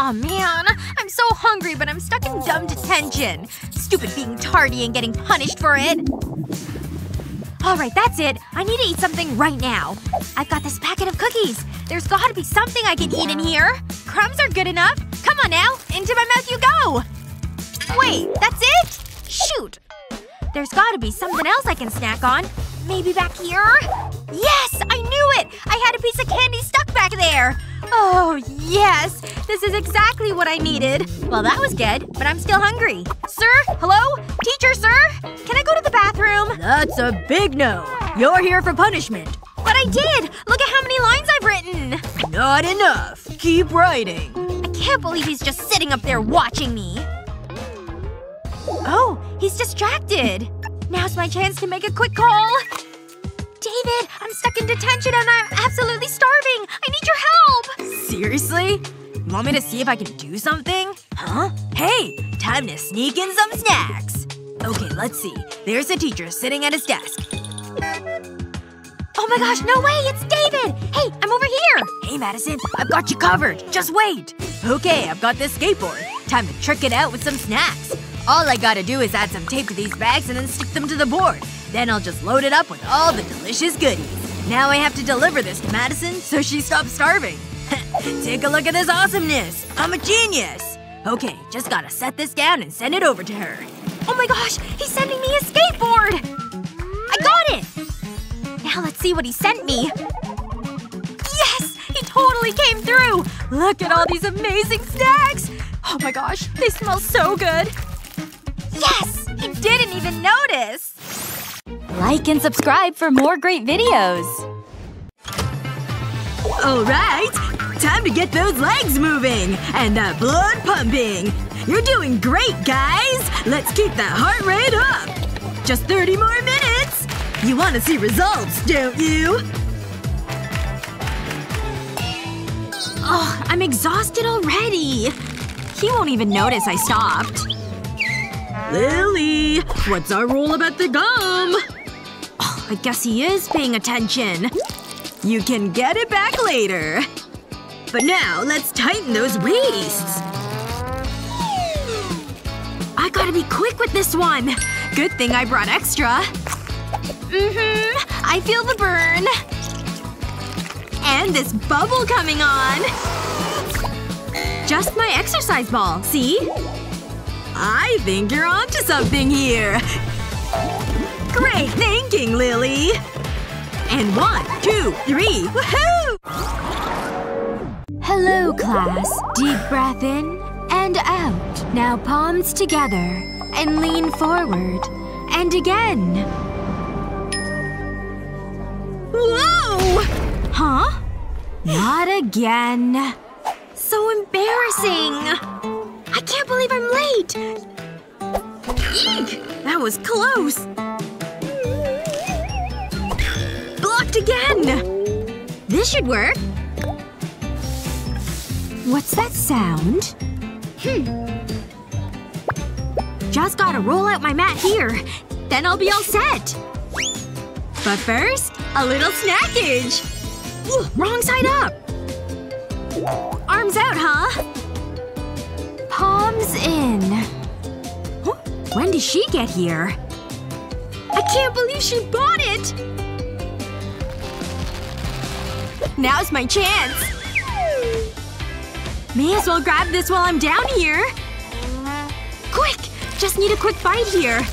Aw man. I'm so hungry but I'm stuck in dumb detention. Stupid being tardy and getting punished for it. Alright, that's it. I need to eat something right now. I've got this packet of cookies. There's gotta be something I can eat in here. Crumbs are good enough. Come on now. Into my mouth you go. Wait, that's it? Shoot. There's gotta be something else I can snack on. Maybe back here? Yes! I knew it! I had a piece of candy stuck back there! Oh, yes! This is exactly what I needed. Well, that was good, but I'm still hungry. Sir? Hello? Teacher, sir? Can I go to the bathroom? That's a big no. You're here for punishment. But I did! Look at how many lines I've written! Not enough. Keep writing. I can't believe he's just sitting up there watching me. Oh, he's distracted. Now's my chance to make a quick call. David, I'm stuck in detention and I'm absolutely starving. I need your help! Seriously? You want me to see if I can do something? Huh? Hey! Time to sneak in some snacks! Okay, let's see. There's the teacher sitting at his desk. Oh my gosh, no way! It's David! Hey, I'm over here! Hey, Madison. I've got you covered. Just wait! Okay, I've got this skateboard. Time to trick it out with some snacks. All I gotta do is add some tape to these bags and then stick them to the board. Then I'll just load it up with all the delicious goodies. Now I have to deliver this to Madison so she stops starving. Take a look at this awesomeness! I'm a genius! Okay, just gotta set this down and send it over to her. Oh my gosh! He's sending me a skateboard! I got it! Now let's see what he sent me. Yes! He totally came through! Look at all these amazing snacks! Oh my gosh, they smell so good! Yes! He didn't even notice! Like and subscribe for more great videos. Alright! Time to get those legs moving! And that blood pumping! You're doing great, guys! Let's keep that heart rate up! Just 30 more minutes! You want to see results, don't you? Oh, I'm exhausted already. He won't even notice I stopped. Lily! What's our rule about the gum? I guess he is paying attention. You can get it back later. But now, let's tighten those waists. I gotta be quick with this one. Good thing I brought extra. Mm-hmm. I feel the burn. And this bubble coming on. Just my exercise ball, see? I think you're onto something here. Great thinking, Lily! And one, two, three, woohoo! Hello, class. Deep breath in and out. Now palms together. And lean forward. And again. Whoa! Huh? Not again. So embarrassing. I can't believe I'm late. Eek! That was close. Blocked again! This should work. What's that sound? Hmm. Just gotta roll out my mat here. Then I'll be all set. But first, a little snackage. Ooh, wrong side up. Arms out, huh? Palms in. When did she get here? I can't believe she bought it! Now's my chance. May as well grab this while I'm down here. Quick! Just need a quick bite here.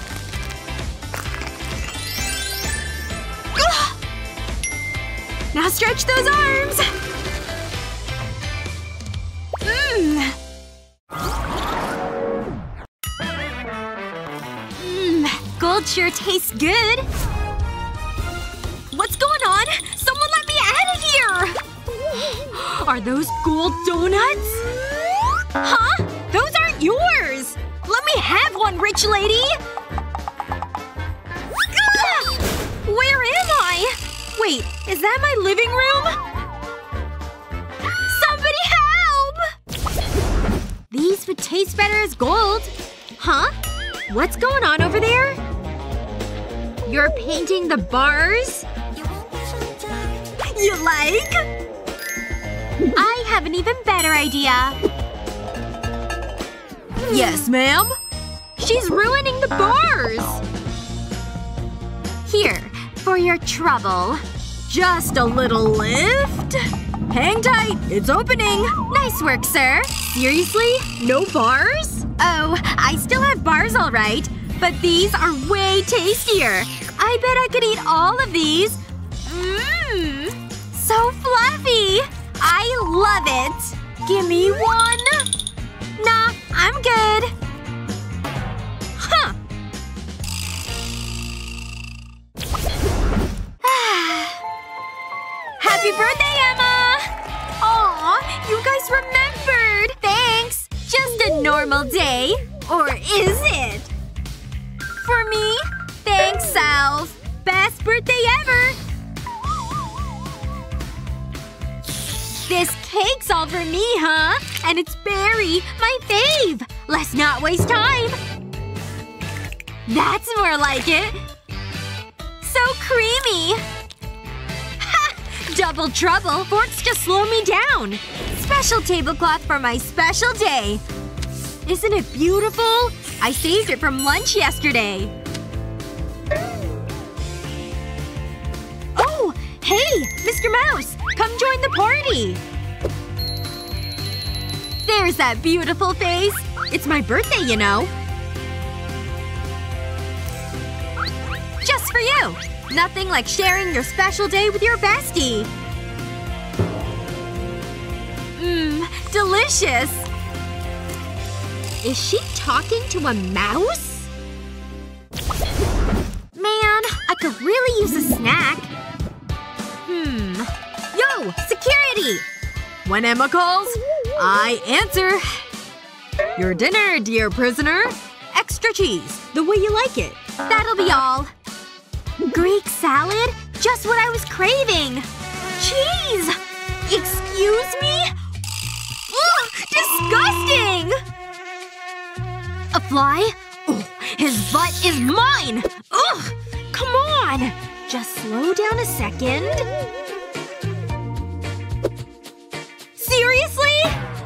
Now stretch those arms! Mmm. Mmm. Gold sure tastes good. What's going Are those gold donuts? Huh? Those aren't yours! Let me have one, rich lady! Ugh! Where am I? Wait, is that my living room? Somebody help! These would taste better as gold. Huh? What's going on over there? You're painting the bars? You like? I have an even better idea. Yes, ma'am? She's ruining the bars! Here. For your trouble. Just a little lift? Hang tight. It's opening. Nice work, sir. Seriously? No bars? Oh, I still have bars alright. But these are way tastier. I bet I could eat all of these. Mmm. So fluffy. I love it. Give me one. Nah, I'm good. Huh. Happy birthday, Emma! Aw, you guys remembered! Thanks! Just a normal day. Or is it? For me? Thanks, Salve. Best birthday ever! This cake's all for me, huh? And it's berry, my fave! Let's not waste time! That's more like it! So creamy! Ha! Double trouble! Forks just slow me down! Special tablecloth for my special day! Isn't it beautiful? I saved it from lunch yesterday. Oh! Hey! Mr. Mouse! Come join the party! There's that beautiful face! It's my birthday, you know. Just for you! Nothing like sharing your special day with your bestie. Mmm, delicious! Is she talking to a mouse? Man, I could really use a snack. Hmm. Yo! Security! When Emma calls, I answer. Your dinner, dear prisoner. Extra cheese. The way you like it. That'll be all. Greek salad? Just what I was craving! Cheese! Excuse me? Ugh! Disgusting! A fly? Oh, his butt is mine! Ugh! Come on! Just slow down a second. Seriously?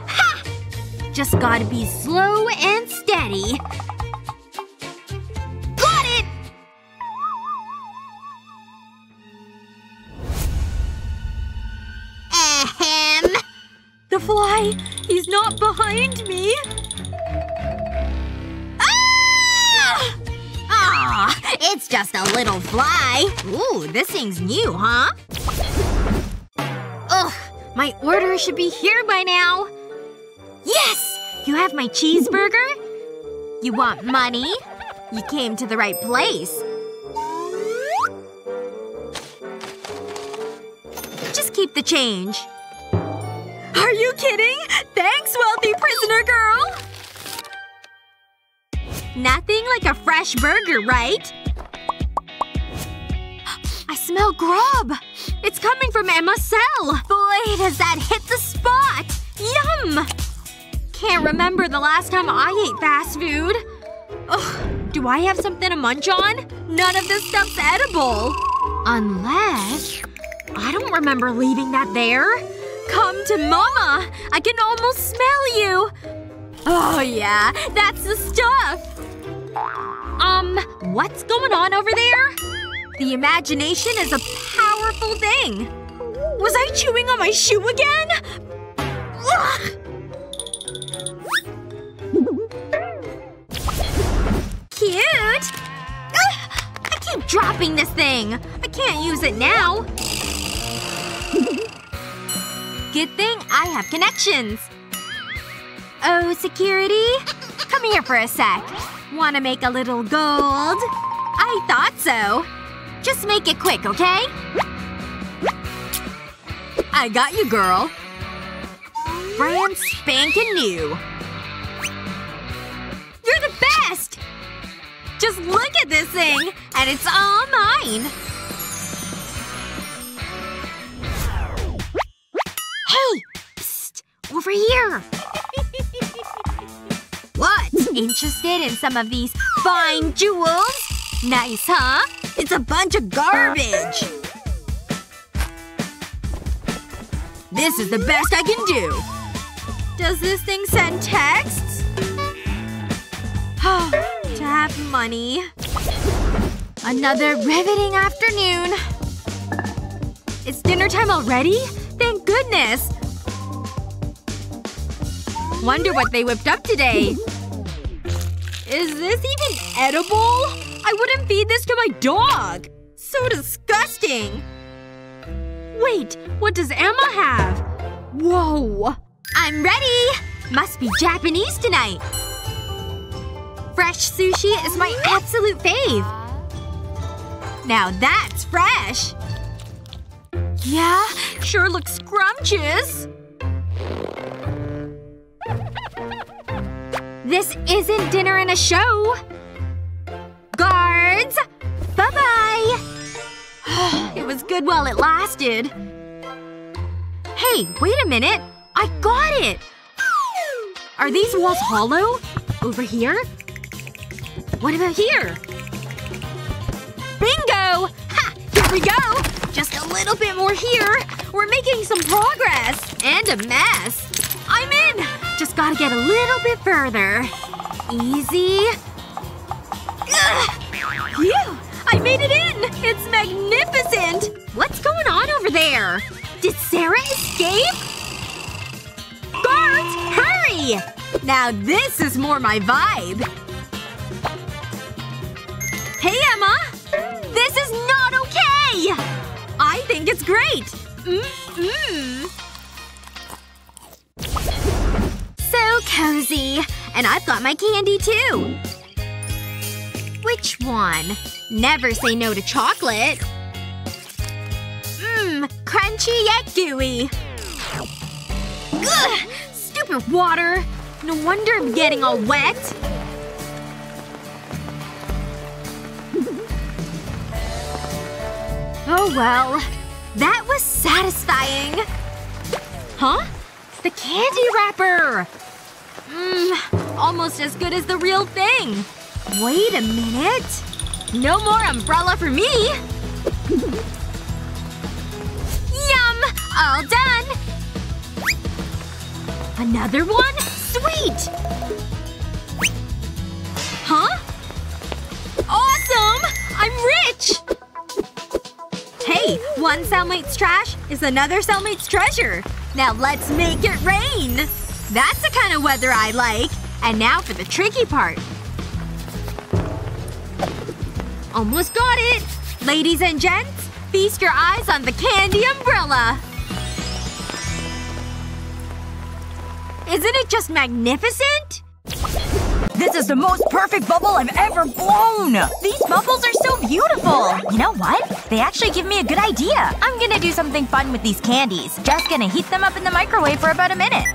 Ha! Just gotta be slow and steady. Got it! Ahem. The fly! He's not behind me! Ah! Aw, it's just a little fly. Ooh, this thing's new, huh? Ugh, my order should be here by now. Yes! You have my cheeseburger? You want money? You came to the right place. Just keep the change. Are you kidding? Thanks, wealthy prisoner girl! Nothing like a fresh burger, right? I smell grub! It's coming from Emma's cell! Boy, does that hit the spot! Yum! Can't remember the last time I ate fast food. Ugh. Do I have something to munch on? None of this stuff's edible. Unless… I don't remember leaving that there. Come to mama! I can almost smell you! Oh yeah, that's the stuff! Um, what's going on over there? The imagination is a powerful thing. Was I chewing on my shoe again? Ugh! Cute! Ugh! I keep dropping this thing. I can't use it now. Good thing I have connections. Oh, security? Come here for a sec. Wanna make a little gold? I thought so. Just make it quick, okay? I got you, girl. Brand spanking new. You're the best! Just look at this thing! And it's all mine! Hey! Psst! Over here! what? Interested in some of these fine jewels? Nice, huh? It's a bunch of garbage! This is the best I can do. Does this thing send texts? to have money. Another riveting afternoon. It's dinner time already? Thank goodness! Wonder what they whipped up today. Is this even edible? I wouldn't feed this to my dog! So disgusting! Wait, what does Emma have? Whoa. I'm ready! Must be Japanese tonight. Fresh sushi is my absolute fave. Now that's fresh! Yeah? Sure looks scrumptious. This isn't dinner and a show! Guards! Bye-bye! it was good while it lasted. Hey, wait a minute. I got it! Are these walls hollow? Over here? What about here? Bingo! Ha! Here we go! Just a little bit more here. We're making some progress. And a mess. I'm in! Just gotta get a little bit further. Easy. Phew! I made it in! It's magnificent! What's going on over there? Did Sarah escape? Guards! Hurry! Now this is more my vibe. Hey, Emma! This is not okay! I think it's great! Mm-mm. So cozy. And I've got my candy, too. Which one? Never say no to chocolate. Mmm, crunchy yet gooey. Ugh! Stupid water. No wonder I'm getting all wet. Oh well. That was satisfying. Huh? The candy wrapper! Mmm, almost as good as the real thing. Wait a minute. No more umbrella for me! Yum! All done! Another one? Sweet! Huh? Awesome! I'm rich! Hey, one cellmate's trash is another cellmate's treasure. Now let's make it rain! That's the kind of weather I like. And now for the tricky part. Almost got it! Ladies and gents, feast your eyes on the candy umbrella! Isn't it just magnificent? This is the most perfect bubble I've ever blown! These bubbles are so beautiful! You know what? They actually give me a good idea. I'm gonna do something fun with these candies. Just gonna heat them up in the microwave for about a minute.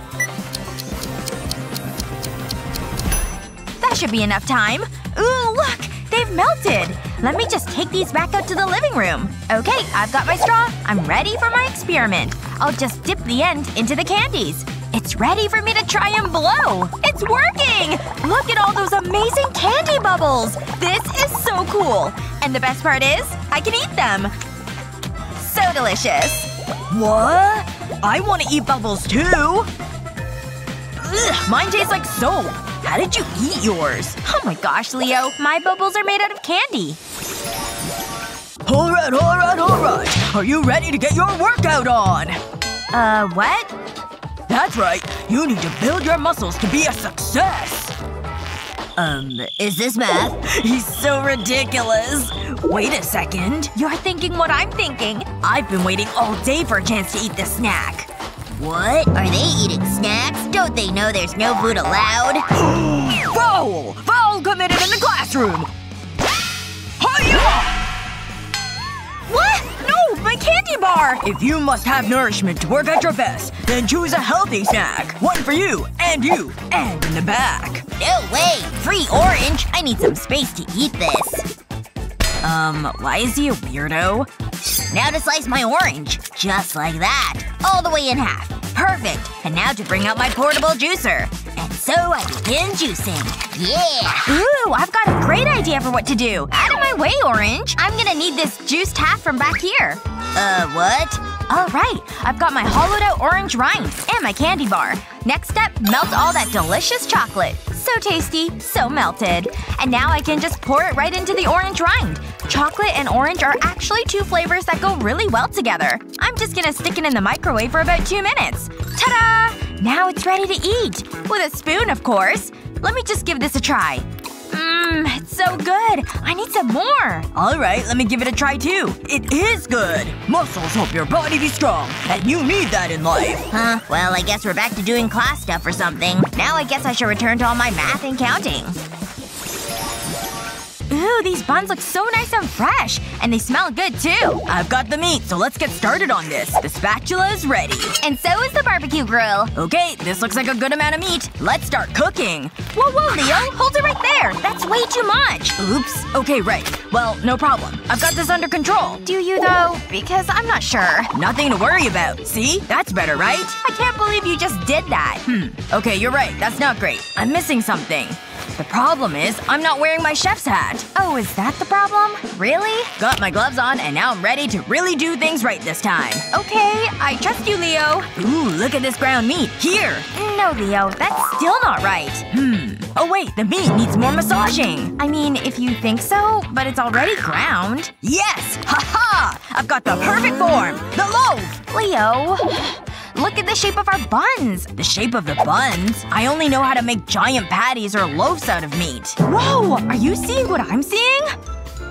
That should be enough time. Ooh, look! They've melted! Let me just take these back out to the living room. Okay, I've got my straw. I'm ready for my experiment. I'll just dip the end into the candies. It's ready for me to try and blow! It's working! Look at all those amazing candy bubbles! This is so cool! And the best part is, I can eat them! So delicious. What? I want to eat bubbles too! Ugh, mine tastes like soap. How did you eat yours? Oh my gosh, Leo. My bubbles are made out of candy. Alright, alright, alright. Are you ready to get your workout on? Uh, what? That's right. You need to build your muscles to be a success. Um, is this math? He's so ridiculous. Wait a second. You're thinking what I'm thinking. I've been waiting all day for a chance to eat this snack. What? Are they eating snacks? Don't they know there's no food allowed? Foul! Foul committed in the classroom! Hiya! What? No! My candy bar! If you must have nourishment to work at your best, then choose a healthy snack. One for you, and you, and in the back. No way! Free orange! I need some space to eat this. Um, why is he a weirdo? Now to slice my orange. Just like that. All the way in half. Perfect. And now to bring out my portable juicer. And so I begin juicing. Yeah! Ooh, I've got a great idea for what to do. Out of my way, Orange. I'm gonna need this juiced half from back here. Uh, what? Alright, I've got my hollowed out orange rind. And my candy bar. Next step, melt all that delicious chocolate. So tasty. So melted. And now I can just pour it right into the orange rind. Chocolate and orange are actually two flavors that go really well together. I'm just gonna stick it in the microwave for about two minutes. Ta-da! Now it's ready to eat. With a spoon, of course. Let me just give this a try. Mmm, it's so good. I need some more. Alright, let me give it a try too. It is good! Muscles help your body be strong. And you need that in life. Huh. Well, I guess we're back to doing class stuff or something. Now I guess I should return to all my math and counting. Ooh, these buns look so nice and fresh. And they smell good, too. I've got the meat, so let's get started on this. The spatula is ready. And so is the barbecue grill. Okay, this looks like a good amount of meat. Let's start cooking. Whoa, whoa, Leo! Hold it right there! That's way too much! Oops. Okay, right. Well, no problem. I've got this under control. Do you, though? Because I'm not sure. Nothing to worry about. See? That's better, right? I can't believe you just did that. Hmm. Okay, you're right. That's not great. I'm missing something. The problem is, I'm not wearing my chef's hat. Oh, is that the problem? Really? Got my gloves on, and now I'm ready to really do things right this time. Okay, I trust you, Leo. Ooh, look at this ground meat. Here! No, Leo. That's still not right. Hmm. Oh wait, the meat needs more massaging. I mean, if you think so, but it's already ground. Yes! Ha ha! I've got the perfect form! The loaf! Leo. Look at the shape of our buns. The shape of the buns? I only know how to make giant patties or loaves out of meat. Whoa! Are you seeing what I'm seeing?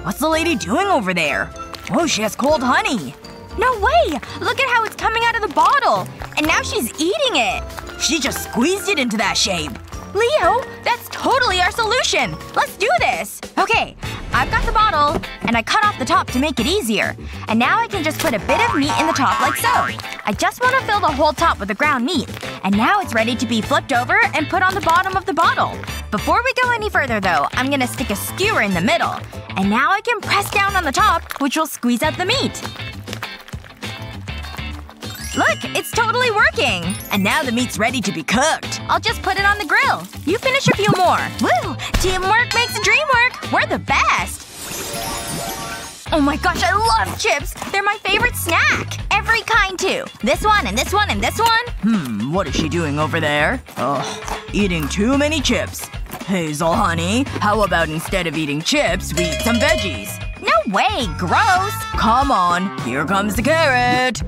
What's the lady doing over there? Whoa, she has cold honey. No way! Look at how it's coming out of the bottle. And now she's eating it. She just squeezed it into that shape. Leo, that's totally our solution. Let's do this. Okay, I've got the bottle, and I cut off the top to make it easier. And now I can just put a bit of meat in the top like so. I just want to fill the whole top with the ground meat. And now it's ready to be flipped over and put on the bottom of the bottle. Before we go any further though, I'm gonna stick a skewer in the middle. And now I can press down on the top, which will squeeze out the meat. Look, it's totally working! And now the meat's ready to be cooked. I'll just put it on the grill. You finish a few more. Woo! Teamwork makes the dream work! We're the best! Oh my gosh, I love chips! They're my favorite snack! Every kind too. This one, and this one, and this one. Hmm, what is she doing over there? Ugh. Eating too many chips. Hazel, honey, how about instead of eating chips, we eat some veggies? No way! Gross! Come on, here comes the carrot.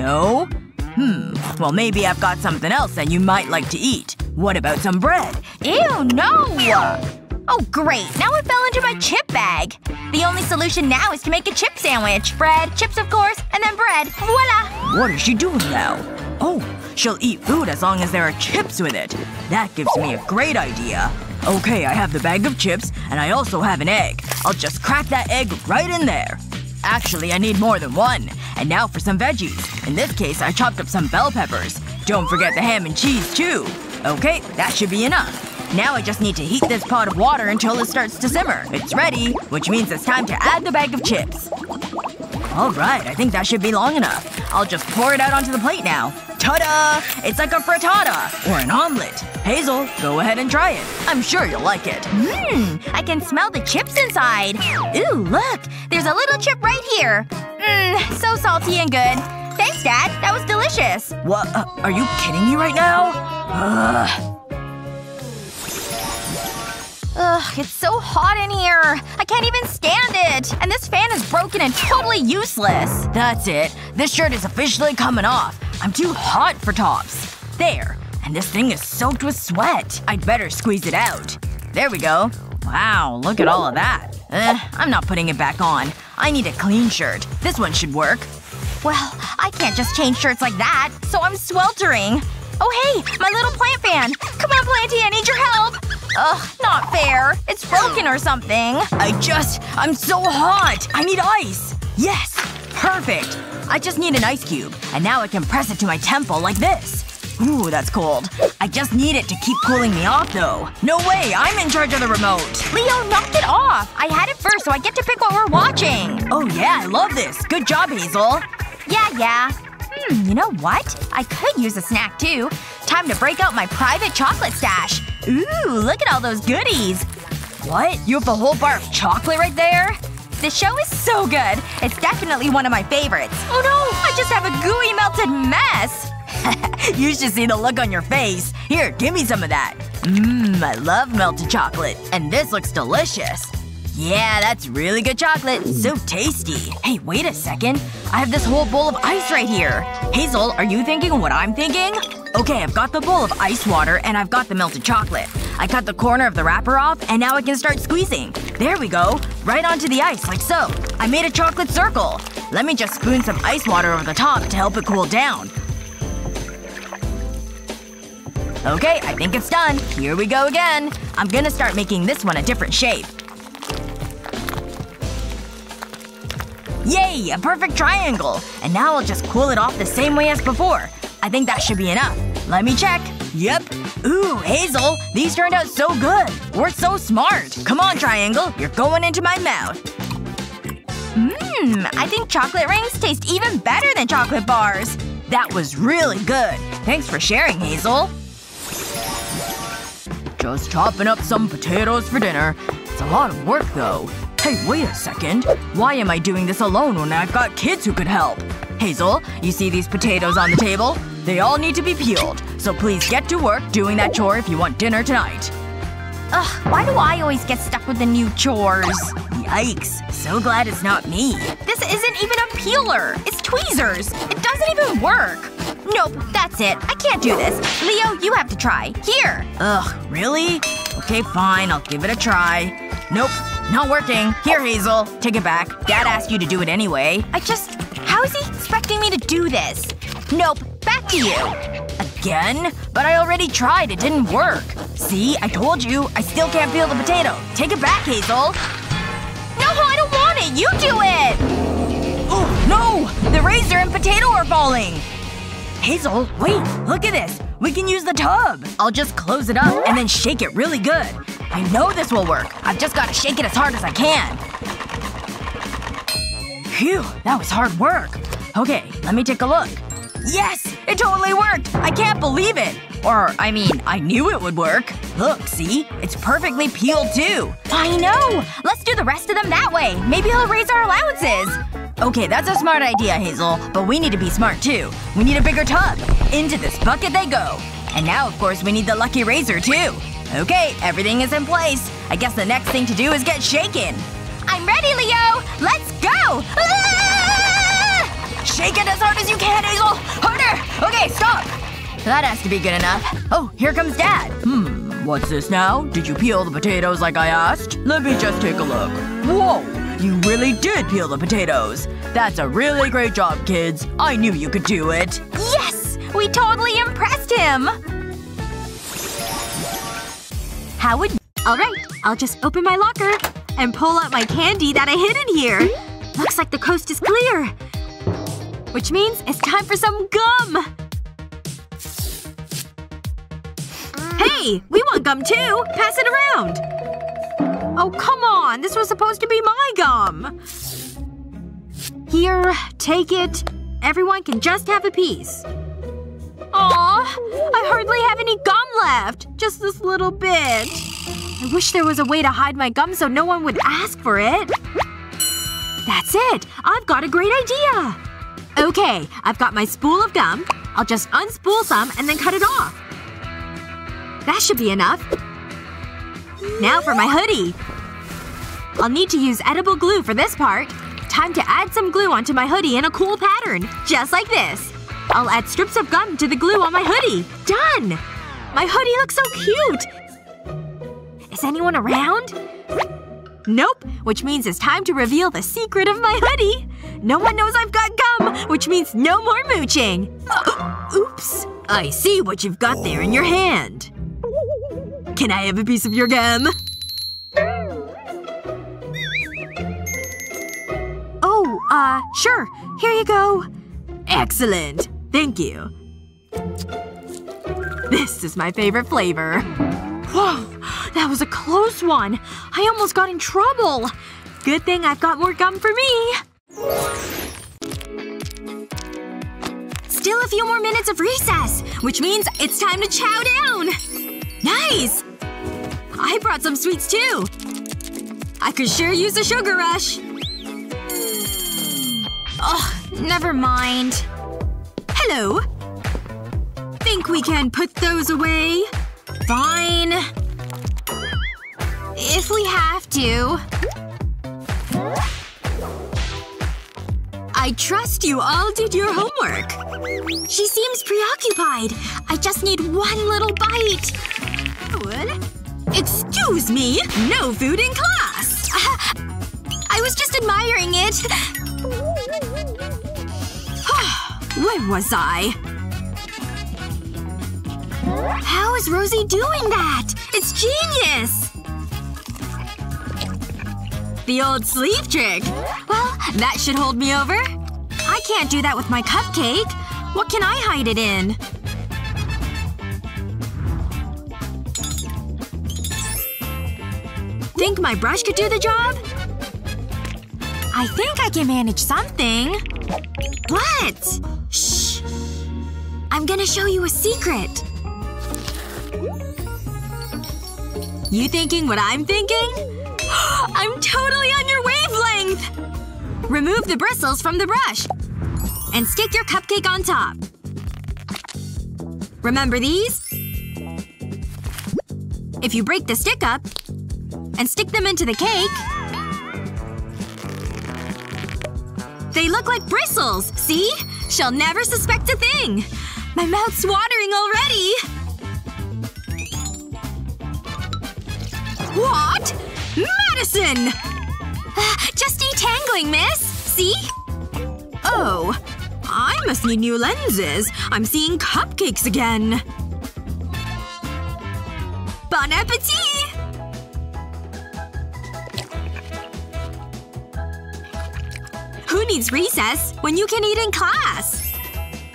No? Hmm. Well maybe I've got something else that you might like to eat. What about some bread? Ew, no! Oh great, now it fell into my chip bag. The only solution now is to make a chip sandwich. Bread, chips of course, and then bread. Voila! What is she doing now? Oh, she'll eat food as long as there are chips with it. That gives me a great idea. Okay, I have the bag of chips, and I also have an egg. I'll just crack that egg right in there. Actually, I need more than one. And now for some veggies. In this case, I chopped up some bell peppers. Don't forget the ham and cheese, too. Okay, that should be enough. Now I just need to heat this pot of water until it starts to simmer. It's ready, which means it's time to add the bag of chips. Alright, I think that should be long enough. I'll just pour it out onto the plate now. Ta-da! It's like a frittata! Or an omelet. Hazel, go ahead and try it. I'm sure you'll like it. Mmm, I can smell the chips inside. Ooh, look! There's a little chip right here. Mmm, so salty and good. Thanks, Dad. That was delicious. What? Uh, are you kidding me right now? Ugh. Ugh, it's so hot in here. I can't even stand it. And this fan is broken and totally useless. That's it. This shirt is officially coming off. I'm too hot for tops. There. And this thing is soaked with sweat. I'd better squeeze it out. There we go. Wow, look at all of that. Eh, I'm not putting it back on. I need a clean shirt. This one should work. Well, I can't just change shirts like that, so I'm sweltering. Oh hey, my little plant fan! Come on, Planty, I need your help! Ugh, not fair. It's broken or something. I just… I'm so hot! I need ice! Yes! Perfect! I just need an ice cube. And now I can press it to my temple like this. Ooh, that's cold. I just need it to keep cooling me off, though. No way! I'm in charge of the remote! Leo, knock it off! I had it first, so I get to pick what we're watching! Oh yeah, I love this! Good job, Hazel! Yeah, yeah. Hmm, you know what? I could use a snack, too. Time to break out my private chocolate stash. Ooh, look at all those goodies. What? You have a whole bar of chocolate right there? The show is so good. It's definitely one of my favorites. Oh no! I just have a gooey melted mess! you should see the look on your face. Here, give me some of that. Mmm, I love melted chocolate. And this looks delicious. Yeah, that's really good chocolate. So tasty. Hey, wait a second. I have this whole bowl of ice right here. Hazel, are you thinking what I'm thinking? Okay, I've got the bowl of ice water and I've got the melted chocolate. I cut the corner of the wrapper off and now I can start squeezing. There we go. Right onto the ice, like so. I made a chocolate circle. Let me just spoon some ice water over the top to help it cool down. Okay, I think it's done. Here we go again. I'm gonna start making this one a different shape. Yay! A perfect triangle! And now I'll just cool it off the same way as before. I think that should be enough. Let me check. Yep. Ooh, Hazel! These turned out so good! We're so smart! Come on, Triangle. You're going into my mouth. Mmm, I think chocolate rings taste even better than chocolate bars. That was really good. Thanks for sharing, Hazel. Just chopping up some potatoes for dinner. It's a lot of work, though. Hey, wait a second. Why am I doing this alone when I've got kids who could help? Hazel, you see these potatoes on the table? They all need to be peeled. So please get to work doing that chore if you want dinner tonight. Ugh, why do I always get stuck with the new chores? Yikes. So glad it's not me. This isn't even a peeler. It's tweezers. It doesn't even work. Nope, that's it. I can't do this. Leo, you have to try. Here. Ugh, really? Okay, fine. I'll give it a try. Nope. Not working. Here, Hazel. Take it back. Dad asked you to do it anyway. I just… How is he expecting me to do this? Nope. Back to you. Again? But I already tried. It didn't work. See? I told you. I still can't peel the potato. Take it back, Hazel. No, I don't want it. You do it! Oh, no! The razor and potato are falling! Hazel, wait. Look at this. We can use the tub. I'll just close it up and then shake it really good. I know this will work. I've just gotta shake it as hard as I can. Phew, that was hard work. Okay, let me take a look. Yes! It totally worked! I can't believe it! Or, I mean, I knew it would work. Look, see? It's perfectly peeled, too. I know! Let's do the rest of them that way. Maybe he'll raise our allowances. Okay, that's a smart idea, Hazel. But we need to be smart, too. We need a bigger tub. Into this bucket they go. And now, of course, we need the lucky razor, too. Okay, everything is in place. I guess the next thing to do is get shaken. I'm ready, Leo! Let's go! Ah! Shake it as hard as you can, Hazel! Harder! Okay, stop! That has to be good enough. Oh, here comes Dad. Hmm, what's this now? Did you peel the potatoes like I asked? Let me just take a look. Whoa! You really did peel the potatoes. That's a really great job, kids. I knew you could do it. Yes! We totally impressed him! How would… Alright, I'll just open my locker and pull out my candy that I hid in here. Looks like the coast is clear. Which means it's time for some gum! Hey! We want gum too! Pass it around! Oh, come on! This was supposed to be my gum! Here, take it. Everyone can just have a piece. Aw, I hardly have any gum left. Just this little bit. I wish there was a way to hide my gum so no one would ask for it. That's it! I've got a great idea! Okay, I've got my spool of gum. I'll just unspool some and then cut it off. That should be enough. Now for my hoodie. I'll need to use edible glue for this part. Time to add some glue onto my hoodie in a cool pattern. Just like this. I'll add strips of gum to the glue on my hoodie. Done! My hoodie looks so cute! Is anyone around? Nope. Which means it's time to reveal the secret of my hoodie. No one knows I've got gum, which means no more mooching. Oops. I see what you've got there in your hand. Can I have a piece of your gum? Oh, uh, sure. Here you go. Excellent. Thank you. This is my favorite flavor. Whoa. That was a close one. I almost got in trouble. Good thing I've got more gum for me. Still a few more minutes of recess. Which means it's time to chow down. Nice! I brought some sweets too. I could sure use a sugar rush. Ugh, never mind. Hello. Think we can put those away. Fine. If we have to. I trust you all did your homework. She seems preoccupied. I just need one little bite. Excuse me? No food in class! I was just admiring it. Where was I? How is Rosie doing that? It's genius! The old sleeve trick. Well, that should hold me over. I can't do that with my cupcake. What can I hide it in? Think my brush could do the job? I think I can manage something. What? Shh. I'm gonna show you a secret. You thinking what I'm thinking? I'm totally on your wavelength! Remove the bristles from the brush. And stick your cupcake on top. Remember these? If you break the stick up and stick them into the cake they look like bristles! See? She'll never suspect a thing! My mouth's watering already! What? Madison! Uh, just detangling, miss. See? Oh. I must need new lenses. I'm seeing cupcakes again. Bon appetit! Who needs recess when you can eat in class?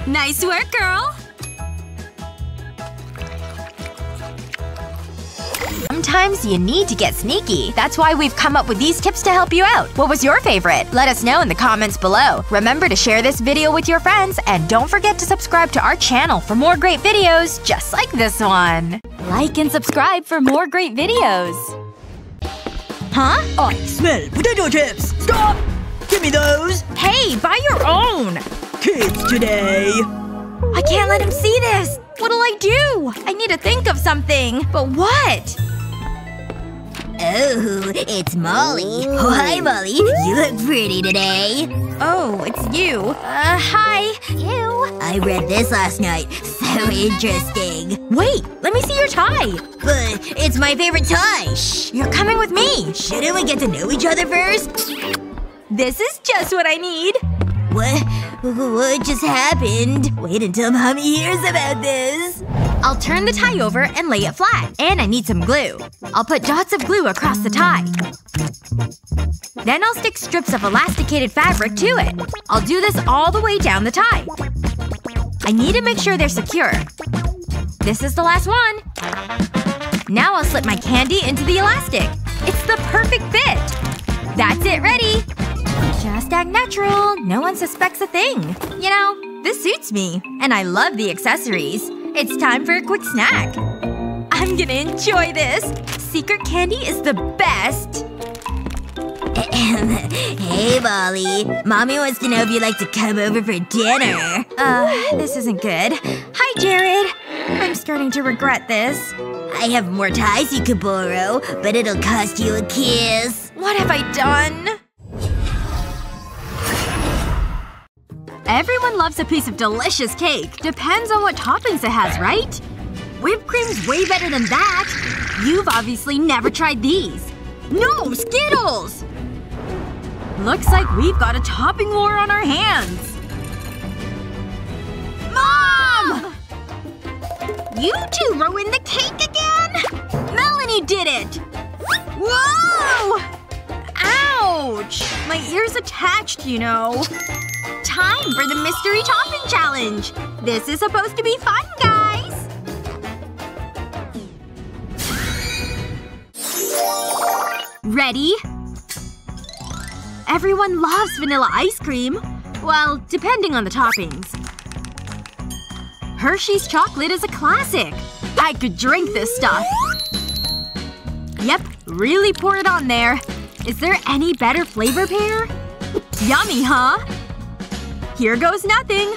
Nice work, girl! Sometimes you need to get sneaky. That's why we've come up with these tips to help you out. What was your favorite? Let us know in the comments below. Remember to share this video with your friends, and don't forget to subscribe to our channel for more great videos just like this one. Like and subscribe for more great videos. Huh? I smell potato chips! Stop! Give me those! Hey, buy your own! Kids today! I can't let him see this! What'll I do? I need to think of something. But what? Oh, it's Molly. Oh, hi, Molly. You look pretty today. Oh, it's you. Uh, hi. You. I read this last night. So interesting. Wait, let me see your tie. But it's my favorite tie. Shh, you're coming with me. Shouldn't we get to know each other first? This is just what I need. What? What just happened? Wait until mommy hears about this. I'll turn the tie over and lay it flat. And I need some glue. I'll put dots of glue across the tie. Then I'll stick strips of elasticated fabric to it. I'll do this all the way down the tie. I need to make sure they're secure. This is the last one. Now I'll slip my candy into the elastic. It's the perfect fit. That's it ready. Just act natural. No one suspects a thing. You know, this suits me. And I love the accessories. It's time for a quick snack. I'm gonna enjoy this. Secret candy is the best. hey, Molly. Mommy wants to know if you'd like to come over for dinner. Uh, this isn't good. Hi, Jared. I'm starting to regret this. I have more ties you could borrow, but it'll cost you a kiss. What have I done? Everyone loves a piece of delicious cake. Depends on what toppings it has, right? Whipped cream's way better than that. You've obviously never tried these. No! Skittles! Looks like we've got a topping war on our hands. Mom! You two ruined the cake again? Melanie did it! Whoa! Ouch! My ear's attached, you know. Time for the mystery topping challenge! This is supposed to be fun, guys! Ready? Everyone loves vanilla ice cream. Well, depending on the toppings. Hershey's chocolate is a classic. I could drink this stuff. Yep, really pour it on there. Is there any better flavor pair? Yummy, huh? Here goes nothing.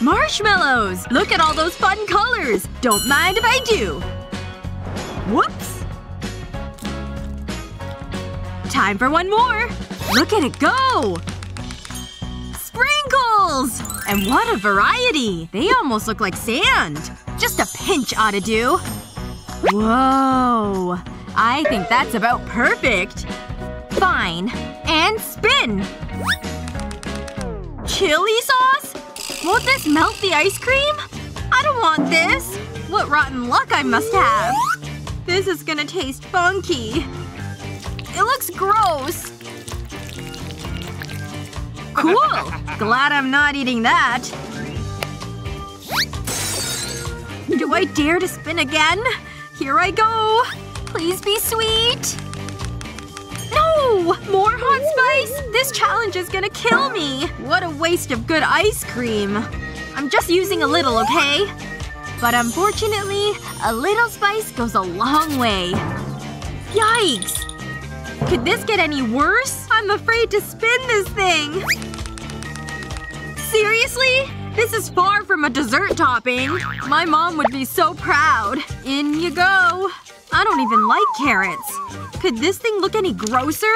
Marshmallows! Look at all those fun colors! Don't mind if I do. Whoops. Time for one more. Look at it go! Sprinkles! And what a variety! They almost look like sand. Just a pinch ought to do. Whoa. I think that's about perfect. Fine. And spin! Chili sauce? Won't this melt the ice cream? I don't want this. What rotten luck I must have. This is gonna taste funky. It looks gross. Cool. Glad I'm not eating that. Do I dare to spin again? Here I go. Please be sweet. No! More hot spice? This challenge is gonna kill me. What a waste of good ice cream. I'm just using a little, okay? But unfortunately, a little spice goes a long way. Yikes! Could this get any worse? I'm afraid to spin this thing. Seriously? This is far from a dessert topping. My mom would be so proud. In you go. I don't even like carrots. Could this thing look any grosser?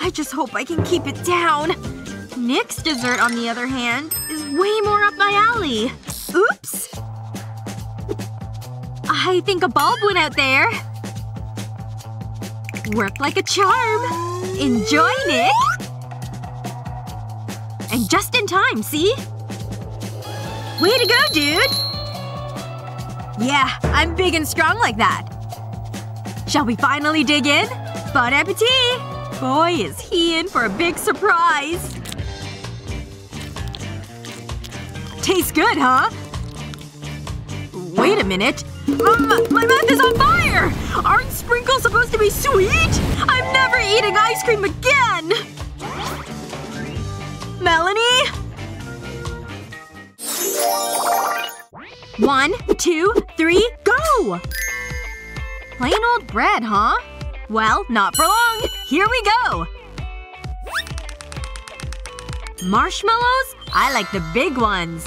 I just hope I can keep it down. Nick's dessert, on the other hand, is way more up my alley. Oops. I think a bulb went out there. Worked like a charm. Enjoy, Nick! And just in time, see? Way to go, dude! Yeah, I'm big and strong like that. Shall we finally dig in? Bon appetit! Boy, is he in for a big surprise. Tastes good, huh? Wait a minute. Um, my mouth is on fire! Aren't sprinkles supposed to be sweet? I'm never eating ice cream again! Melanie? One, two, three, go! Plain old bread, huh? Well, not for long. Here we go! Marshmallows? I like the big ones.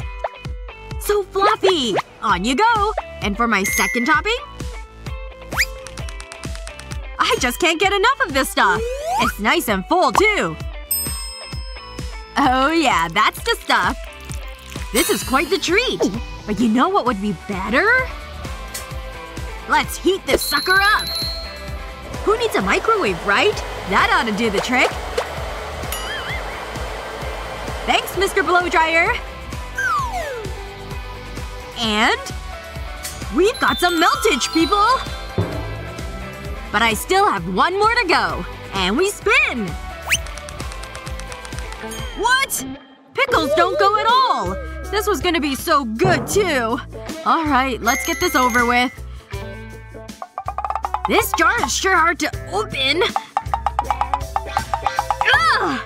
So fluffy! On you go! And for my second topping? I just can't get enough of this stuff. It's nice and full, too. Oh yeah, that's the stuff. This is quite the treat. But you know what would be better? Let's heat this sucker up. Who needs a microwave, right? That ought to do the trick. Thanks, Mr. Blowdryer. And we've got some meltage, people! But I still have one more to go. And we spin! What? Pickles don't go at all! This was gonna be so good, too. Alright, let's get this over with. This jar is sure hard to open. Ugh!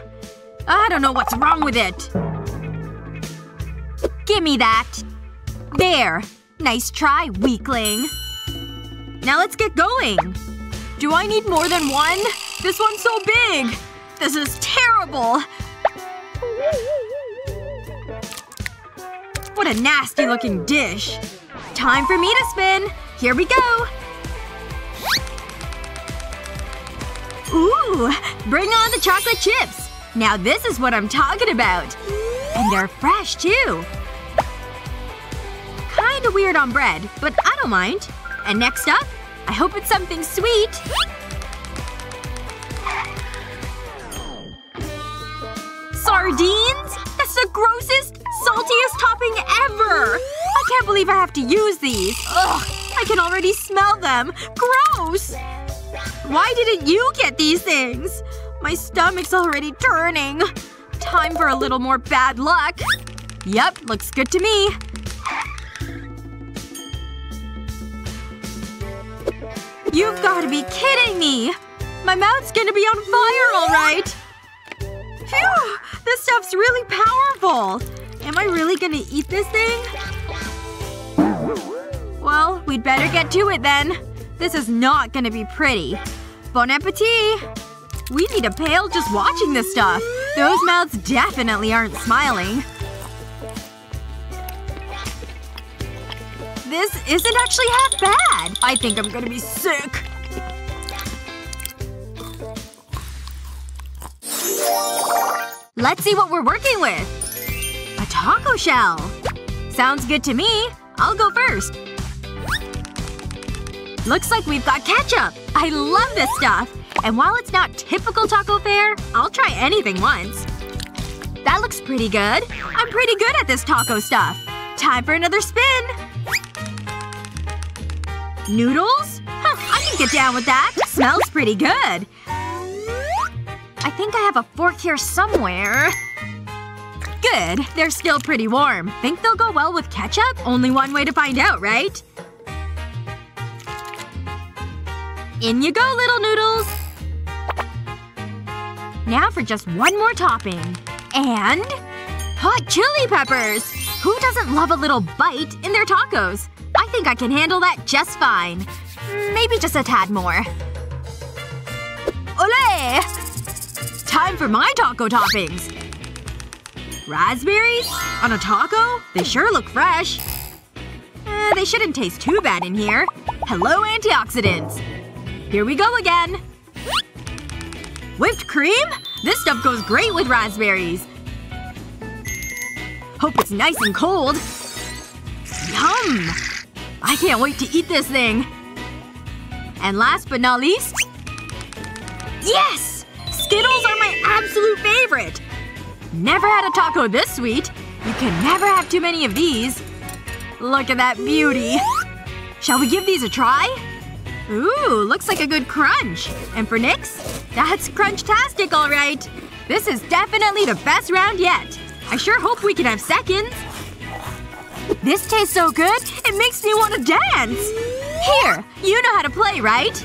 I don't know what's wrong with it. Gimme that. There. Nice try, weakling. Now let's get going. Do I need more than one? This one's so big! This is terrible! What a nasty looking dish. Time for me to spin. Here we go. Ooh! Bring on the chocolate chips! Now this is what I'm talking about. And they're fresh, too. Kinda weird on bread, but I don't mind. And next up, I hope it's something sweet. Sardines? The grossest, saltiest topping ever! I can't believe I have to use these. Ugh. I can already smell them. Gross! Why didn't you get these things? My stomach's already turning. Time for a little more bad luck. Yep, looks good to me. You've gotta be kidding me! My mouth's gonna be on fire alright! Phew! This stuff's really powerful! Am I really gonna eat this thing? Well, we'd better get to it then. This is not gonna be pretty. Bon appetit! We need a pail just watching this stuff. Those mouths definitely aren't smiling. This isn't actually half bad. I think I'm gonna be sick. Let's see what we're working with. A taco shell. Sounds good to me. I'll go first. Looks like we've got ketchup. I love this stuff. And while it's not typical taco fare, I'll try anything once. That looks pretty good. I'm pretty good at this taco stuff. Time for another spin. Noodles? Huh, I can get down with that. Smells pretty good. I think I have a fork here somewhere. Good. They're still pretty warm. Think they'll go well with ketchup? Only one way to find out, right? In you go, little noodles! Now for just one more topping. And… hot chili peppers! Who doesn't love a little bite in their tacos? I think I can handle that just fine. Maybe just a tad more. Olé! Time for my taco toppings! Raspberries? On a taco? They sure look fresh. Eh, they shouldn't taste too bad in here. Hello, antioxidants! Here we go again. Whipped cream? This stuff goes great with raspberries. Hope it's nice and cold. Yum! I can't wait to eat this thing. And last but not least… Yes! Skittles are my absolute favorite! Never had a taco this sweet. You can never have too many of these. Look at that beauty. Shall we give these a try? Ooh, looks like a good crunch. And for Nick's? That's crunch-tastic alright. This is definitely the best round yet. I sure hope we can have seconds. This tastes so good, it makes me want to dance! Here, you know how to play, right?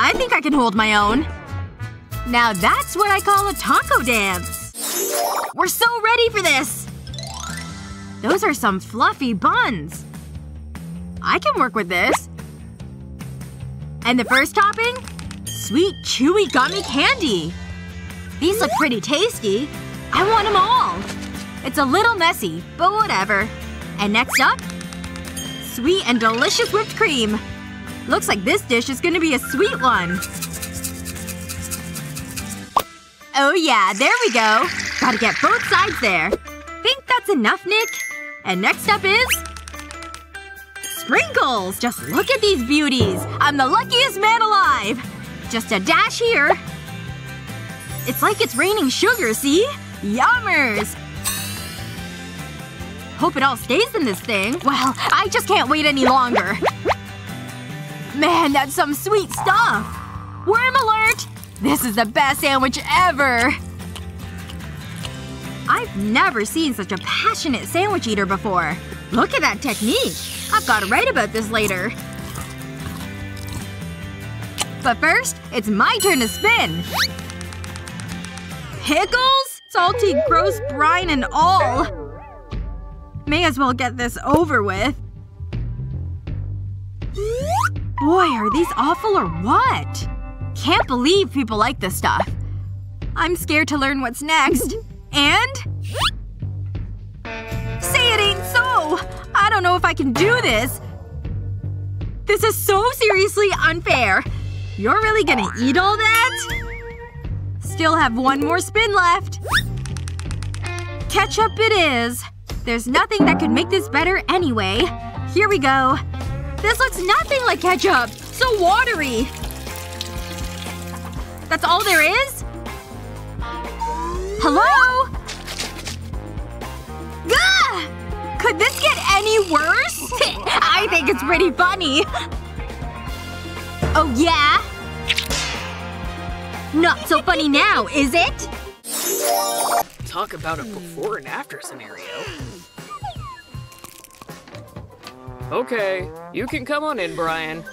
I think I can hold my own. Now that's what I call a taco dance. We're so ready for this! Those are some fluffy buns. I can work with this. And the first topping? Sweet, chewy gummy candy. These look pretty tasty. I want them all. It's a little messy, but whatever. And next up? Sweet and delicious whipped cream. Looks like this dish is gonna be a sweet one. Oh yeah, there we go. Gotta get both sides there. Think that's enough, Nick? And next up is… Sprinkles! Just look at these beauties! I'm the luckiest man alive! Just a dash here. It's like it's raining sugar, see? Yummers! Hope it all stays in this thing. Well, I just can't wait any longer. Man, that's some sweet stuff! Worm alert! This is the best sandwich ever! I've never seen such a passionate sandwich eater before. Look at that technique! I've gotta write about this later. But first, it's my turn to spin! Pickles? Salty, gross brine and all! May as well get this over with. Boy, are these awful or what? Can't believe people like this stuff. I'm scared to learn what's next. And? Say it ain't so! I don't know if I can do this. This is so seriously unfair. You're really gonna eat all that? Still have one more spin left. Ketchup it is. There's nothing that could make this better anyway. Here we go. This looks nothing like ketchup! So watery! That's all there is? Hello? Gah! Could this get any worse? I think it's pretty funny. Oh yeah? Not so funny now, is it? Talk about a before and after scenario. Okay, you can come on in, Brian.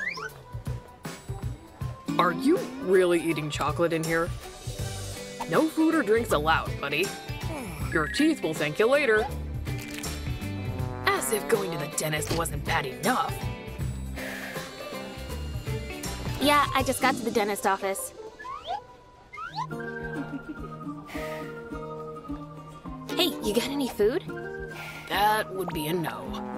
Are you really eating chocolate in here? No food or drinks allowed, buddy. Your teeth will thank you later. As if going to the dentist wasn't bad enough. Yeah, I just got to the dentist office. Hey, you got any food? That would be a no.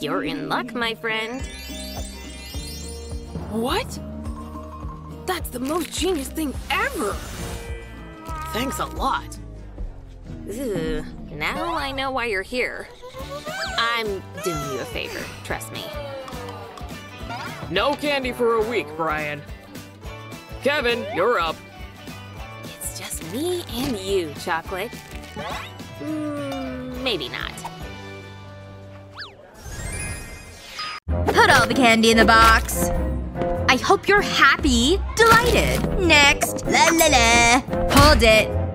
You're in luck, my friend. What? That's the most genius thing ever! Thanks a lot. Ugh, now I know why you're here. I'm doing you a favor, trust me. No candy for a week, Brian. Kevin, you're up. It's just me and you, Chocolate. Mm, maybe not. Put all the candy in the box. I hope you're happy. Delighted. Next. La la la. Hold it.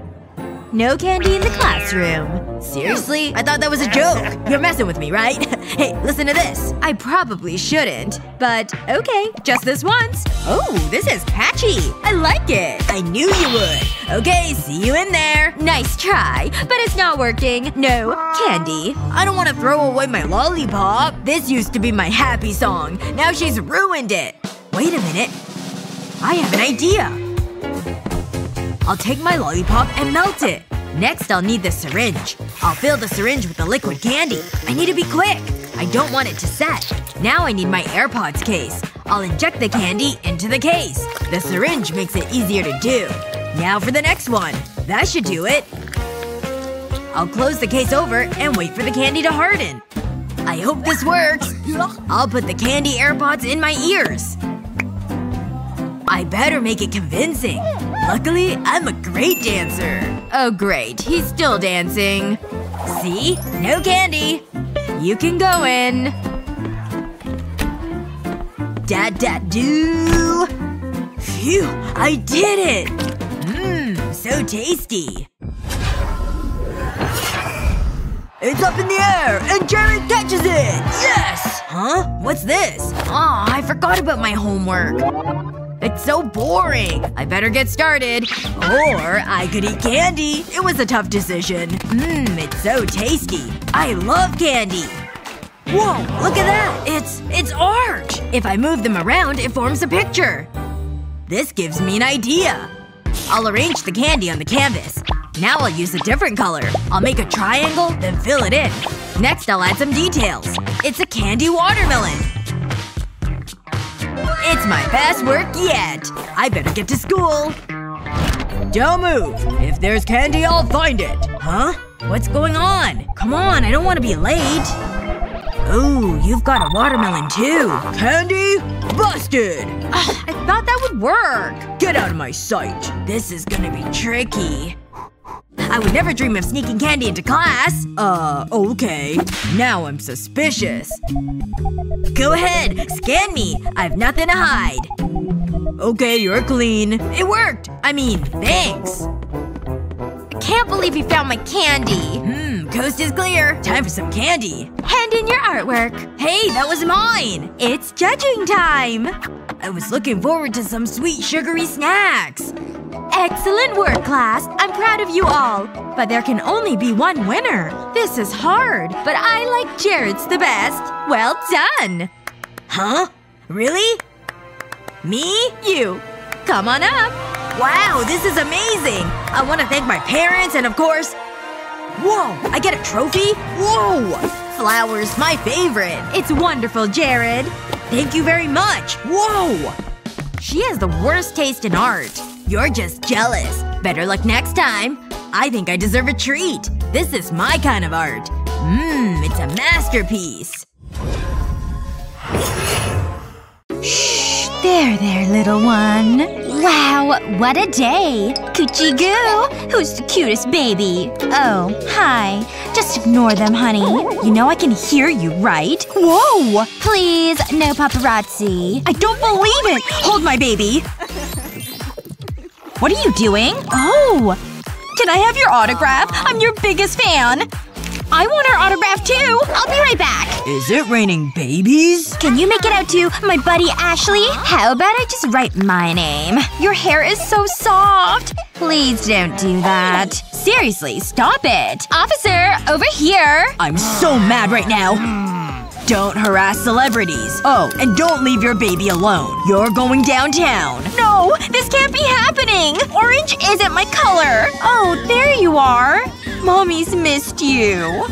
No candy in the classroom. Seriously? I thought that was a joke. You're messing with me, right? hey, listen to this. I probably shouldn't. But, okay. Just this once. Oh, this is catchy. I like it. I knew you would. Okay, see you in there. Nice try. But it's not working. No candy. I don't want to throw away my lollipop. This used to be my happy song. Now she's ruined it. Wait a minute. I have an idea. I'll take my lollipop and melt it. Next I'll need the syringe. I'll fill the syringe with the liquid candy. I need to be quick. I don't want it to set. Now I need my AirPods case. I'll inject the candy into the case. The syringe makes it easier to do. Now for the next one. That should do it. I'll close the case over and wait for the candy to harden. I hope this works. I'll put the candy AirPods in my ears. I better make it convincing. Luckily, I'm a great dancer. Oh great, he's still dancing. See? No candy. You can go in. Da da do. Phew, I did it! Mmm, so tasty. It's up in the air, and Jared catches it! Yes! Huh? What's this? Aw, I forgot about my homework. It's so boring. I better get started. Or I could eat candy. It was a tough decision. Mmm, it's so tasty. I love candy. Whoa, look at that! It's… it's art! If I move them around, it forms a picture. This gives me an idea. I'll arrange the candy on the canvas. Now I'll use a different color. I'll make a triangle, then fill it in. Next I'll add some details. It's a candy watermelon. It's my best work yet. I better get to school. Don't move. If there's candy, I'll find it. Huh? What's going on? Come on, I don't want to be late. Ooh, you've got a watermelon too. Candy? Busted! I thought that would work. Get out of my sight. This is gonna be tricky. I would never dream of sneaking candy into class. Uh, okay. Now I'm suspicious. Go ahead. Scan me. I've nothing to hide. Okay, you're clean. It worked! I mean, thanks. Can't believe you found my candy. Hmm, coast is clear. Time for some candy. Hand in your artwork. Hey, that was mine! It's judging time! I was looking forward to some sweet sugary snacks. Excellent work, class. I'm proud of you all. But there can only be one winner. This is hard, but I like Jared's the best. Well done! Huh? Really? Me? You. Come on up. Wow, this is amazing! I want to thank my parents and of course… Whoa! I get a trophy? Whoa! Flowers, my favorite. It's wonderful, Jared. Thank you very much. Whoa! She has the worst taste in art. You're just jealous. Better luck next time. I think I deserve a treat. This is my kind of art. Mmm, it's a masterpiece. Shh, there, there, little one. Wow, what a day. Coochie goo. Who's the cutest baby? Oh, hi. Just ignore them, honey. You know I can hear you, right? Whoa! Please, no paparazzi. I don't believe it! Hold my baby. What are you doing? Oh! Can I have your autograph? I'm your biggest fan. I want her autograph too! I'll be right back. Is it raining babies? Can you make it out to my buddy Ashley? How about I just write my name? Your hair is so soft. Please don't do that. Seriously, stop it. Officer, over here. I'm so mad right now. Don't harass celebrities. Oh, and don't leave your baby alone. You're going downtown. No! This can't be happening! Orange isn't my color! Oh, there you are. Mommy's missed you.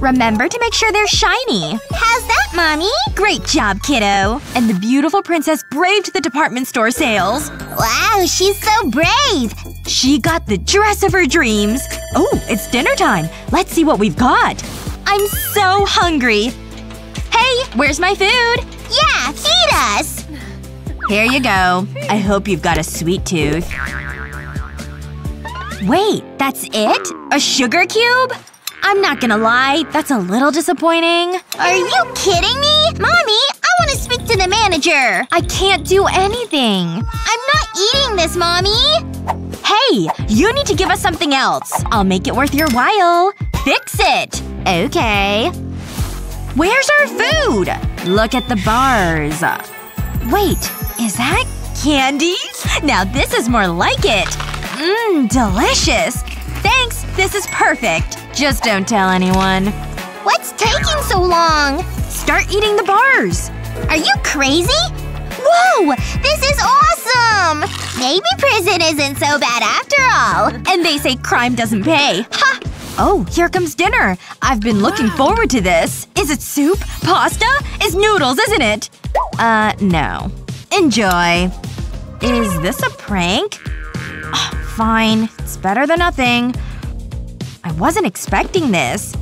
Remember to make sure they're shiny. How's that, Mommy? Great job, kiddo. And the beautiful princess braved the department store sales. Wow, she's so brave! She got the dress of her dreams. Oh, it's dinner time. Let's see what we've got. I'm so hungry. Hey, where's my food? Yeah, feed us! Here you go. I hope you've got a sweet tooth. Wait, that's it? A sugar cube? I'm not gonna lie, that's a little disappointing. Are you kidding me? Mommy, I want to speak to the manager! I can't do anything. I'm not eating this, Mommy! Hey, you need to give us something else. I'll make it worth your while. Fix it. Okay. Where's our food? Look at the bars. Wait, is that candy? Now this is more like it. Mmm, delicious. Thanks, this is perfect. Just don't tell anyone. What's taking so long? Start eating the bars. Are you crazy? Whoa! This is awesome! Maybe prison isn't so bad after all. And they say crime doesn't pay. Ha! Oh, here comes dinner. I've been looking forward to this. Is it soup? Pasta? It's noodles, isn't it? Uh, no. Enjoy. Is this a prank? Fine. It's better than nothing. I wasn't expecting this.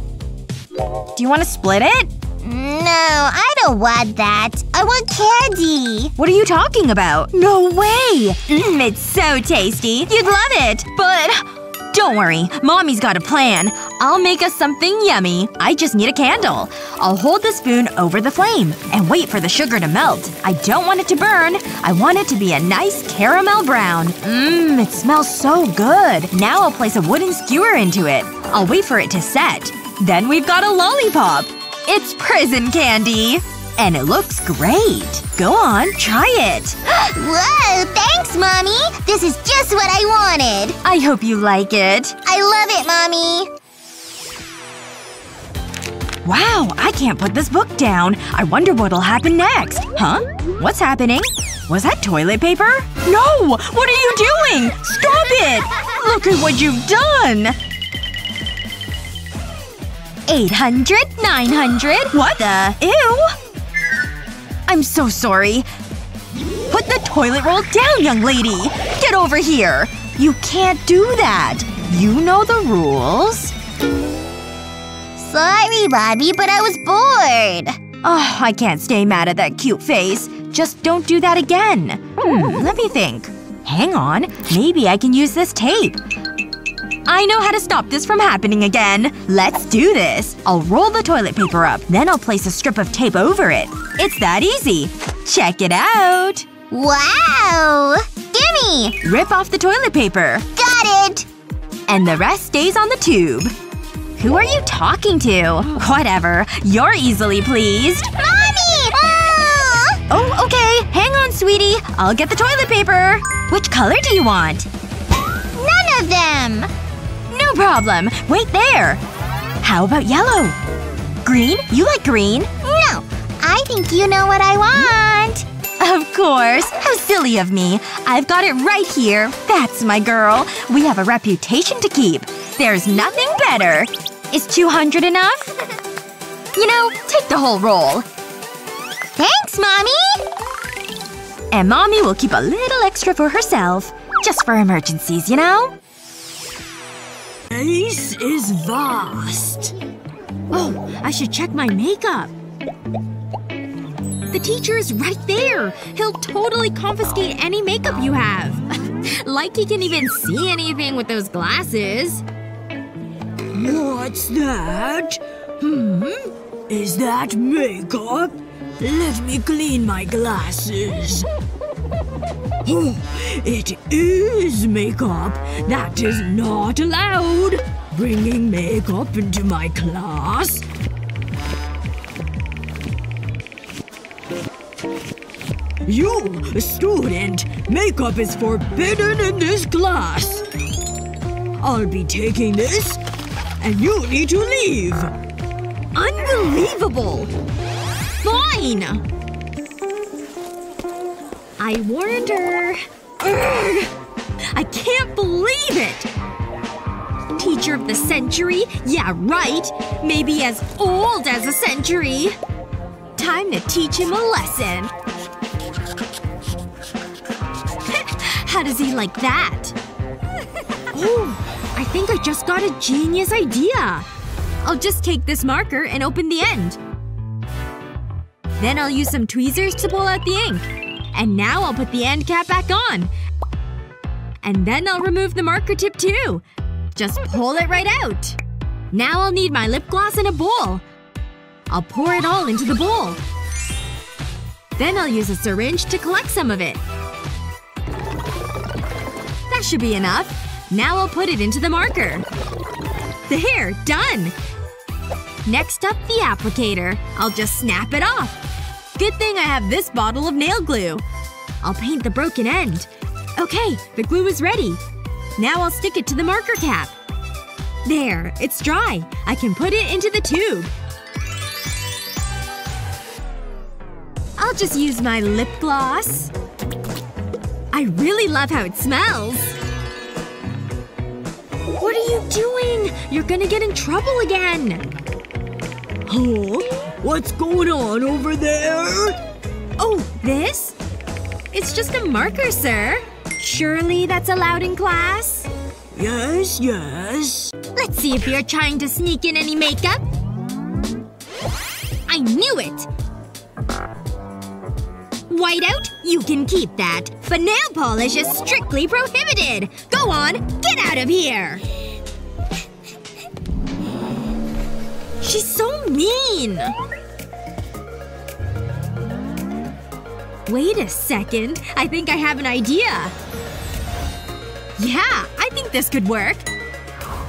Do you want to split it? No, I don't want that. I want candy. What are you talking about? No way! Mmm, it's so tasty. You'd love it. But don't worry. Mommy's got a plan. I'll make us something yummy. I just need a candle. I'll hold the spoon over the flame and wait for the sugar to melt. I don't want it to burn. I want it to be a nice caramel brown. Mmm, it smells so good. Now I'll place a wooden skewer into it. I'll wait for it to set. Then we've got a lollipop. It's prison candy! And it looks great. Go on, try it. Whoa, thanks, Mommy! This is just what I wanted! I hope you like it. I love it, Mommy! Wow, I can't put this book down. I wonder what'll happen next. Huh? What's happening? Was that toilet paper? No! What are you doing? Stop it! Look at what you've done! 800, 900. What the? Ew! I'm so sorry. Put the toilet roll down, young lady! Get over here! You can't do that! You know the rules. Sorry, Bobby, but I was bored. Oh, I can't stay mad at that cute face. Just don't do that again. Hmm, let me think. Hang on. Maybe I can use this tape. I know how to stop this from happening again. Let's do this. I'll roll the toilet paper up. Then I'll place a strip of tape over it. It's that easy. Check it out. Wow! Gimme! Rip off the toilet paper. Got it! And the rest stays on the tube. Who are you talking to? Whatever. You're easily pleased. Mommy! Oh! Oh, okay. Hang on, sweetie. I'll get the toilet paper. Which color do you want? None of them! No problem. Wait there. How about yellow? Green? You like green? No. I think you know what I want. Of course. How silly of me. I've got it right here. That's my girl. We have a reputation to keep. There's nothing better. Is 200 enough? You know, take the whole roll. Thanks, Mommy! And Mommy will keep a little extra for herself. Just for emergencies, you know? Space is vast. Oh, I should check my makeup. The teacher is right there. He'll totally confiscate any makeup you have. like he can even see anything with those glasses. What's that? Hmm? Is that makeup? Let me clean my glasses. Oh, it is makeup. That is not allowed. Bringing makeup into my class. You, student, makeup is forbidden in this class. I'll be taking this, and you need to leave. Unbelievable! Fine! I warned her. Urgh. I can't believe it! Teacher of the century? Yeah, right. Maybe as old as a century. Time to teach him a lesson. How does he like that? Oh, I think I just got a genius idea. I'll just take this marker and open the end. Then I'll use some tweezers to pull out the ink. And now I'll put the end cap back on. And then I'll remove the marker tip too. Just pull it right out. Now I'll need my lip gloss in a bowl. I'll pour it all into the bowl. Then I'll use a syringe to collect some of it. That should be enough. Now I'll put it into the marker. There! Done! Next up, the applicator. I'll just snap it off. Good thing I have this bottle of nail glue. I'll paint the broken end. Okay, the glue is ready. Now I'll stick it to the marker cap. There, it's dry. I can put it into the tube. I'll just use my lip gloss. I really love how it smells. What are you doing? You're gonna get in trouble again. Huh? What's going on over there? Oh, this? It's just a marker, sir. Surely that's allowed in class? Yes, yes. Let's see if you're trying to sneak in any makeup. I knew it! Whiteout? You can keep that. But nail polish is strictly prohibited! Go on, get out of here! She's so mean! Wait a second. I think I have an idea. Yeah, I think this could work.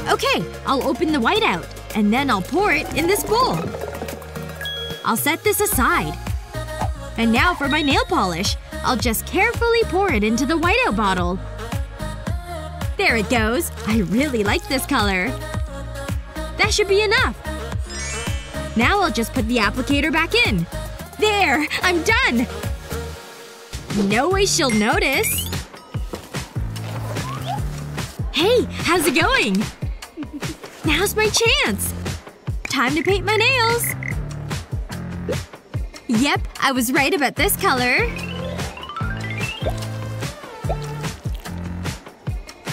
Okay, I'll open the whiteout. And then I'll pour it in this bowl. I'll set this aside. And now for my nail polish. I'll just carefully pour it into the whiteout bottle. There it goes. I really like this color. That should be enough. Now I'll just put the applicator back in. There! I'm done! No way she'll notice. Hey, how's it going? Now's my chance! Time to paint my nails! Yep, I was right about this color.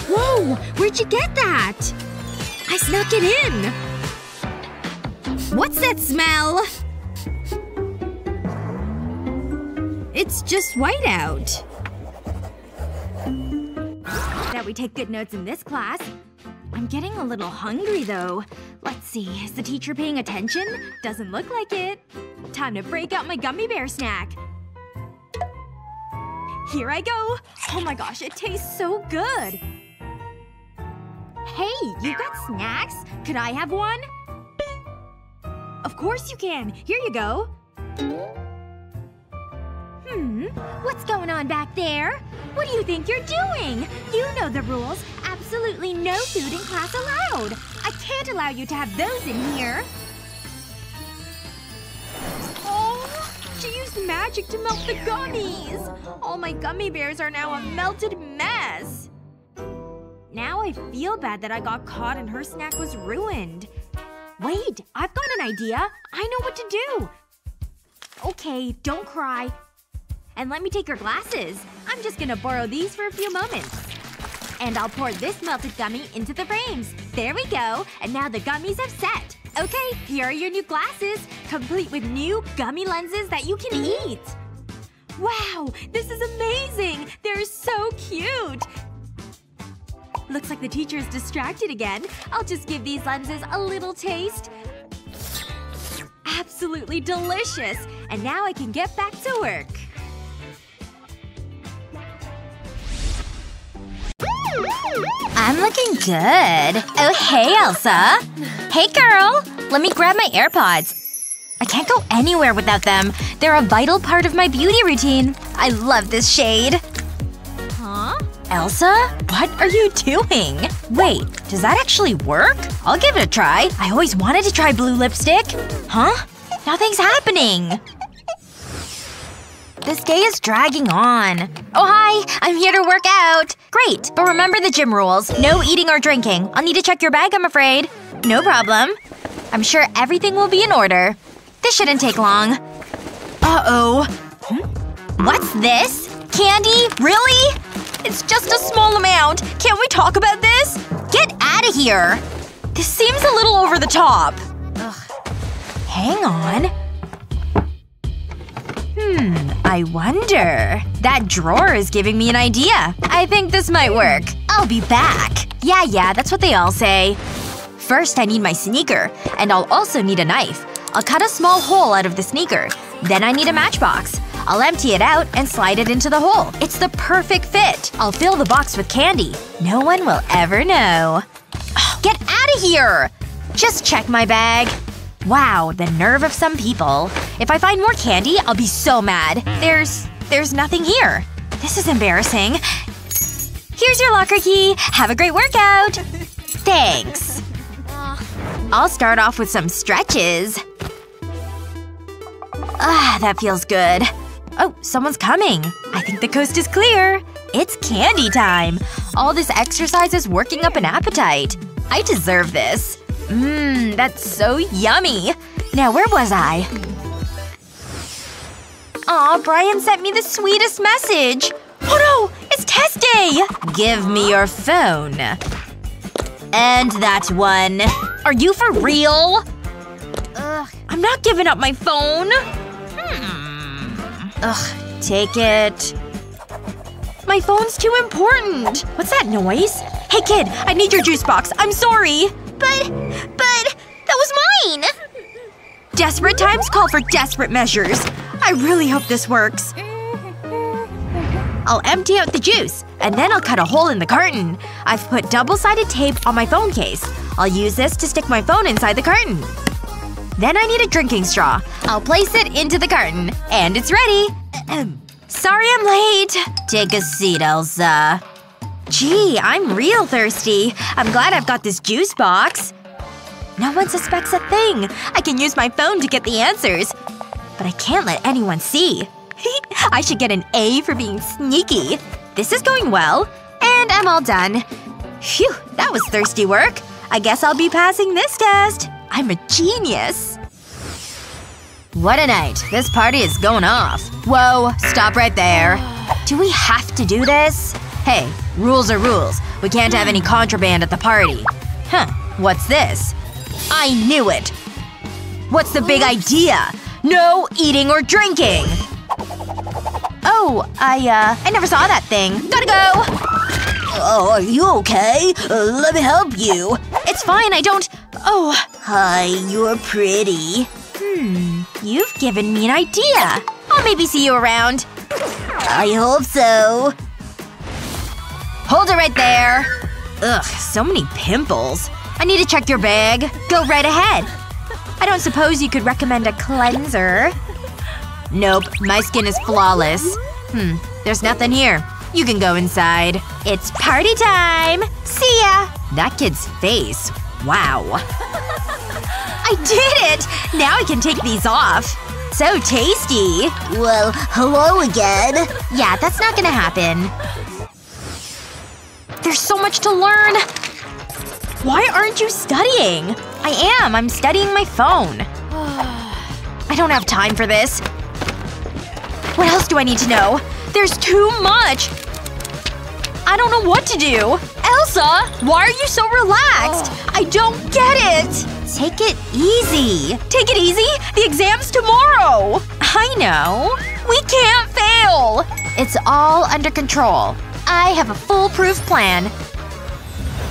Whoa! Where'd you get that? I snuck it in! What's that smell? It's just whiteout. That we take good notes in this class. I'm getting a little hungry, though. Let's see. Is the teacher paying attention? Doesn't look like it. Time to break out my gummy bear snack. Here I go. Oh my gosh, it tastes so good. Hey, you got snacks? Could I have one? Of course you can. Here you go. Hmm. What's going on back there? What do you think you're doing? You know the rules. Absolutely no food in class allowed. I can't allow you to have those in here. Oh, she used magic to melt the gummies. All my gummy bears are now a melted mess. Now I feel bad that I got caught and her snack was ruined. Wait, I've got an idea. I know what to do. Okay, don't cry. And let me take your glasses. I'm just gonna borrow these for a few moments. And I'll pour this melted gummy into the frames. There we go. And now the gummies have set. Okay, here are your new glasses. Complete with new gummy lenses that you can eat. Wow, this is amazing! They're so cute! Looks like the teacher's distracted again. I'll just give these lenses a little taste. Absolutely delicious! And now I can get back to work. I'm looking good. Oh, hey, Elsa. Hey, girl. Let me grab my AirPods. I can't go anywhere without them. They're a vital part of my beauty routine. I love this shade. Elsa? What are you doing? Wait, does that actually work? I'll give it a try. I always wanted to try blue lipstick. Huh? Nothing's happening. This day is dragging on. Oh hi! I'm here to work out! Great, but remember the gym rules. No eating or drinking. I'll need to check your bag, I'm afraid. No problem. I'm sure everything will be in order. This shouldn't take long. Uh-oh. Hmm? What's this? Candy? Really? It's just a small amount. Can't we talk about this? Get out of here! This seems a little over the top. Ugh. Hang on. Hmm, I wonder. That drawer is giving me an idea. I think this might work. I'll be back. Yeah, yeah, that's what they all say. First I need my sneaker. And I'll also need a knife. I'll cut a small hole out of the sneaker. Then I need a matchbox. I'll empty it out and slide it into the hole. It's the perfect fit. I'll fill the box with candy. No one will ever know. get out of here! Just check my bag. Wow, the nerve of some people. If I find more candy, I'll be so mad. There's… there's nothing here. This is embarrassing. Here's your locker key. Have a great workout! Thanks. I'll start off with some stretches. Ah, that feels good. Oh, someone's coming. I think the coast is clear. It's candy time. All this exercise is working up an appetite. I deserve this. Mmm, that's so yummy. Now where was I? Aw, Brian sent me the sweetest message. Oh no! It's test day! Give me your phone. And that one. Are you for real? Ugh. I'm not giving up my phone. Hmm. Ugh. Take it. My phone's too important. What's that noise? Hey kid, I need your juice box. I'm sorry. But… but… that was mine! Desperate times call for desperate measures. I really hope this works. I'll empty out the juice. And then I'll cut a hole in the carton. I've put double-sided tape on my phone case. I'll use this to stick my phone inside the carton. Then I need a drinking straw. I'll place it into the carton. And it's ready. Sorry I'm late. Take a seat, Elsa. Gee, I'm real thirsty. I'm glad I've got this juice box. No one suspects a thing. I can use my phone to get the answers. But I can't let anyone see. I should get an A for being sneaky. This is going well. And I'm all done. Phew, that was thirsty work. I guess I'll be passing this test. I'm a genius. What a night. This party is going off. Whoa, stop right there. Do we have to do this? Hey, rules are rules. We can't have any contraband at the party. Huh. What's this? I knew it! What's the big idea? No eating or drinking! Oh, I, uh, I never saw that thing. Gotta go! Oh, are you okay? Uh, let me help you. It's fine, I don't… Oh. Hi, you're pretty. Hmm. You've given me an idea. I'll maybe see you around. I hope so. Hold it right there. Ugh, so many pimples. I need to check your bag. Go right ahead. I don't suppose you could recommend a cleanser? Nope. My skin is flawless. Hmm. There's nothing here. You can go inside. It's party time! See ya! That kid's face. Wow. I did it! Now I can take these off. So tasty. Well, hello again. Yeah, that's not gonna happen. There's so much to learn! Why aren't you studying? I am. I'm studying my phone. I don't have time for this. What else do I need to know? There's too much! I don't know what to do. Elsa! Why are you so relaxed? I don't get it! Take it easy. Take it easy? The exam's tomorrow! I know. We can't fail! It's all under control. I have a foolproof plan.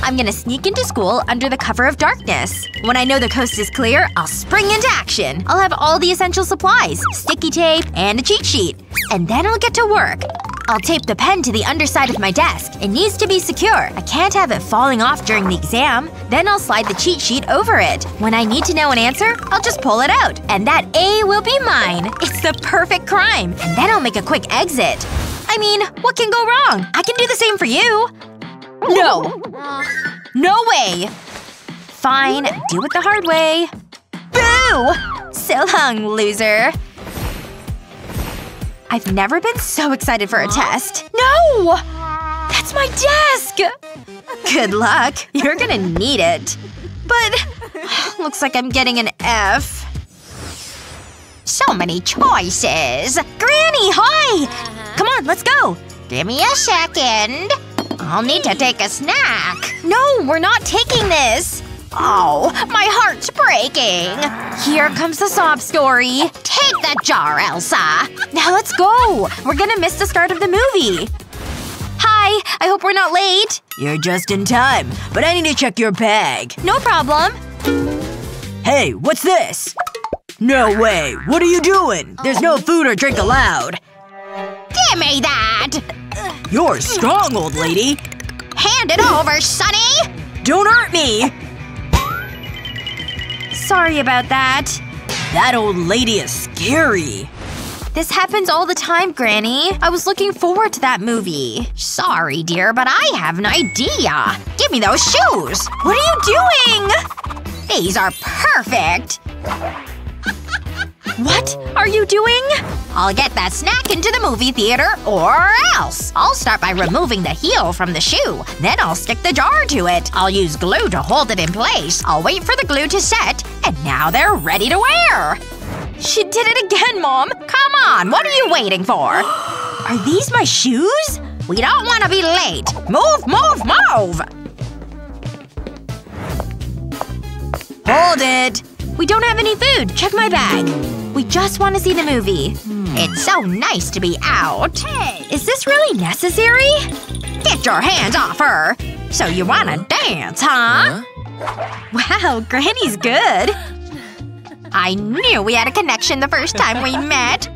I'm gonna sneak into school under the cover of darkness. When I know the coast is clear, I'll spring into action. I'll have all the essential supplies, sticky tape, and a cheat sheet. And then I'll get to work. I'll tape the pen to the underside of my desk. It needs to be secure. I can't have it falling off during the exam. Then I'll slide the cheat sheet over it. When I need to know an answer, I'll just pull it out. And that A will be mine. It's the perfect crime. And then I'll make a quick exit. I mean, what can go wrong? I can do the same for you. No. No way. Fine. Do it the hard way. Boo! So long, loser. I've never been so excited for a test. No! That's my desk! Good luck. You're gonna need it. But looks like I'm getting an F. So many choices. Granny, hi! Come on, let's go. Give me a second. I'll need to take a snack. No, we're not taking this. Oh, my heart's breaking. Here comes the sob story. Take that jar, Elsa. Now let's go. We're gonna miss the start of the movie. Hi, I hope we're not late. You're just in time. But I need to check your bag. No problem. Hey, what's this? No way. What are you doing? There's no food or drink allowed. Give me that! You're strong, old lady. Hand it over, Sonny! Don't hurt me! Sorry about that. That old lady is scary. This happens all the time, Granny. I was looking forward to that movie. Sorry, dear, but I have an idea. Give me those shoes! What are you doing? These are perfect! What are you doing? I'll get that snack into the movie theater, or else. I'll start by removing the heel from the shoe. Then I'll stick the jar to it. I'll use glue to hold it in place. I'll wait for the glue to set, and now they're ready to wear! She did it again, Mom! Come on, what are you waiting for? Are these my shoes? We don't want to be late. Move, move, move! Hold it! We don't have any food. Check my bag. We just want to see the movie. It's so nice to be out. Hey. Is this really necessary? Get your hands off her! So you wanna dance, huh? Wow, Granny's good. I knew we had a connection the first time we met.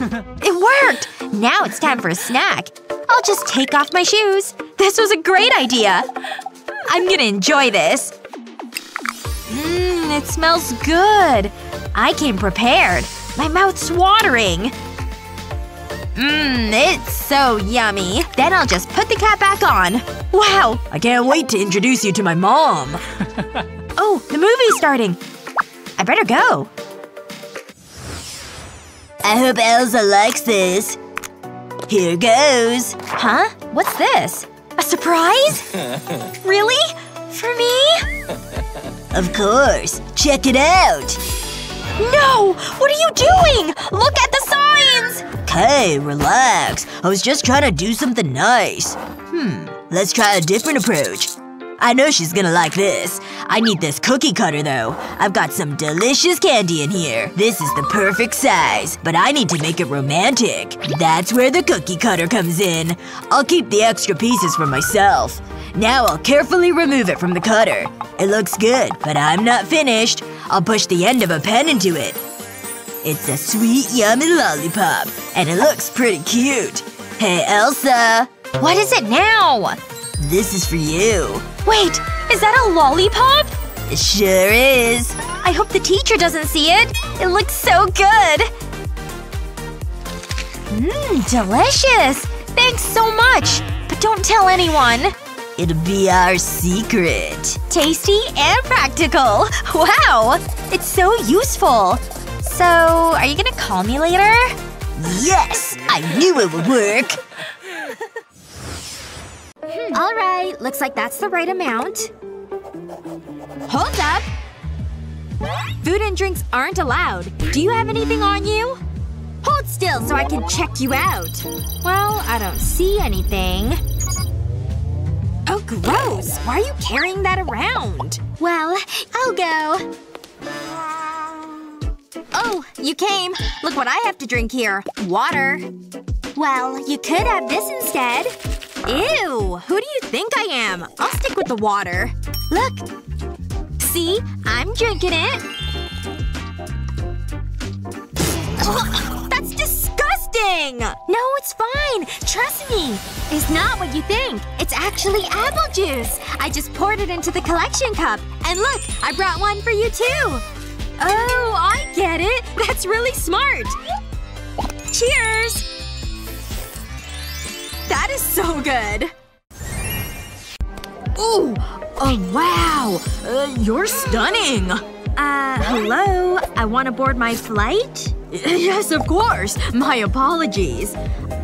It worked! Now it's time for a snack. I'll just take off my shoes. This was a great idea. I'm gonna enjoy this. Mmm, it smells good. I came prepared. My mouth's watering. Mmm, it's so yummy. Then I'll just put the cap back on. Wow! I can't wait to introduce you to my mom. Oh, the movie's starting. I better go. I hope Elsa likes this. Here goes. Huh? What's this? A surprise? really? For me? Of course. Check it out. No! What are you doing? Look at the signs! Okay, relax. I was just trying to do something nice. Hmm. Let's try a different approach. I know she's gonna like this. I need this cookie cutter, though. I've got some delicious candy in here. This is the perfect size. But I need to make it romantic. That's where the cookie cutter comes in. I'll keep the extra pieces for myself. Now I'll carefully remove it from the cutter. It looks good, but I'm not finished. I'll push the end of a pen into it. It's a sweet, yummy lollipop. And it looks pretty cute. Hey, Elsa. What is it now? This is for you. Wait, is that a lollipop? It sure is. I hope the teacher doesn't see it. It looks so good. Mmm, delicious. Thanks so much. But don't tell anyone. It'll be our secret. Tasty and practical. Wow! It's so useful. So, are you gonna call me later? Yes! I knew it would work! Hmm. Alright, looks like that's the right amount. Hold up! Food and drinks aren't allowed. Do you have anything on you? Hold still so I can check you out. Well, I don't see anything. Oh, gross! Why are you carrying that around? Well, I'll go. Oh, you came. Look what I have to drink here. Water. Well, you could have this instead. Ew! Who do you think I am? I'll stick with the water. Look. See? I'm drinking it. That's disgusting! No, it's fine. Trust me. It's not what you think. It's actually apple juice. I just poured it into the collection cup. And look, I brought one for you too. Oh, I get it. That's really smart. Cheers! That is so good! Ooh! Oh, wow! Uh, you're stunning! Uh, hello? I want to board my flight? Yes, of course! My apologies.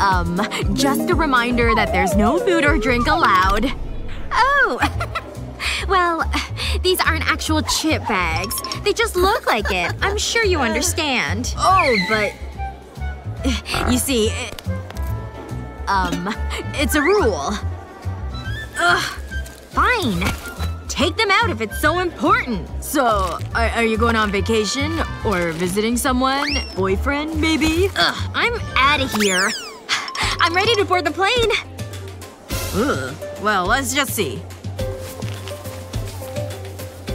Um, just a reminder that there's no food or drink allowed. Oh! well, these aren't actual chip bags. They just look like it. I'm sure you understand. Oh, but… You see, um, it's a rule. Ugh. Fine. Take them out if it's so important. So, are, are you going on vacation? Or visiting someone? Boyfriend, maybe? Ugh, I'm out of here. I'm ready to board the plane. Ugh. Well, let's just see.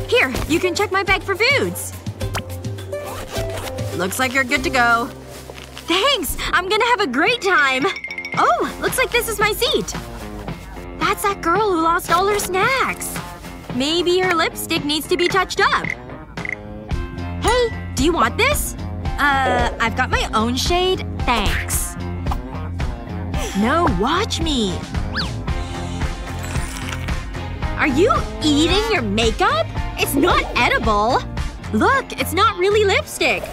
Here, you can check my bag for foods. Looks like you're good to go. Thanks! I'm gonna have a great time! Oh, looks like this is my seat. That's that girl who lost all her snacks. Maybe her lipstick needs to be touched up. Hey, do you want this? Uh, I've got my own shade. Thanks. No, watch me. Are you eating your makeup? It's not edible. Look, it's not really lipstick.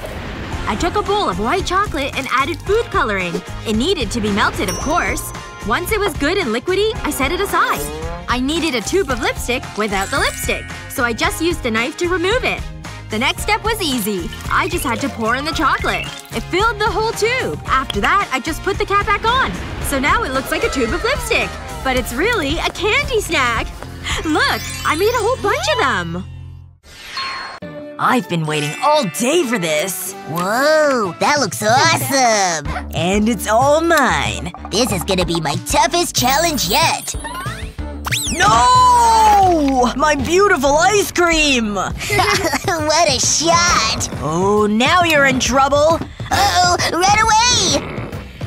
I took a bowl of white chocolate and added food coloring. It needed to be melted, of course. Once it was good and liquidy, I set it aside. I needed a tube of lipstick without the lipstick, so I just used a knife to remove it. The next step was easy. I just had to pour in the chocolate. It filled the whole tube. After that, I just put the cap back on. So now it looks like a tube of lipstick. But it's really a candy snack. Look! I made a whole bunch of them! I've been waiting all day for this. Whoa, that looks awesome! And it's all mine. This is gonna be my toughest challenge yet! No! My beautiful ice cream! what a shot! Oh, now you're in trouble. Uh oh, run away!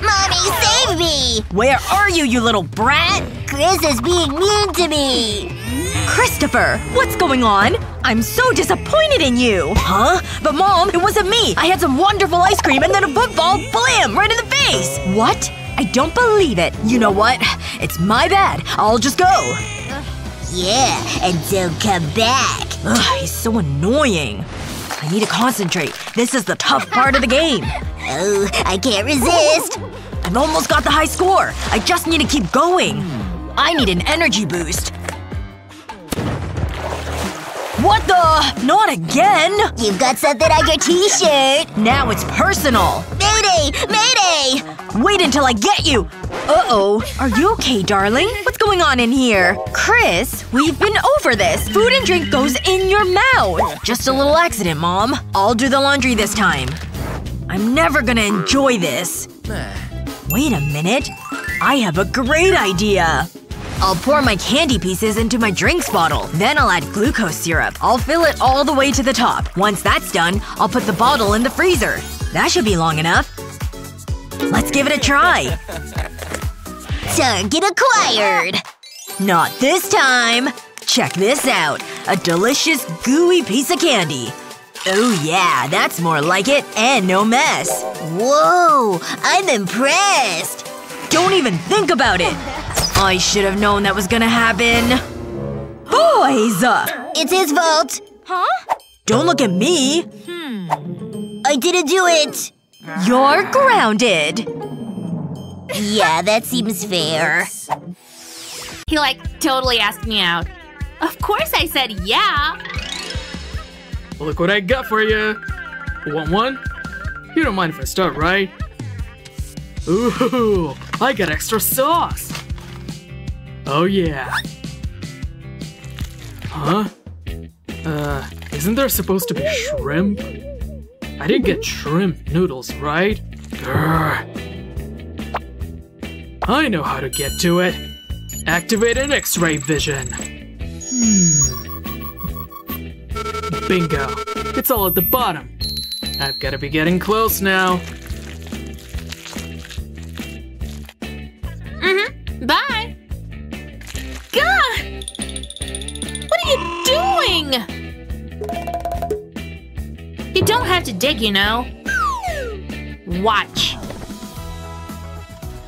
Mommy, save me! Where are you, you little brat? Chris is being mean to me! Christopher! What's going on? I'm so disappointed in you! Huh? But mom, it wasn't me! I had some wonderful ice cream and then a football, blam! Right in the face! What? I don't believe it. You know what? It's my bad. I'll just go. Yeah, and don't come back. Ugh, he's so annoying. I need to concentrate. This is the tough part of the game. Oh, I can't resist. I've almost got the high score. I just need to keep going. I need an energy boost. What the? Not again! You've got something on your t-shirt! Now it's personal! Mayday! Mayday! Wait until I get you! Uh-oh. Are you okay, darling? What's going on in here? Chris, we've been over this. Food and drink goes in your mouth. Just a little accident, Mom. I'll do the laundry this time. I'm never gonna enjoy this. Wait a minute. I have a great idea! I'll pour my candy pieces into my drinks bottle. Then I'll add glucose syrup. I'll fill it all the way to the top. Once that's done, I'll put the bottle in the freezer. That should be long enough. Let's give it a try. Target acquired! Not this time! Check this out. A delicious, gooey piece of candy. Oh yeah, that's more like it, and no mess. Whoa! I'm impressed! Don't even think about it! I should have known that was gonna happen. Boys! It's his fault! Huh? Don't look at me! Hmm. I didn't do it! You're grounded! Yeah, that seems fair. He like totally asked me out. Of course I said yeah. Look what I got for you. Want one? You don't mind if I start, right? Ooh, I got extra sauce. Oh yeah. Huh? Uh, isn't there supposed to be shrimp? I didn't get shrimp noodles, right? Grr. I know how to get to it. Activate an X-ray vision. Hmm. Bingo. It's all at the bottom. I've gotta be getting close now. Mm-hmm. Bye. You? You don't have to dig, you know. Watch.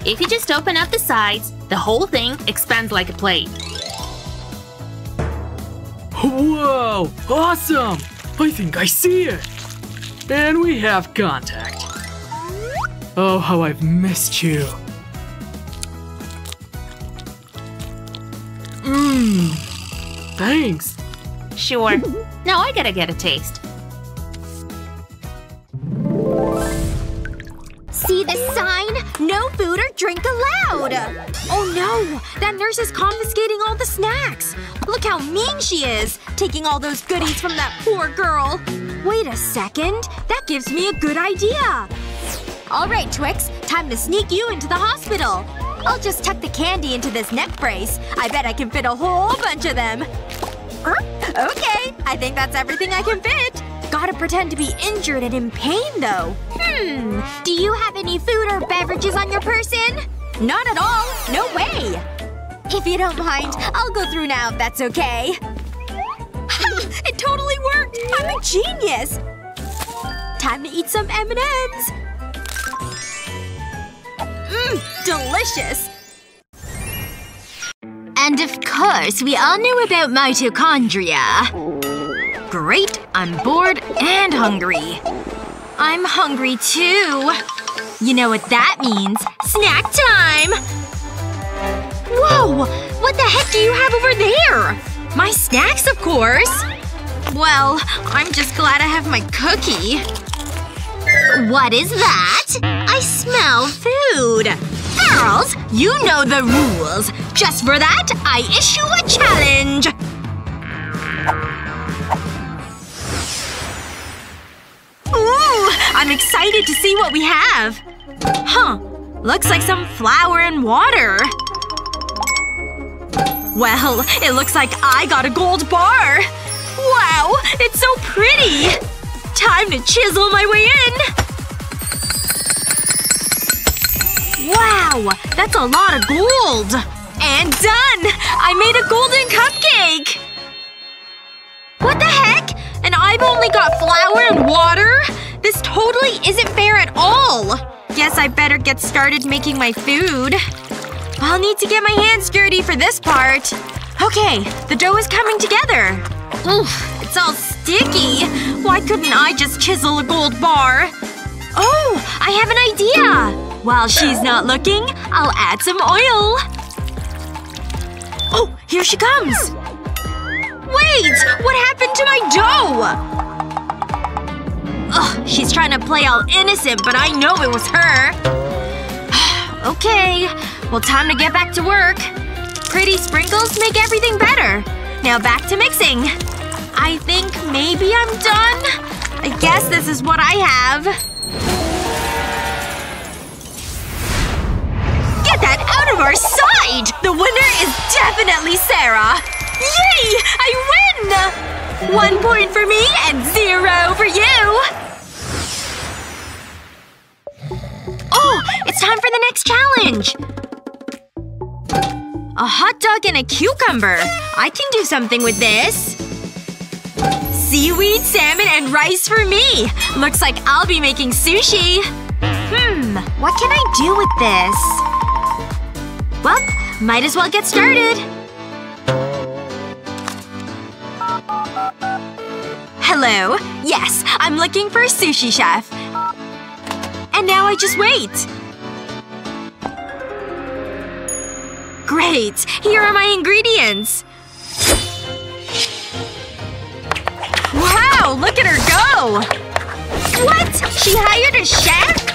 If you just open up the sides, The whole thing expands like a plate. Whoa! Awesome! I think I see it! And we have contact. Oh, how I've missed you. Mmm. Thanks. Sure. now I gotta get a taste. See the sign? No food or drink allowed! Oh no! That nurse is confiscating all the snacks! Look how mean she is! Taking all those goodies from that poor girl! Wait a second. That gives me a good idea! Alright, Twix. Time to sneak you into the hospital. I'll just tuck the candy into this neck brace. I bet I can fit a whole bunch of them. Er, okay. I think that's everything I can fit. Gotta pretend to be injured and in pain, though. Hmm. Do you have any food or beverages on your person? Not at all. No way. If you don't mind, I'll go through now if that's okay. It totally worked! I'm a genius! Time to eat some M&M's! Mmm, delicious! And of course, we all knew about mitochondria. Great, I'm bored and hungry. I'm hungry too. You know what that means. Snack time! Whoa! What the heck do you have over there? My snacks, of course! Well, I'm just glad I have my cookie. What is that? I smell food. Girls, you know the rules. Just for that, I issue a challenge. Ooh, I'm excited to see what we have. Huh. Looks like some flour and water. Well, it looks like I got a gold bar. Wow, it's so pretty! Time to chisel my way in! Wow, that's a lot of gold! And done! I made a golden cupcake! What the heck? And I've only got flour and water? This totally isn't fair at all! Guess I better get started making my food. I'll need to get my hands dirty for this part. Okay, the dough is coming together. Oof, it's all sticky. Why couldn't I just chisel a gold bar? Oh, I have an idea! While she's not looking, I'll add some oil. Oh, here she comes! Wait! What happened to my dough? Ugh, she's trying to play all innocent, but I know it was her. okay. Well, time to get back to work. Pretty sprinkles make everything better. Now back to mixing. I think maybe I'm done? I guess this is what I have. That out of our sight! The winner is definitely Sarah! Yay! I win! One point for me and zero for you! Oh! It's time for the next challenge! A hot dog and a cucumber. I can do something with this. Seaweed, salmon, and rice for me! Looks like I'll be making sushi. Hmm. What can I do with this? Well, might as well get started. Hello. Yes, I'm looking for a sushi chef. And now I just wait. Great! Here are my ingredients! Wow! Look at her go! What? She hired a chef?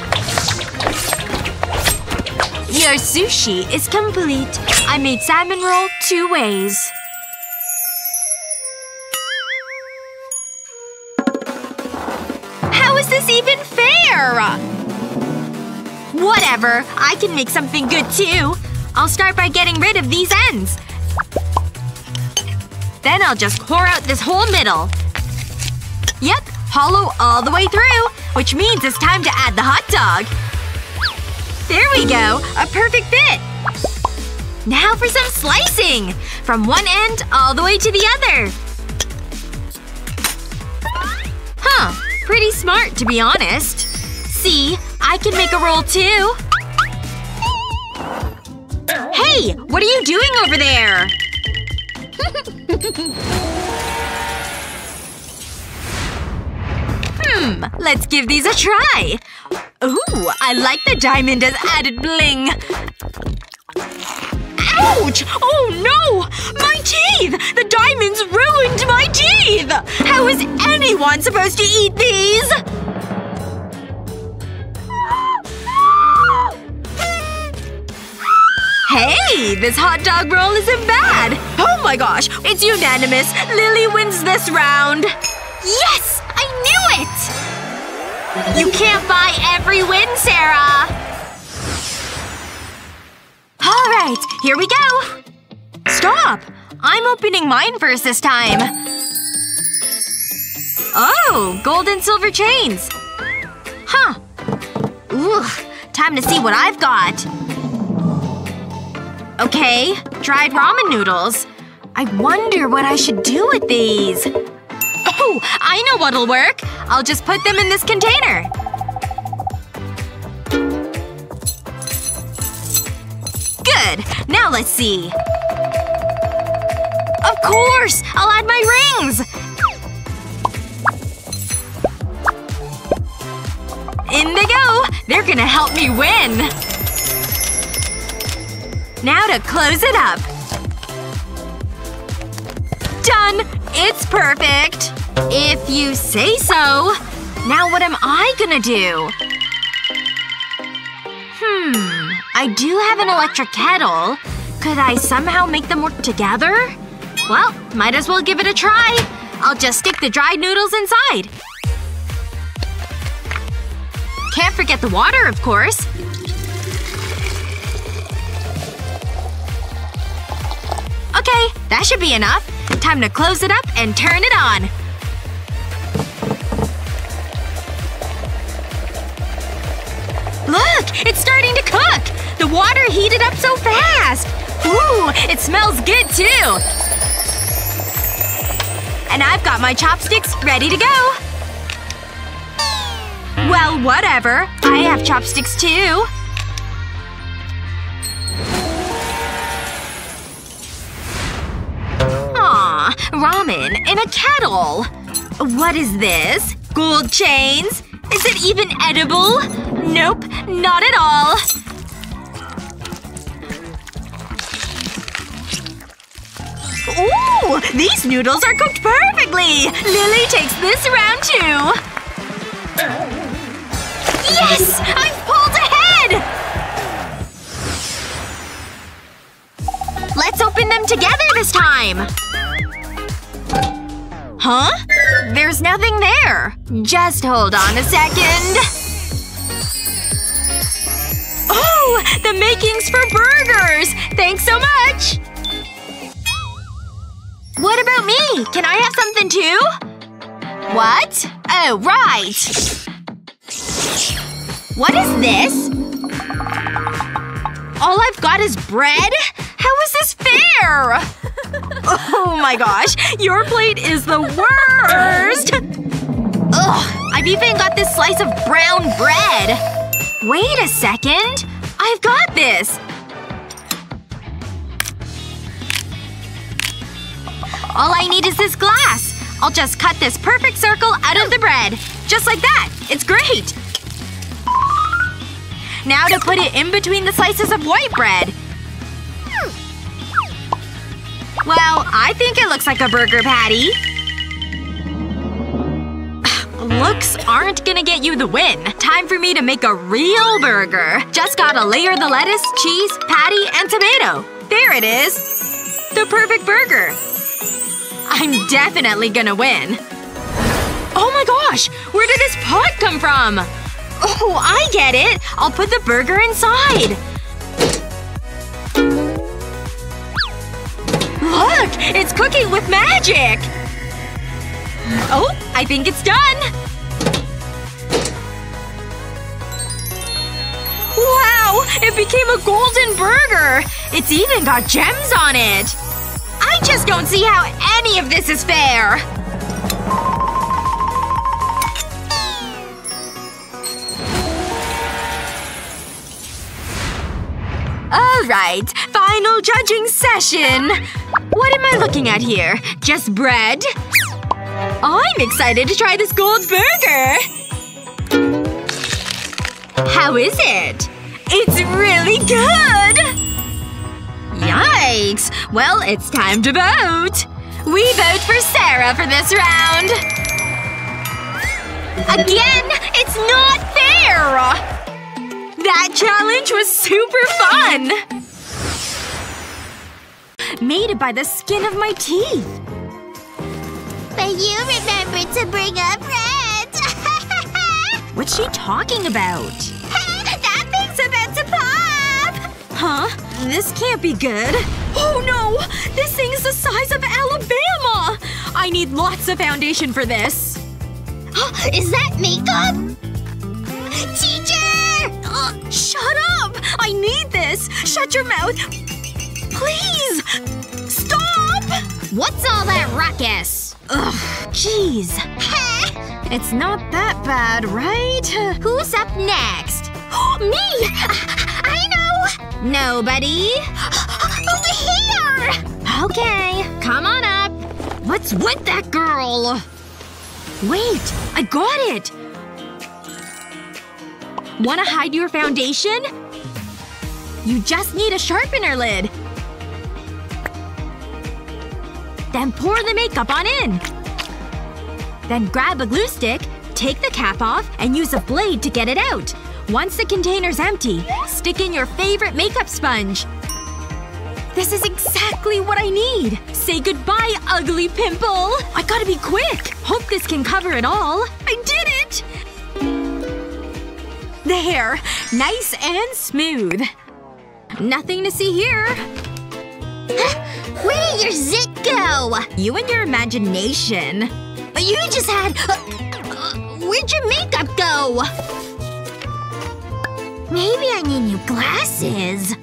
Your sushi is complete. I made salmon roll two ways. How is this even fair? Whatever. I can make something good too. I'll start by getting rid of these ends. Then I'll just core out this whole middle. Yep, hollow all the way through. Which means it's time to add the hot dog. There we go. A perfect fit. Now for some slicing! From one end all the way to the other. Huh. Pretty smart, to be honest. See? I can make a roll too. Hey! What are you doing over there? hmm. Let's give these a try. Ooh, I like the diamond as added bling. Ouch! Oh no! My teeth! The diamonds ruined my teeth! How is anyone supposed to eat these? Hey! This hot dog roll isn't bad! Oh my gosh! It's unanimous! Lily wins this round! Yes! Knew it! You can't buy every win, Sarah! Alright, here we go! Stop! I'm opening mine first this time. Oh, gold and silver chains. Huh. Ooh, time to see what I've got. Okay, dried ramen noodles. I wonder what I should do with these. Oh, I know what'll work. I'll just put them in this container. Good. Now let's see. Of course! I'll add my rings! In they go! They're gonna help me win! Now to close it up. Done! It's perfect! If you say so. Now what am I gonna do? Hmm. I do have an electric kettle. Could I somehow make them work together? Well, might as well give it a try. I'll just stick the dried noodles inside. Can't forget the water, of course. Okay, that should be enough. Time to close it up and turn it on. Look! It's starting to cook! The water heated up so fast! Ooh, it smells good too! And I've got my chopsticks ready to go! Hmm. Well, whatever. I have chopsticks too. Ramen in a kettle. What is this? Gold chains? Is it even edible? Nope, not at all. Ooh! These noodles are cooked perfectly! Lily takes this round too! Yes! I've pulled ahead! Let's open them together this time! Huh? There's nothing there. Just hold on a second. Oh! The makings for burgers! Thanks so much! What about me? Can I have something too? What? Oh, right. What is this? All I've got is bread? How is this fair? oh my gosh. Your plate is the worst! Ugh. I've even got this slice of brown bread. Wait a second. I've got this. All I need is this glass. I'll just cut this perfect circle out of the bread. Just like that. It's great! Now to put it in between the slices of white bread. Well, I think it looks like a burger patty. Looks aren't gonna get you the win. Time for me to make a real burger. Just gotta layer the lettuce, cheese, patty, and tomato. There it is. The perfect burger. I'm definitely gonna win. Oh my gosh! Where did this pot come from? Oh, I get it! I'll put the burger inside. Look! It's cooking with magic! Oh, I think it's done! Wow! It became a golden burger! It's even got gems on it! I just don't see how any of this is fair! Alright, final judging session! What am I looking at here? Just bread? I'm excited to try this gold burger! How is it? It's really good! Yikes. Well, it's time to vote. We vote for Sarah for this round. Again, it's not fair! That challenge was super fun! Made it by the skin of my teeth. But you remembered to bring a friend. What's she talking about? that thing's about to pop! Huh? This can't be good. Oh no! This thing's the size of Alabama! I need lots of foundation for this. Is that makeup? Teacher! Shut up! I need this! Shut your mouth! Please! Stop! What's all that ruckus? Ugh, jeez. It's not that bad, right? Who's up next? Me! I know! Nobody? Over here! Okay, come on up. What's with that girl? Wait, I got it! Wanna hide your foundation? You just need a sharpener lid. Then pour the makeup on in. Then grab a glue stick, take the cap off, and use a blade to get it out. Once the container's empty, stick in your favorite makeup sponge. This is exactly what I need! Say goodbye, ugly pimple! I gotta be quick! Hope this can cover it all. I did it! There. Nice and smooth. Nothing to see here. Where did your zit go? You and your imagination. You just had… Uh, uh, where'd your makeup go? Maybe I need new glasses.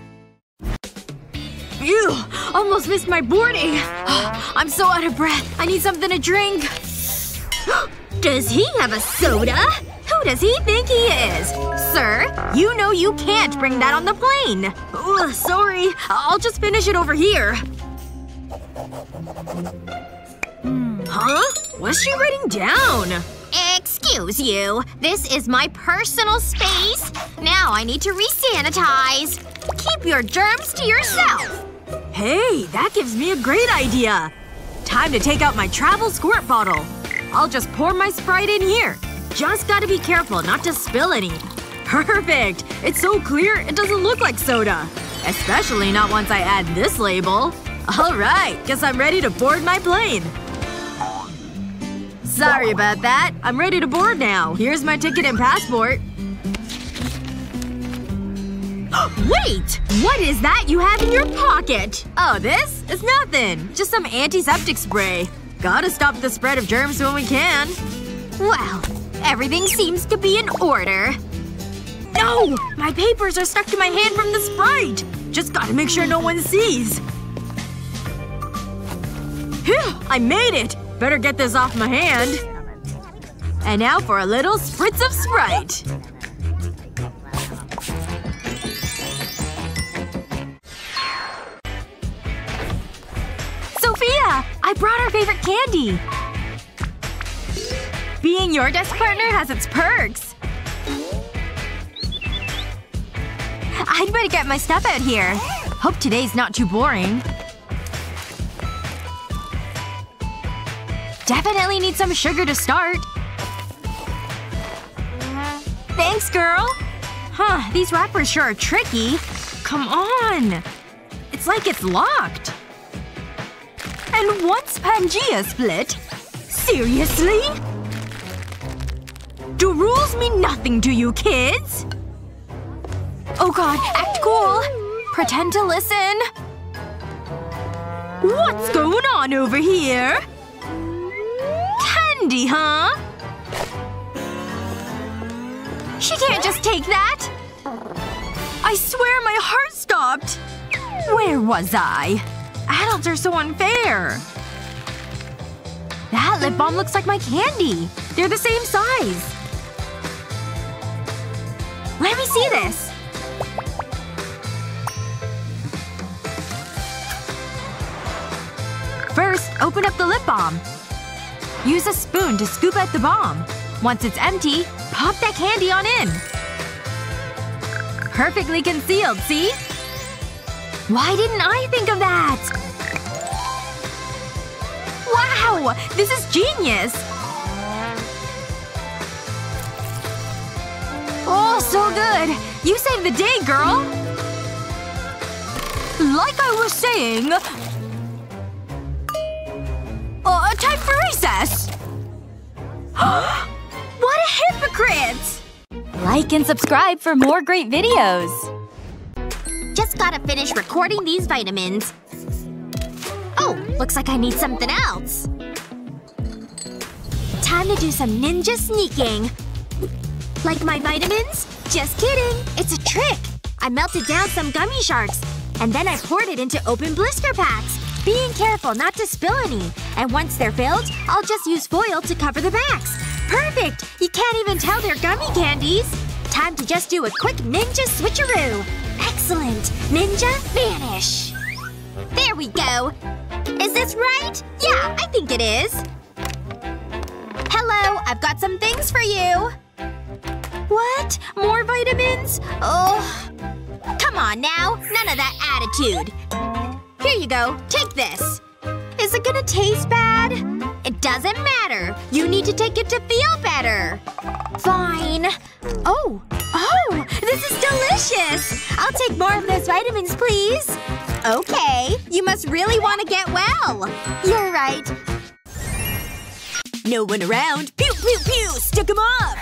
Ew! Almost missed my boarding! I'm so out of breath. I need something to drink. Does he have a soda? Who does he think he is? Sir, you know you can't bring that on the plane. Ugh, sorry. I'll just finish it over here. Hmm, huh? What's she writing down? Excuse you. This is my personal space. Now I need to re-sanitize. Keep your germs to yourself. Hey, that gives me a great idea! Time to take out my travel squirt bottle. I'll just pour my Sprite in here. Just gotta be careful not to spill any. Perfect! It's so clear it doesn't look like soda. Especially not once I add this label. Alright, guess I'm ready to board my plane. Sorry about that. I'm ready to board now. Here's my ticket and passport. Wait! What is that you have in your pocket? Oh, this? It's nothing. Just some antiseptic spray. Gotta stop the spread of germs when we can. Well, everything seems to be in order. No! My papers are stuck to my hand from the Sprite! Just gotta make sure no one sees. Phew! I made it! Better get this off my hand. And now for a little spritz of Sprite. Sophia! I brought our favorite candy! Being your desk partner has its perks. I'd better get my stuff out here. Hope today's not too boring. Definitely need some sugar to start. Thanks, girl! Huh, these wrappers sure are tricky. Come on! It's like it's locked. And once Pangea split? Seriously? Do rules mean nothing to you, kids? Oh god, act cool. Pretend to listen. What's going on over here? Candy, huh? She can't just take that! I swear my heart stopped! Where was I? Adults are so unfair. That lip balm looks like my candy. They're the same size. Let me see this! First, open up the lip balm. Use a spoon to scoop out the balm. Once it's empty, pop that candy on in. Perfectly concealed, see? Why didn't I think of that? Wow! This is genius! Oh, so good! You saved the day, girl! Like I was saying… Uh, time for recess! what a hypocrite! Like and subscribe for more great videos! Just gotta finish recording these vitamins. Oh, looks like I need something else. Time to do some ninja sneaking. Like my vitamins? Just kidding. It's a trick. I melted down some gummy sharks. And then I poured it into open blister packs. Being careful not to spill any. And once they're filled, I'll just use foil to cover the backs. Perfect! You can't even tell they're gummy candies. Time to just do a quick ninja switcheroo. Excellent! Ninja vanish. There we go. Is this right? Yeah, I think it is. Hello, I've got some things for you. What? More vitamins? Oh. Come on now. None of that attitude. Here you go. Take this. Is it gonna taste bad? It doesn't matter. You need to take it to feel better. Fine. Oh. Oh! This is delicious! I'll take more of those vitamins, please. Okay. You must really want to get well. You're right. No one around. Pew pew pew! Stick 'em up!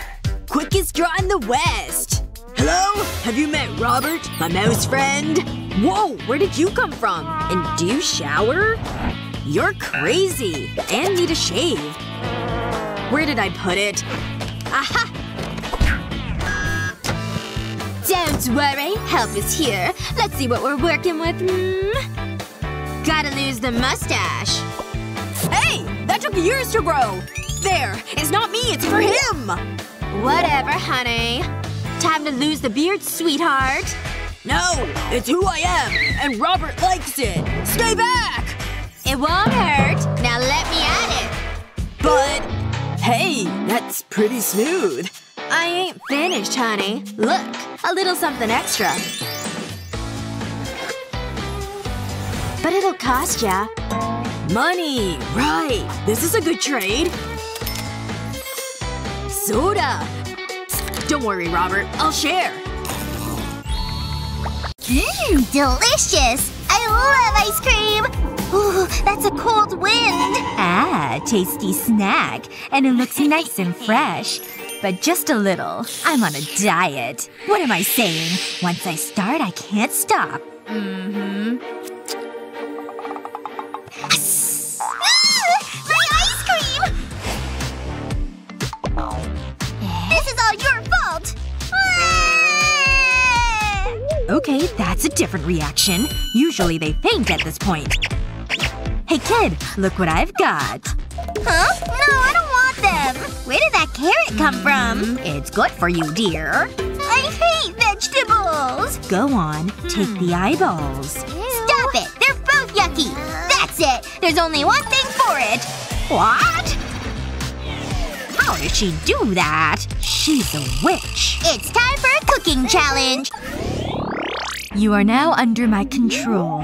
Quickest draw in the West. Hello? Have you met Robert? My mouse friend? Whoa, where did you come from? And do you shower? You're crazy. And need a shave. Where did I put it? Aha! Don't worry. Help is here. Let's see what we're working with. Hmm? Gotta lose the mustache. Hey! That took years to grow! There! It's not me, it's for him! Whatever, honey. Time to lose the beard, sweetheart. No! It's who I am! And Robert likes it! Stay back! It won't hurt. Now let me at it. But… Hey, that's pretty smooth. I ain't finished, honey. Look. A little something extra. But it'll cost ya. Money! Right. This is a good trade. Soda! Don't worry, Robert. I'll share. Mmm, delicious! I love ice cream! Ooh, that's a cold wind! Ah, tasty snack. And it looks nice and fresh. But just a little. I'm on a diet. What am I saying? Once I start, I can't stop. Mm-hmm. All your fault! Okay, that's a different reaction. Usually they faint at this point. Hey kid, look what I've got. Huh? No, I don't want them. Where did that carrot come from? Mm-hmm. It's good for you, dear. I hate vegetables! Go on, take the hmm. eyeballs. Stop it! They're both yucky! That's it! There's only one thing for it! What? How did she do that? She's a witch. It's time for a cooking challenge! You are now under my control.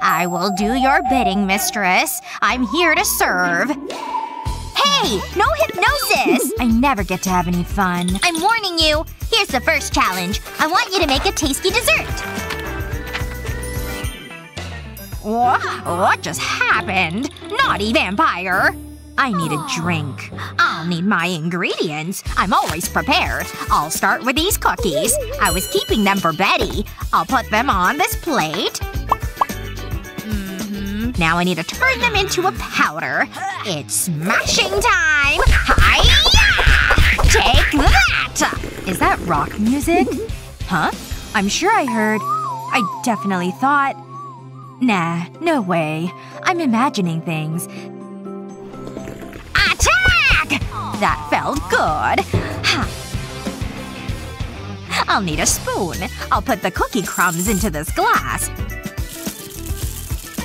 I will do your bidding, mistress. I'm here to serve. Hey! No hypnosis! I never get to have any fun. I'm warning you. Here's the first challenge. I want you to make a tasty dessert. What? What just happened? Naughty vampire! I need a drink. I'll need my ingredients. I'm always prepared. I'll start with these cookies. I was keeping them for Betty. I'll put them on this plate. Mm-hmm. Now I need to turn them into a powder. It's smashing time! Hiya! Take that! Is that rock music? Huh? I'm sure I heard… I definitely thought… Nah, no way. I'm imagining things. That felt good. I'll need a spoon. I'll put the cookie crumbs into this glass.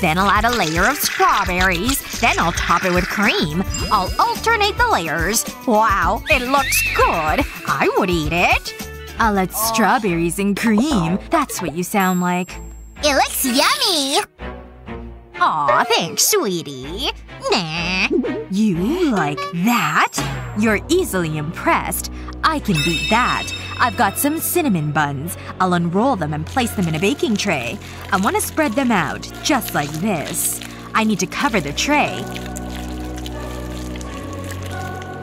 Then I'll add a layer of strawberries. Then I'll top it with cream. I'll alternate the layers. Wow, it looks good. I would eat it. I'll add strawberries and cream. That's what you sound like. It looks yummy! Aw, thanks, sweetie. Nah. You like that? You're easily impressed. I can beat that. I've got some cinnamon buns. I'll unroll them and place them in a baking tray. I want to spread them out, just like this. I need to cover the tray.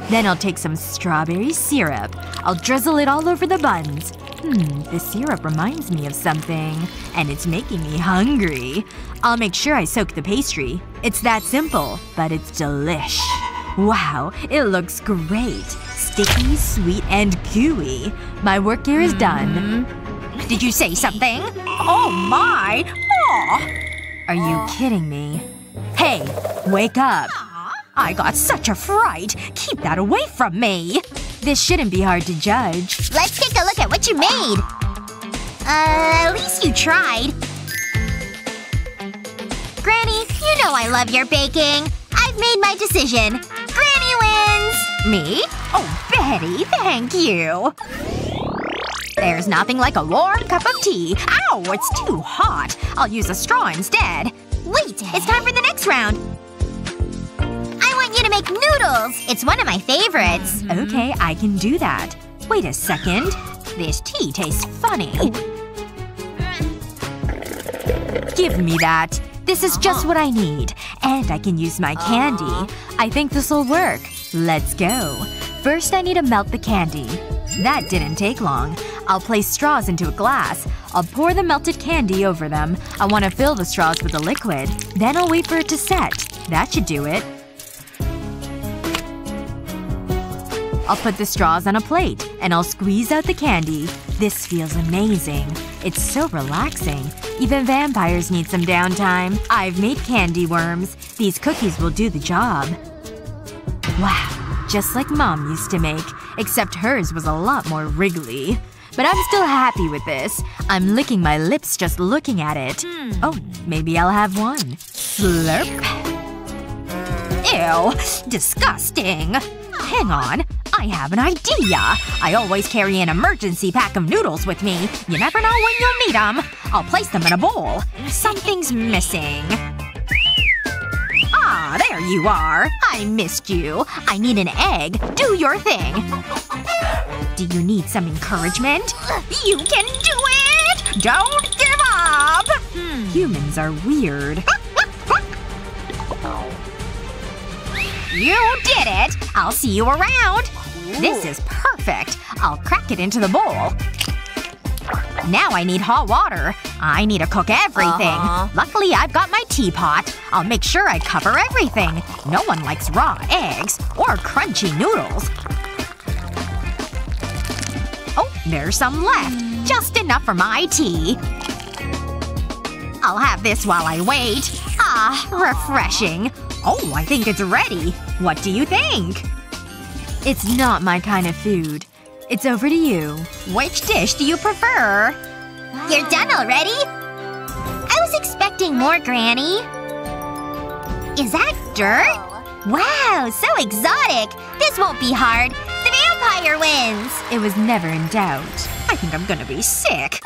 Then I'll take some strawberry syrup. I'll drizzle it all over the buns. Hmm, the syrup reminds me of something. And it's making me hungry. I'll make sure I soak the pastry. It's that simple, but it's delish. Wow, it looks great. Sticky, sweet, and gooey. My work here is done. Did you say something? Oh my! Aw! Are you kidding me? Hey! Wake up! I got such a fright. Keep that away from me. This shouldn't be hard to judge. Let's take a look at what you made. Uh, at least you tried. Granny, you know I love your baking. I've made my decision. Granny wins! Me? Oh, Betty, thank you. There's nothing like a warm cup of tea. Ow, it's too hot. I'll use a straw instead. Wait, it's time for the next round. Make noodles. It's one of my favorites. Okay, I can do that. Wait a second. This tea tastes funny. Give me that. This is just what I need. And I can use my candy. I think this'll work. Let's go. First I need to melt the candy. That didn't take long. I'll place straws into a glass. I'll pour the melted candy over them. I want to fill the straws with the liquid. Then I'll wait for it to set. That should do it. I'll put the straws on a plate, and I'll squeeze out the candy. This feels amazing. It's so relaxing. Even vampires need some downtime. I've made candy worms. These cookies will do the job. Wow. Just like mom used to make. Except hers was a lot more wriggly. But I'm still happy with this. I'm licking my lips just looking at it. Hmm. Oh, maybe I'll have one. Slurp. Ew. Disgusting. Hang on. I have an idea. I always carry an emergency pack of noodles with me. You never know when you'll need them. I'll place them in a bowl. Something's missing. Ah, there you are. I missed you. I need an egg. Do your thing. Do you need some encouragement? You can do it! Don't give up! Humans are weird. You did it! I'll see you around! This is perfect. I'll crack it into the bowl. Now I need hot water. I need to cook everything. Luckily I've got my teapot. I'll make sure I cover everything. No one likes raw eggs. Or crunchy noodles. Oh, there's some left. Just enough for my tea. I'll have this while I wait. Ah, refreshing. Oh, I think it's ready. What do you think? It's not my kind of food. It's over to you. Which dish do you prefer? You're done already? I was expecting more, Granny. Is that dirt? Wow, so exotic. This won't be hard. The vampire wins! It was never in doubt. I think I'm gonna be sick.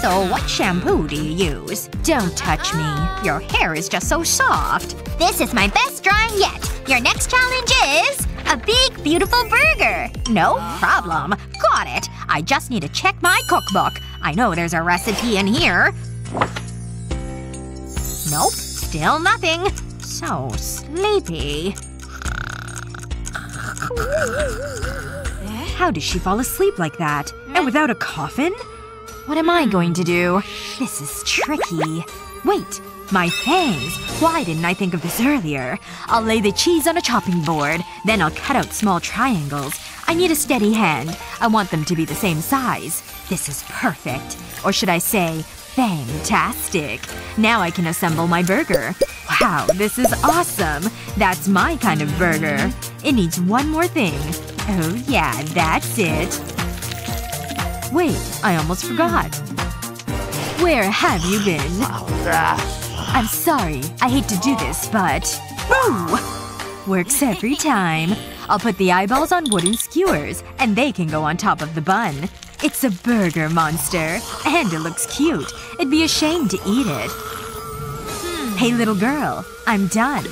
So what shampoo do you use? Don't touch me. Your hair is just so soft. This is my best drawing yet. Your next challenge is… a big, beautiful burger. No problem. Got it. I just need to check my cookbook. I know there's a recipe in here. Nope. Still nothing. So sleepy. How does she fall asleep like that? And without a coffin? What am I going to do? This is tricky. Wait. My fangs. Why didn't I think of this earlier? I'll lay the cheese on a chopping board. Then I'll cut out small triangles. I need a steady hand. I want them to be the same size. This is perfect. Or should I say, fantastic. Now I can assemble my burger. Wow, this is awesome. That's my kind of burger. It needs one more thing. Oh yeah, that's it. Wait, I almost forgot. Where have you been? I'm sorry. I hate to do this, but… Boo! Works every time. I'll put the eyeballs on wooden skewers, and they can go on top of the bun. It's a burger monster. And it looks cute. It'd be a shame to eat it. Hmm. Hey little girl. I'm done.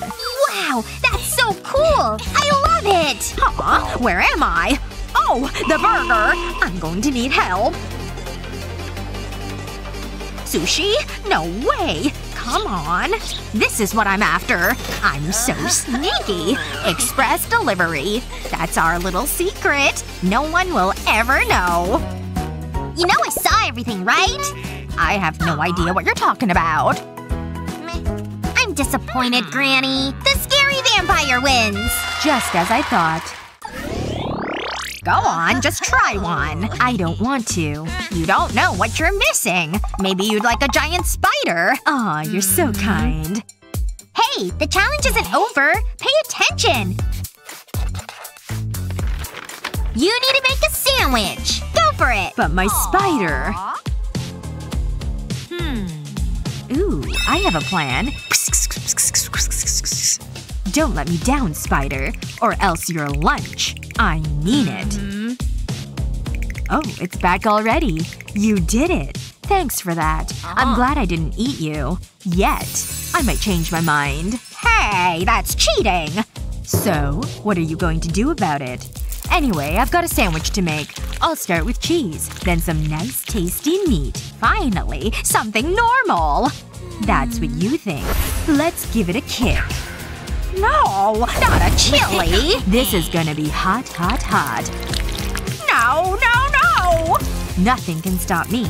Wow, that's so cool! I love it! Huh? Where am I? Oh, the burger! I'm going to need help. Sushi? No way! Come on. This is what I'm after. I'm so sneaky. Express delivery. That's our little secret. No one will ever know. You know I saw everything, right? I have no idea what you're talking about. I'm disappointed, Granny. The scary vampire wins! Just as I thought. Go on, just try one. I don't want to. You don't know what you're missing. Maybe you'd like a giant spider. Aw, you're so kind. Hey, the challenge isn't over. Pay attention. You need to make a sandwich. Go for it. But my spider… Hmm. Ooh, I have a plan. Don't let me down, spider. Or else you're lunch. I mean it. Mm-hmm. Oh, it's back already. You did it. Thanks for that. I'm ah. glad I didn't eat you. Yet. I might change my mind. Hey, that's cheating! So, what are you going to do about it? Anyway, I've got a sandwich to make. I'll start with cheese. Then some nice tasty meat. Finally, something normal. That's what mm. you think. Let's give it a kick. No, not a chili. This is gonna be hot, hot, hot. No, no, no! Nothing can stop me.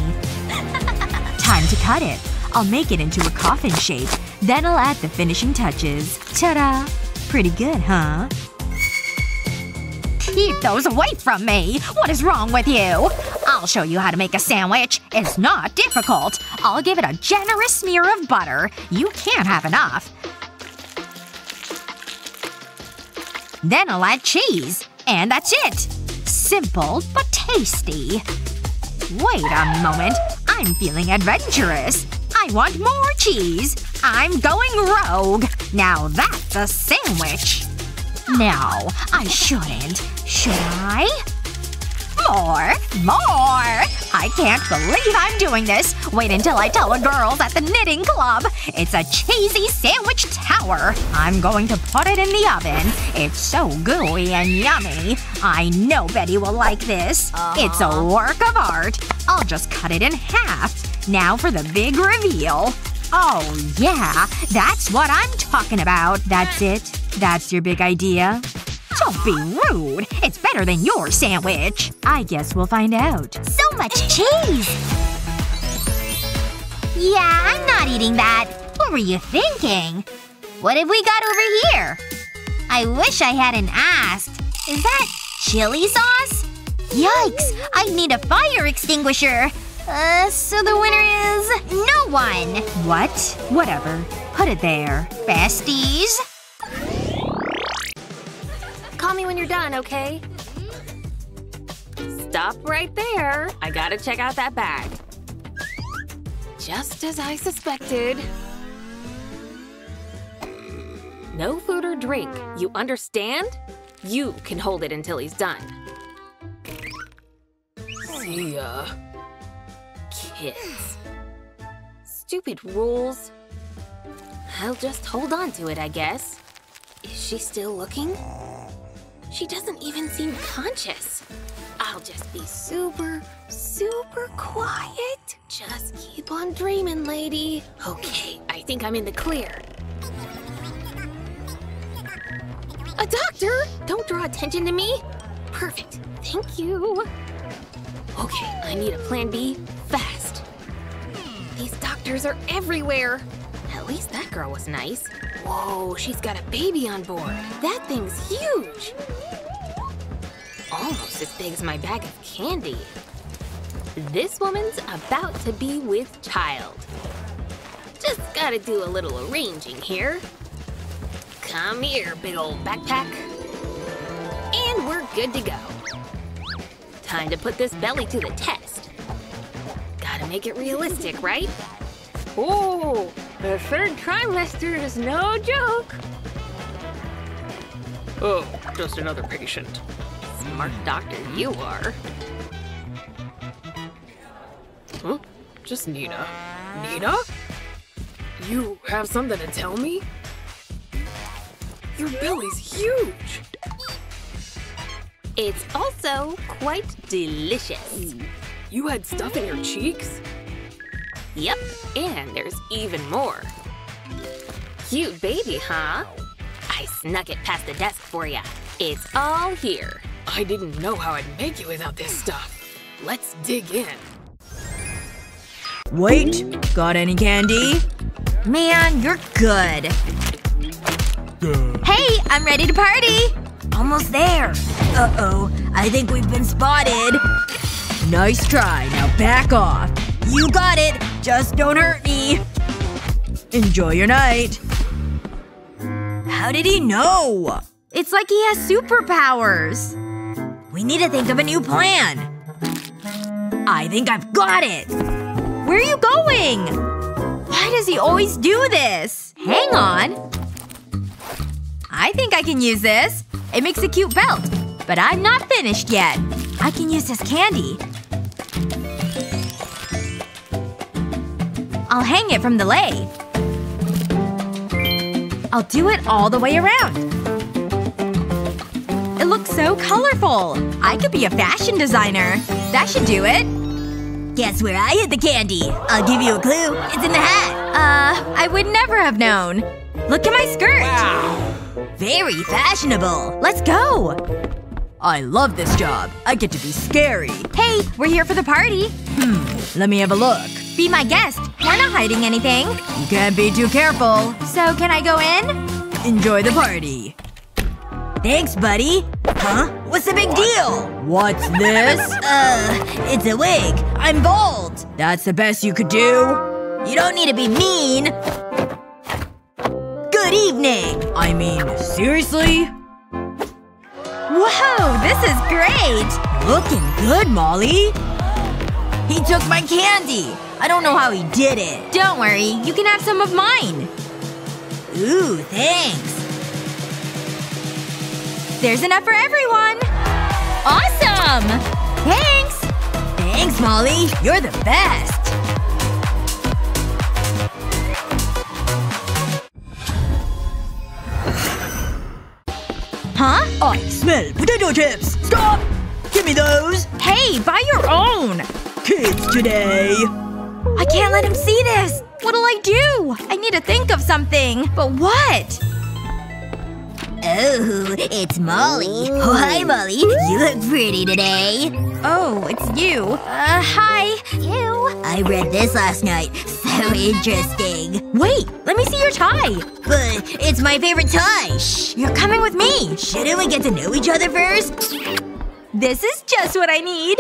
Time to cut it. I'll make it into a coffin shape. Then I'll add the finishing touches. Ta-da! Pretty good, huh? Keep those away from me! What is wrong with you? I'll show you how to make a sandwich. It's not difficult. I'll give it a generous smear of butter. You can't have enough. Then I'll add cheese. And that's it. Simple, but tasty. Wait a moment. I'm feeling adventurous. I want more cheese. I'm going rogue. Now that's a sandwich. No, I shouldn't. Should I? More! More! I can't believe I'm doing this. Wait until I tell the girls at the knitting club. It's a cheesy sandwich tower. I'm going to put it in the oven. It's so gooey and yummy. I know Betty will like this. Uh-huh. It's a work of art. I'll just cut it in half. Now for the big reveal. Oh yeah, that's what I'm talking about. That's it? That's your big idea? Don't be rude. It's better than your sandwich. I guess we'll find out. So much cheese! Yeah, I'm not eating that. What were you thinking? What have we got over here? I wish I hadn't asked. Is that chili sauce? Yikes! I need a fire extinguisher. Uh, so the winner is… no one! What? Whatever. Put it there. Besties? Call me when you're done, okay? Stop right there. I gotta check out that bag. Just as I suspected. No food or drink. You understand? You can hold it until he's done. See ya. Kids. Stupid rules. I'll just hold on to it, I guess. Is she still looking? She doesn't even seem conscious. I'll just be super, super quiet. Just keep on dreaming, lady. Okay, I think I'm in the clear. A doctor! Don't draw attention to me. Perfect. Thank you. Okay, I need a plan B fast. These doctors are everywhere. At least that girl was nice. Whoa, she's got a baby on board. That thing's huge. Almost as big as my bag of candy. This woman's about to be with child. Just gotta do a little arranging here. Come here, big old backpack. And we're good to go. Time to put this belly to the test. Gotta make it realistic, right? Oh, The third trimester is no joke. Oh, just another patient. Smart doctor you are. Huh? Just Nina. Nina? You have something to tell me? Your belly's huge! It's also quite delicious. You had stuff in your cheeks? Yep, and there's even more. Cute baby, huh? I snuck it past the desk for ya. It's all here. I didn't know how I'd make it without this stuff. Let's dig in. Wait, got any candy? Man, you're good. Hey, I'm ready to party! Almost there. Uh-oh, I think we've been spotted. Nice try, now back off. You got it, just don't hurt me. Enjoy your night. How did he know? It's like he has superpowers. We need to think of a new plan. I think I've got it! Where are you going? Why does he always do this? Hang on. I think I can use this. It makes a cute belt. But I'm not finished yet. I can use this candy. I'll hang it from the lathe. I'll do it all the way around. It looks so colorful. I could be a fashion designer. That should do it. Guess where I hid the candy? I'll give you a clue. It's in the hat. Uh, I would never have known. Look at my skirt. Wow. Very fashionable. Let's go. I love this job. I get to be scary. Hey, we're here for the party. Hmm, let me have a look. Be my guest. We're not hiding anything. You can't be too careful. So, can I go in? Enjoy the party. Thanks, buddy. Huh? What's the big deal? What's this? Uh, it's a wig. I'm bald. That's the best you could do? You don't need to be mean. Good evening. I mean, seriously? Whoa, this is great! Looking good, Molly. He took my candy. I don't know how he did it. Don't worry, you can have some of mine. Ooh, thanks. There's enough for everyone! Awesome! Thanks! Thanks, Molly. You're the best. Huh? I smell potato chips. Stop! Give me those. Hey, buy your own! Kids today. I can't let him see this! What'll I do? I need to think of something. But what? Oh, it's Molly. Oh, hi, Molly. You look pretty today. Oh, it's you. Uh, hi. You. I read this last night. So interesting. Wait, let me see your tie. But it's my favorite tie. Shh, you're coming with me. Shouldn't we get to know each other first? This is just what I need.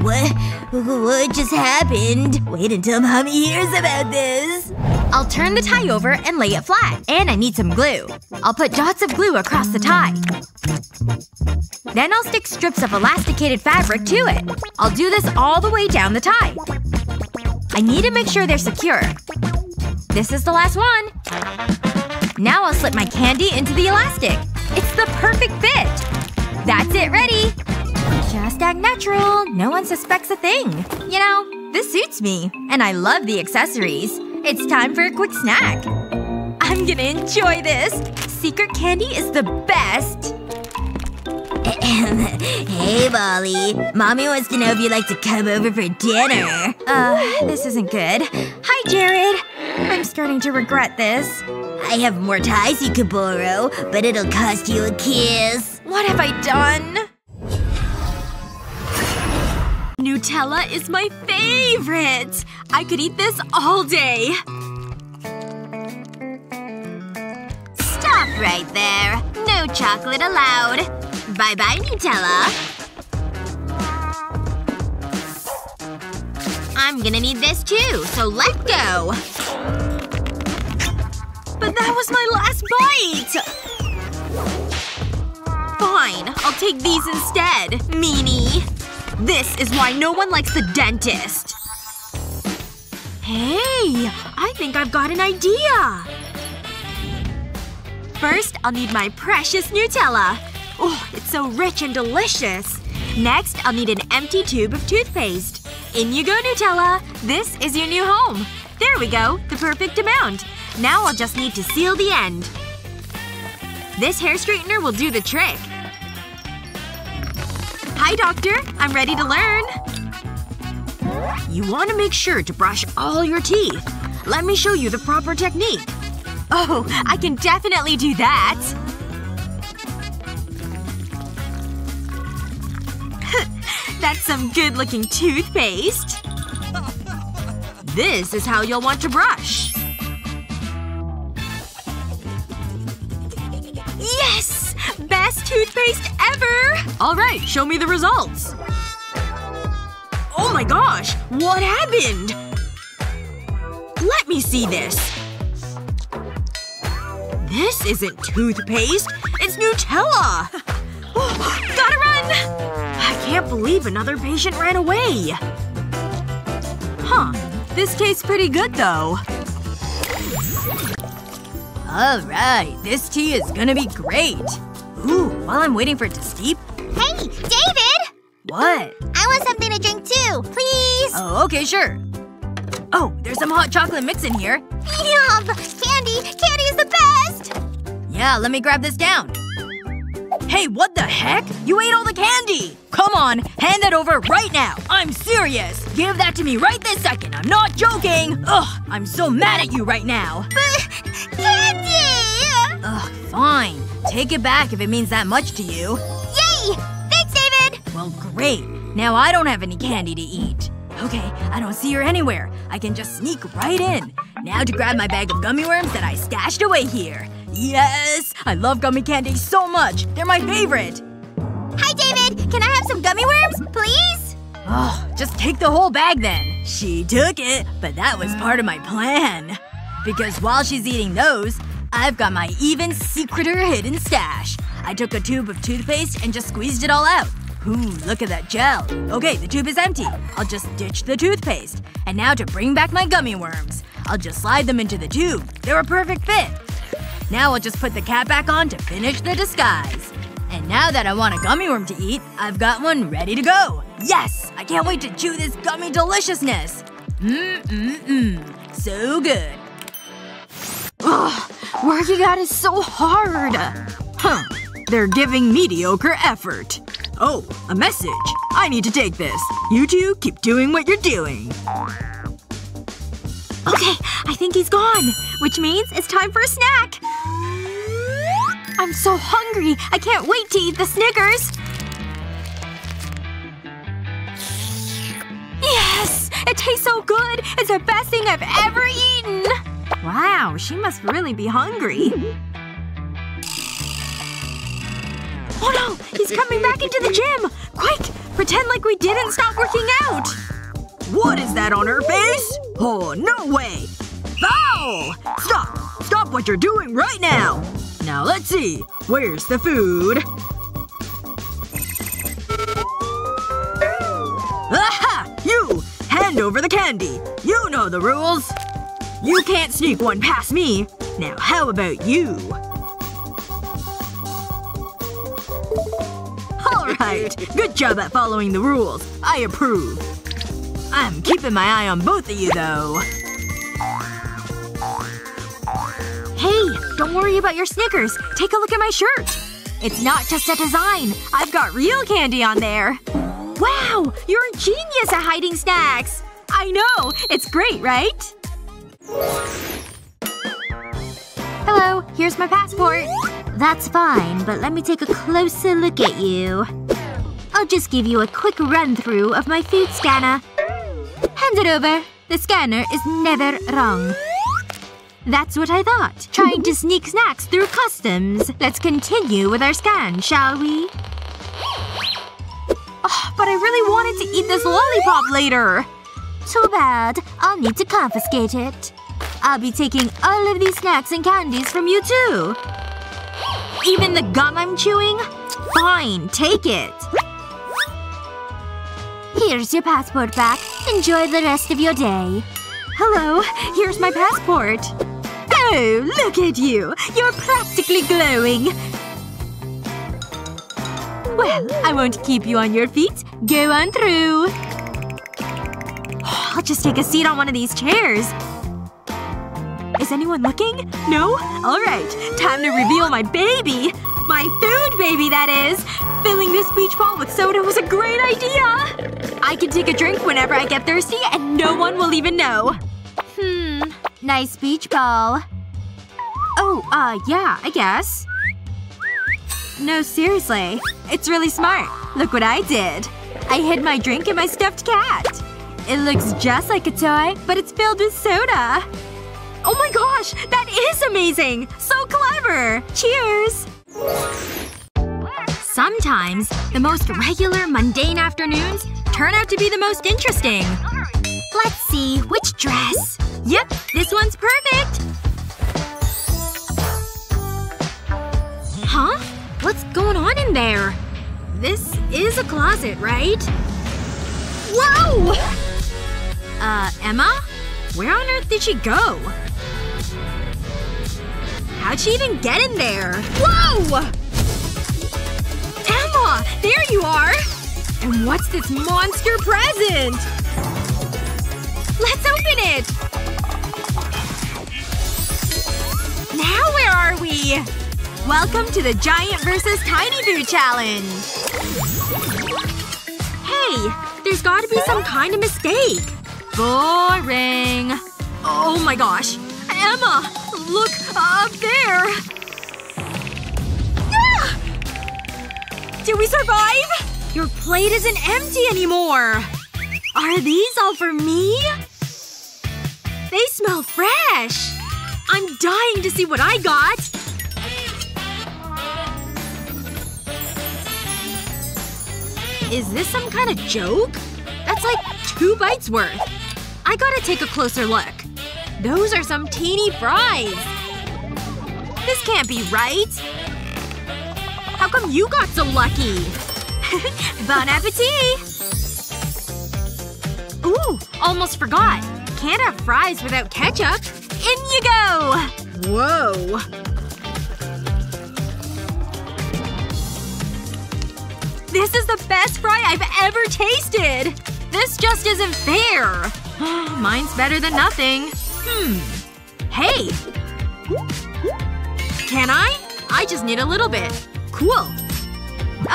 What? What just happened? Wait until mommy hears about this. I'll turn the tie over and lay it flat. And I need some glue. I'll put dots of glue across the tie. Then I'll stick strips of elasticated fabric to it. I'll do this all the way down the tie. I need to make sure they're secure. This is the last one. Now I'll slip my candy into the elastic. It's the perfect fit! That's it ready! Just act natural. No one suspects a thing. You know, this suits me. And I love the accessories. It's time for a quick snack. I'm gonna enjoy this. Secret candy is the best. hey, Molly. Mommy wants to know if you'd like to come over for dinner. Uh, this isn't good. Hi, Jared. I'm starting to regret this. I have more ties you could borrow, but it'll cost you a kiss. What have I done? Nutella is my favorite! I could eat this all day. Stop right there. No chocolate allowed. Bye-bye, Nutella. I'm gonna need this too, so let go. But that was my last bite! Fine, I'll take these instead, meanie. This is why no one likes the dentist. Hey! I think I've got an idea! First, I'll need my precious Nutella. Oh, it's so rich and delicious. Next, I'll need an empty tube of toothpaste. In you go, Nutella! This is your new home. There we go. The perfect amount. Now I'll just need to seal the end. This hair straightener will do the trick. Hi, doctor. I'm ready to learn. You want to make sure to brush all your teeth. Let me show you the proper technique. Oh, I can definitely do that. That's some good-looking toothpaste. This is how you'll want to brush. Best toothpaste ever! Alright, show me the results. Oh my gosh! What happened? Let me see this. This isn't toothpaste. It's Nutella! Gotta run! I can't believe another patient ran away. Huh. This tastes pretty good, though. Alright, this tea is gonna be great. Ooh, while I'm waiting for it to steep. Hey, David! What? I want something to drink too, please! Oh, okay, sure. Oh, there's some hot chocolate mix in here. Yum! Candy! Candy is the best! Yeah, let me grab this down. Hey, what the heck? You ate all the candy! Come on, hand that over right now! I'm serious! Give that to me right this second! I'm not joking! Ugh, I'm so mad at you right now! But… Candy! Ugh, fine. Take it back if it means that much to you. Yay! Thanks, David! Well, great. Now I don't have any candy to eat. Okay, I don't see her anywhere. I can just sneak right in. Now to grab my bag of gummy worms that I stashed away here. Yes! I love gummy candy so much! They're my favorite! Hi, David! Can I have some gummy worms, please? Oh, just take the whole bag then. She took it, but that was part of my plan. Because while she's eating those, I've got my even secreter hidden stash. I took a tube of toothpaste and just squeezed it all out. Ooh, look at that gel. Okay, the tube is empty. I'll just ditch the toothpaste. And now to bring back my gummy worms. I'll just slide them into the tube. They're a perfect fit. Now I'll just put the cap back on to finish the disguise. And now that I want a gummy worm to eat, I've got one ready to go. Yes! I can't wait to chew this gummy deliciousness. Mmm-mm-mm. So good. Ugh. Working out is so hard. Huh. They're giving mediocre effort. Oh, a message. I need to take this. You two keep doing what you're doing. Okay, I think he's gone. Which means it's time for a snack. I'm so hungry. I can't wait to eat the Snickers. Yes! It tastes so good! It's the best thing I've ever eaten! Wow, she must really be hungry. Oh no! He's coming back into the gym! Quick! Pretend like we didn't stop working out! What is that on her face? Oh, no way! Foul! Stop! Stop what you're doing right now! Now let's see. Where's the food? Aha! You! Hand over the candy! You know the rules! You can't sneak one past me. Now how about you? Alright. Good job at following the rules. I approve. I'm keeping my eye on both of you, though. Hey! Don't worry about your Snickers. Take a look at my shirt. It's not just a design. I've got real candy on there. Wow! You're a genius at hiding snacks! I know! It's great, right? Hello. Here's my passport. That's fine, but let me take a closer look at you. I'll just give you a quick run-through of my food scanner. Hand it over. The scanner is never wrong. That's what I thought. Trying to sneak snacks through customs. Let's continue with our scan, shall we? Oh, but I really wanted to eat this lollipop later. Too bad. I'll need to confiscate it. I'll be taking all of these snacks and candies from you too. Even the gum I'm chewing? Fine, take it. Here's your passport back. Enjoy the rest of your day. Hello. Here's my passport. Oh, look at you. You're practically glowing. Well, I won't keep you on your feet. Go on through. Oh, I'll just take a seat on one of these chairs. Is anyone looking? No? Alright. Time to reveal my baby! My food baby, that is! Filling this beach ball with soda was a great idea! I can take a drink whenever I get thirsty and no one will even know. Hmm. Nice beach ball. Oh, uh, yeah, I guess. No, seriously. It's really smart. Look what I did. I hid my drink in my stuffed cat. It looks just like a toy, but it's filled with soda. Oh my gosh! That is amazing! So clever! Cheers! Sometimes, the most regular, mundane afternoons turn out to be the most interesting. Let's see, which dress? Yep, this one's perfect! Huh? What's going on in there? This is a closet, right? Whoa! Uh, Emma? Where on earth did she go? How'd she even get in there? Whoa! Emma! There you are! And what's this monster present? Let's open it! Now where are we? Welcome to the Giant vs. Tiny Food Challenge! Hey! There's gotta be some kind of mistake. Boring. Oh my gosh. Emma! Look up there! Ah! Did we survive? Your plate isn't empty anymore. Are these all for me? They smell fresh. I'm dying to see what I got. Is this some kind of joke? That's like two bites worth. I gotta take a closer look. Those are some teeny fries. This can't be right. How come you got so lucky? bon appetit! Ooh, almost forgot. Can't have fries without ketchup. In you go! Whoa. This is the best fry I've ever tasted! This just isn't fair. Mine's better than nothing. Hmm. Hey! Can I? I just need a little bit. Cool.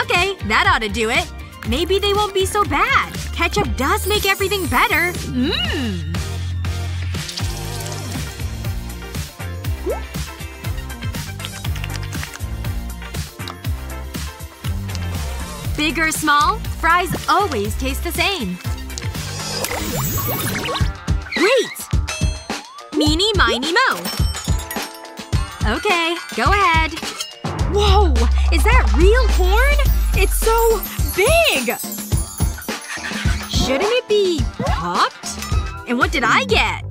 Okay, that ought to do it. Maybe they won't be so bad. Ketchup does make everything better. Mmm. Big or small, fries always taste the same. Wait! Meeny, miny, mo. Okay, go ahead. Whoa! Is that real corn? It's so big! Shouldn't it be popped? And what did I get?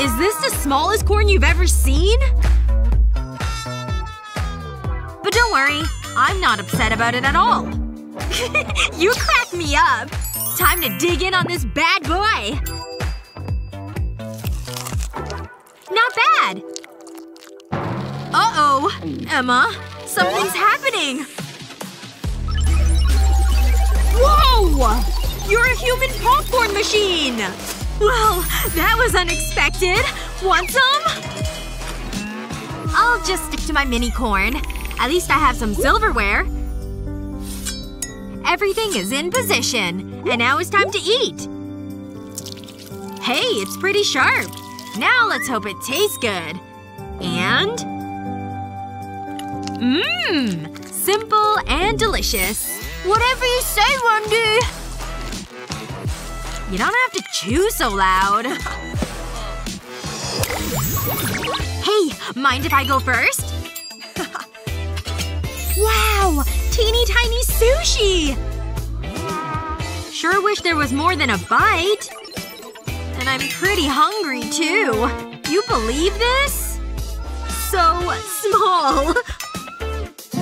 Is this the smallest corn you've ever seen? But don't worry. I'm not upset about it at all. you crack me up. Time to dig in on this bad boy. Not bad. Uh-oh. Emma. Something's happening. Whoa! You're a human popcorn machine! Well, that was unexpected. Want some? I'll just stick to my mini corn. At least I have some silverware. Everything is in position. And now it's time to eat. Hey, it's pretty sharp. Now let's hope it tastes good. And… Mmm! Simple and delicious. Whatever you say, Wendy! You don't have to chew so loud. Hey, mind if I go first? wow! Teeny tiny sushi! Sure wish there was more than a bite. And I'm pretty hungry, too. You believe this? So small.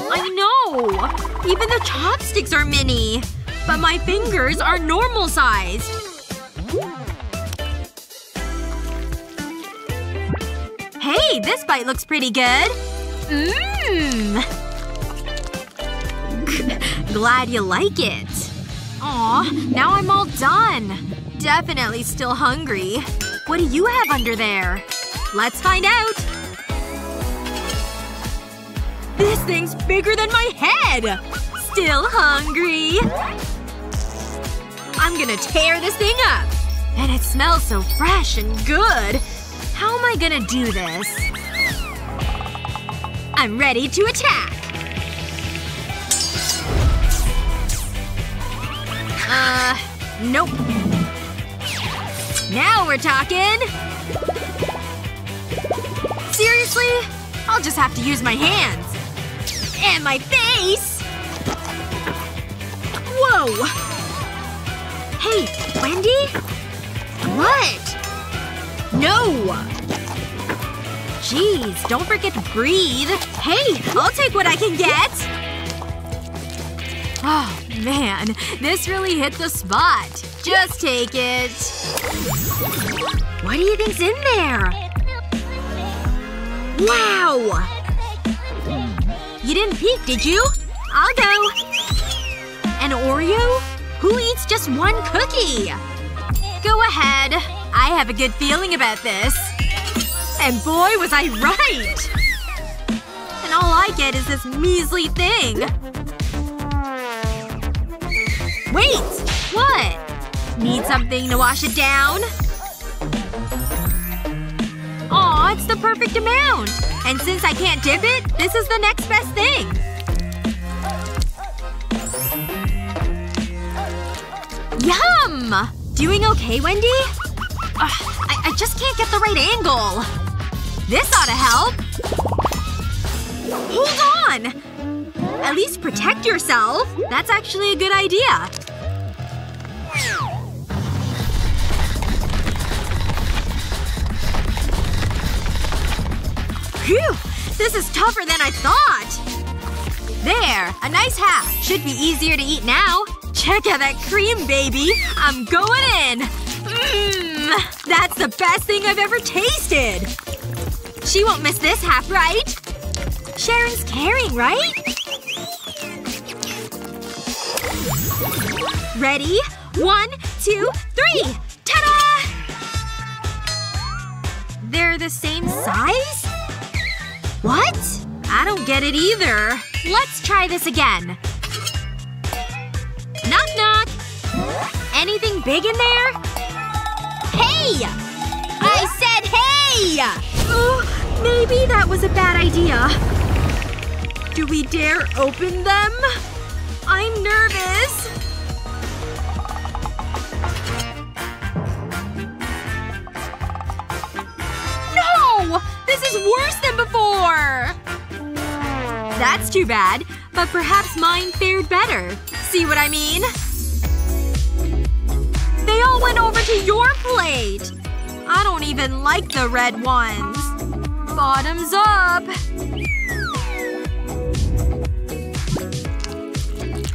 I know! Even the chopsticks are mini. But my fingers are normal sized. Hey, this bite looks pretty good. Mmm. Glad you like it. Aw, now I'm all done. Definitely still hungry. What do you have under there? Let's find out. This thing's bigger than my head! Still hungry. I'm gonna tear this thing up. And it smells so fresh and good. How am I gonna do this? I'm ready to attack! Uh, nope. Now we're talking! Seriously? I'll just have to use my hands. And my face! Whoa! Hey, Wendy? What? No! Jeez, don't forget to breathe. Hey, I'll take what I can get! Oh, man. This really hit the spot. Just take it. What do you think's in there? Wow! You didn't peek, did you? I'll go. An Oreo? Who eats just one cookie? Go ahead. I have a good feeling about this. And boy was I right! And all I get is this measly thing. Wait! What? Need something to wash it down? Aw, it's the perfect amount! And since I can't dip it, this is the next best thing. Yum! Doing okay, Wendy? Ugh, I, I just can't get the right angle. This ought to help. Hold on! At least protect yourself. That's actually a good idea. Phew! This is tougher than I thought! There! A nice half. Should be easier to eat now. Check out that cream, baby! I'm going in! Mmm! That's the best thing I've ever tasted! She won't miss this half, right? Sharon's caring, right? Ready? One, two, three! Ta-da! They're the same size? What? I don't get it either. Let's try this again. Knock knock. Anything big in there? Hey! I said hey! Oh, maybe that was a bad idea. Do we dare open them? I'm nervous. No! This is worse than before! That's too bad. But perhaps mine fared better. See what I mean? They all went over to your plate! I don't even like the red ones. Bottoms up.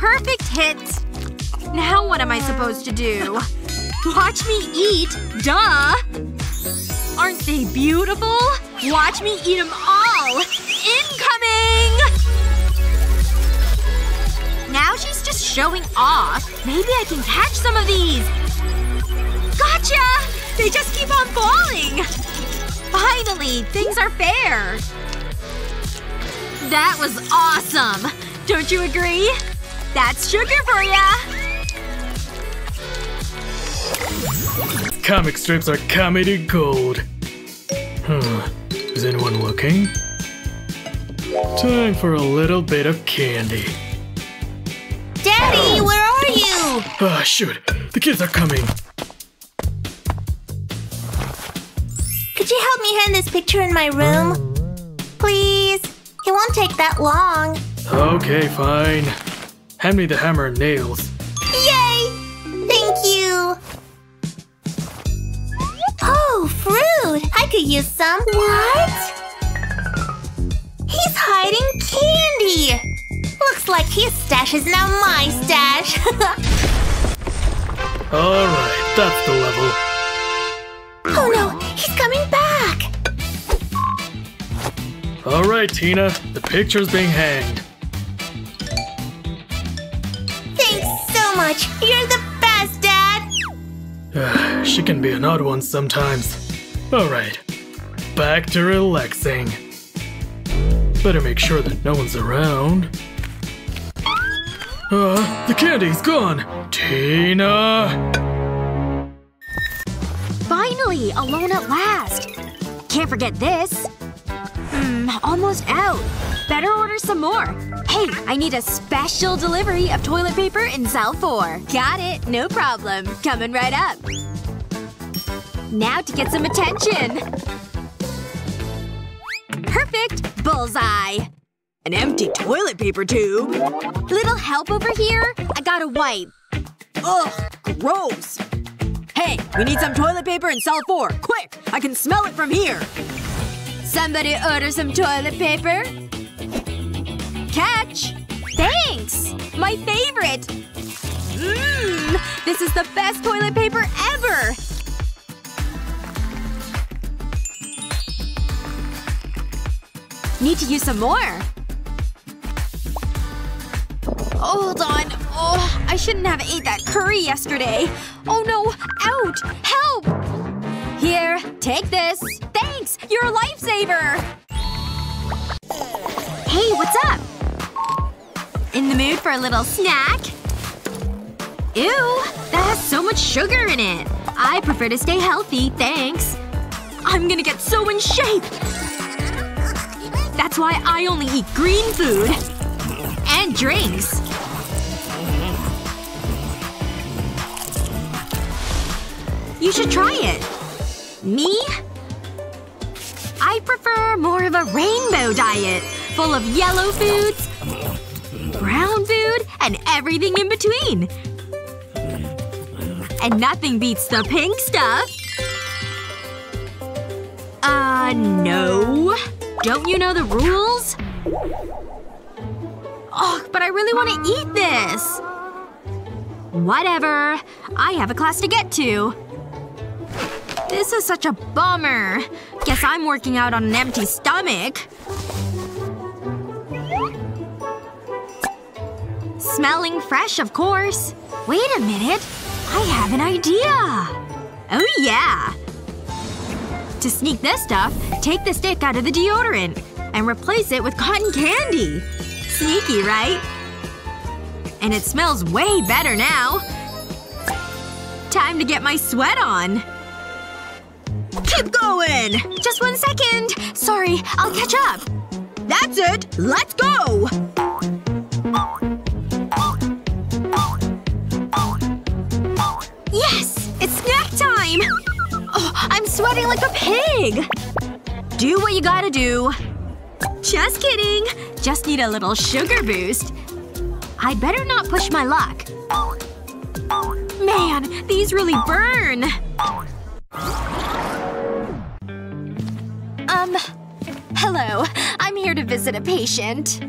Perfect hit. Now what am I supposed to do? Watch me eat. Duh! Aren't they beautiful? Watch me eat them all! Incoming! Now she's just showing off. Maybe I can catch some of these. Gotcha! They just keep on falling! Finally! Things are fair! That was awesome! Don't you agree? That's sugar for ya! Comic strips are comedy gold. Huh. Is anyone looking? Time for a little bit of candy. Daddy, where are you? Ah, shoot. The kids are coming. Could you help me hang this picture in my room? Please? It won't take that long. Okay, fine. Hand me the hammer and nails. Yay! Thank you! Oh, fruit! I could use some. What? He's hiding candy! Looks like his stash is now my stash. Alright, that's the level. oh no, he's coming back! Alright, Tina. The picture's being hanged. Much. You're the best, Dad. she can be an odd one sometimes. Alright. Back to relaxing. Better make sure that no one's around. Uh, the candy's gone! Tina! Finally! Alone at last! Can't forget this. Hmm, almost out. Better order some more. Hey, I need a special delivery of toilet paper in cell 4. Got it. No problem. Coming right up. Now to get some attention. Perfect! Bullseye! An empty toilet paper tube? Little help over here? I got a wipe. Ugh, gross. Hey, we need some toilet paper in cell 4. Quick! I can smell it from here. Somebody order some toilet paper? Catch! Thanks! My favorite! Mmm! This is the best toilet paper ever! Need to use some more. Hold on. Oh, I shouldn't have ate that curry yesterday. Oh no! Out! Help! Here, take this. Thanks! You're a lifesaver! Hey, what's up? In the mood for a little snack? Ew! That has so much sugar in it. I prefer to stay healthy, thanks. I'm gonna get so in shape! That's why I only eat green food. And drinks. You should try it. Me? I prefer more of a rainbow diet. Full of yellow foods, brown food, and everything in between. And nothing beats the pink stuff. Uh, no. Don't you know the rules? Oh, but I really want to eat this! Whatever. I have a class to get to. This is such a bummer. Guess I'm working out on an empty stomach. Smelling fresh, of course. Wait a minute. I have an idea. Oh yeah. To sneak this stuff, take the stick out of the deodorant. And replace it with cotton candy. Sneaky, right? And it smells way better now. Time to get my sweat on. Keep going! Just one second. Sorry, I'll catch up. That's it! Let's go! I'm sweating like a pig! Do what you gotta do. Just kidding. Just need a little sugar boost. I'd better not push my luck. Man, these really burn. Um, hello. I'm here to visit a patient.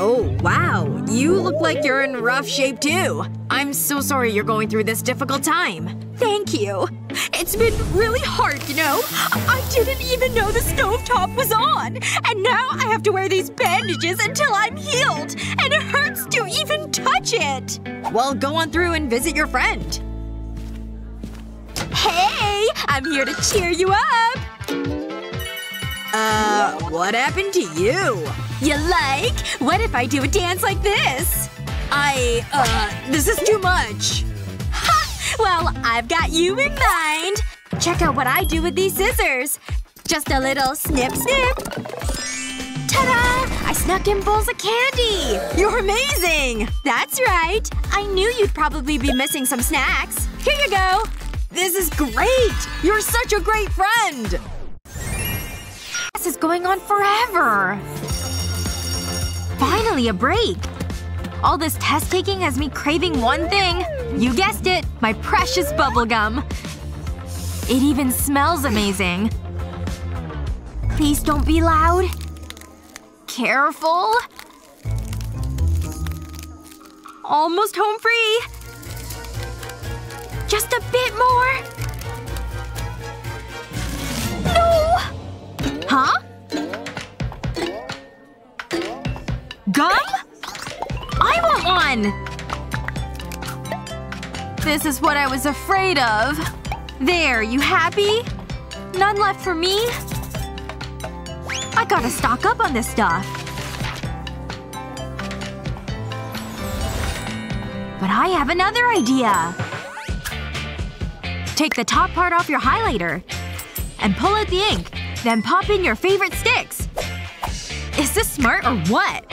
Oh, wow. You look like you're in rough shape too. I'm so sorry you're going through this difficult time. Thank you. It's been really hard, you know? I didn't even know the stovetop was on! And now I have to wear these bandages until I'm healed! And it hurts to even touch it! Well, go on through and visit your friend. Hey! I'm here to cheer you up! Uh, what happened to you? You like? What if I do a dance like this? I, uh, this is too much. Ha! Well, I've got you in mind. Check out what I do with these scissors. Just a little snip snip. Ta-da! I snuck in bowls of candy! You're amazing! That's right. I knew you'd probably be missing some snacks. Here you go. This is great! You're such a great friend! This is going on forever. Finally a break. All this test taking has me craving one thing. You guessed it. My precious bubblegum. It even smells amazing. Please don't be loud. Careful. Almost home free. Just a bit more. No! Huh? Gum? I want one! This is what I was afraid of. There, you happy? None left for me? I gotta stock up on this stuff. But I have another idea. Take the top part off your highlighter. And pull out the ink. Then pop in your favorite sticks. Is this smart or what?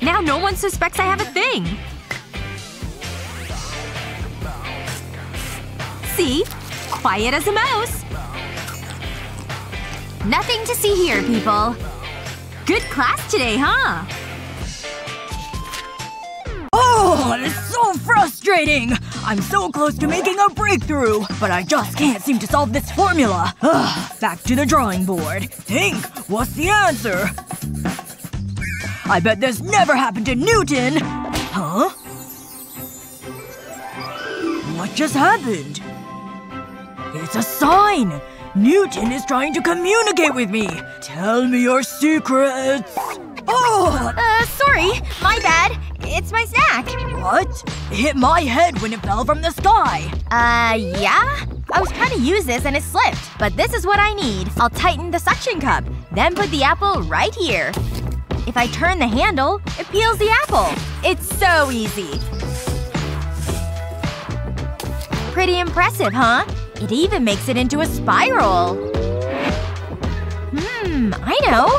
Now no one suspects I have a thing. See? Quiet as a mouse. Nothing to see here, people. Good class today, huh? Oh, it's so frustrating! I'm so close to making a breakthrough, but I just can't seem to solve this formula. Ugh, back to the drawing board. Think, what's the answer? I bet this never happened to Newton! Huh? What just happened? It's a sign! Newton is trying to communicate with me! Tell me your secrets! Oh! Uh, sorry. My bad. It's my snack. What? It hit my head when it fell from the sky! Uh, yeah? I was trying to use this and it slipped. But this is what I need. I'll tighten the suction cup. Then put the apple right here. If I turn the handle, it peels the apple. It's so easy. Pretty impressive, huh? It even makes it into a spiral. Hmm, I know.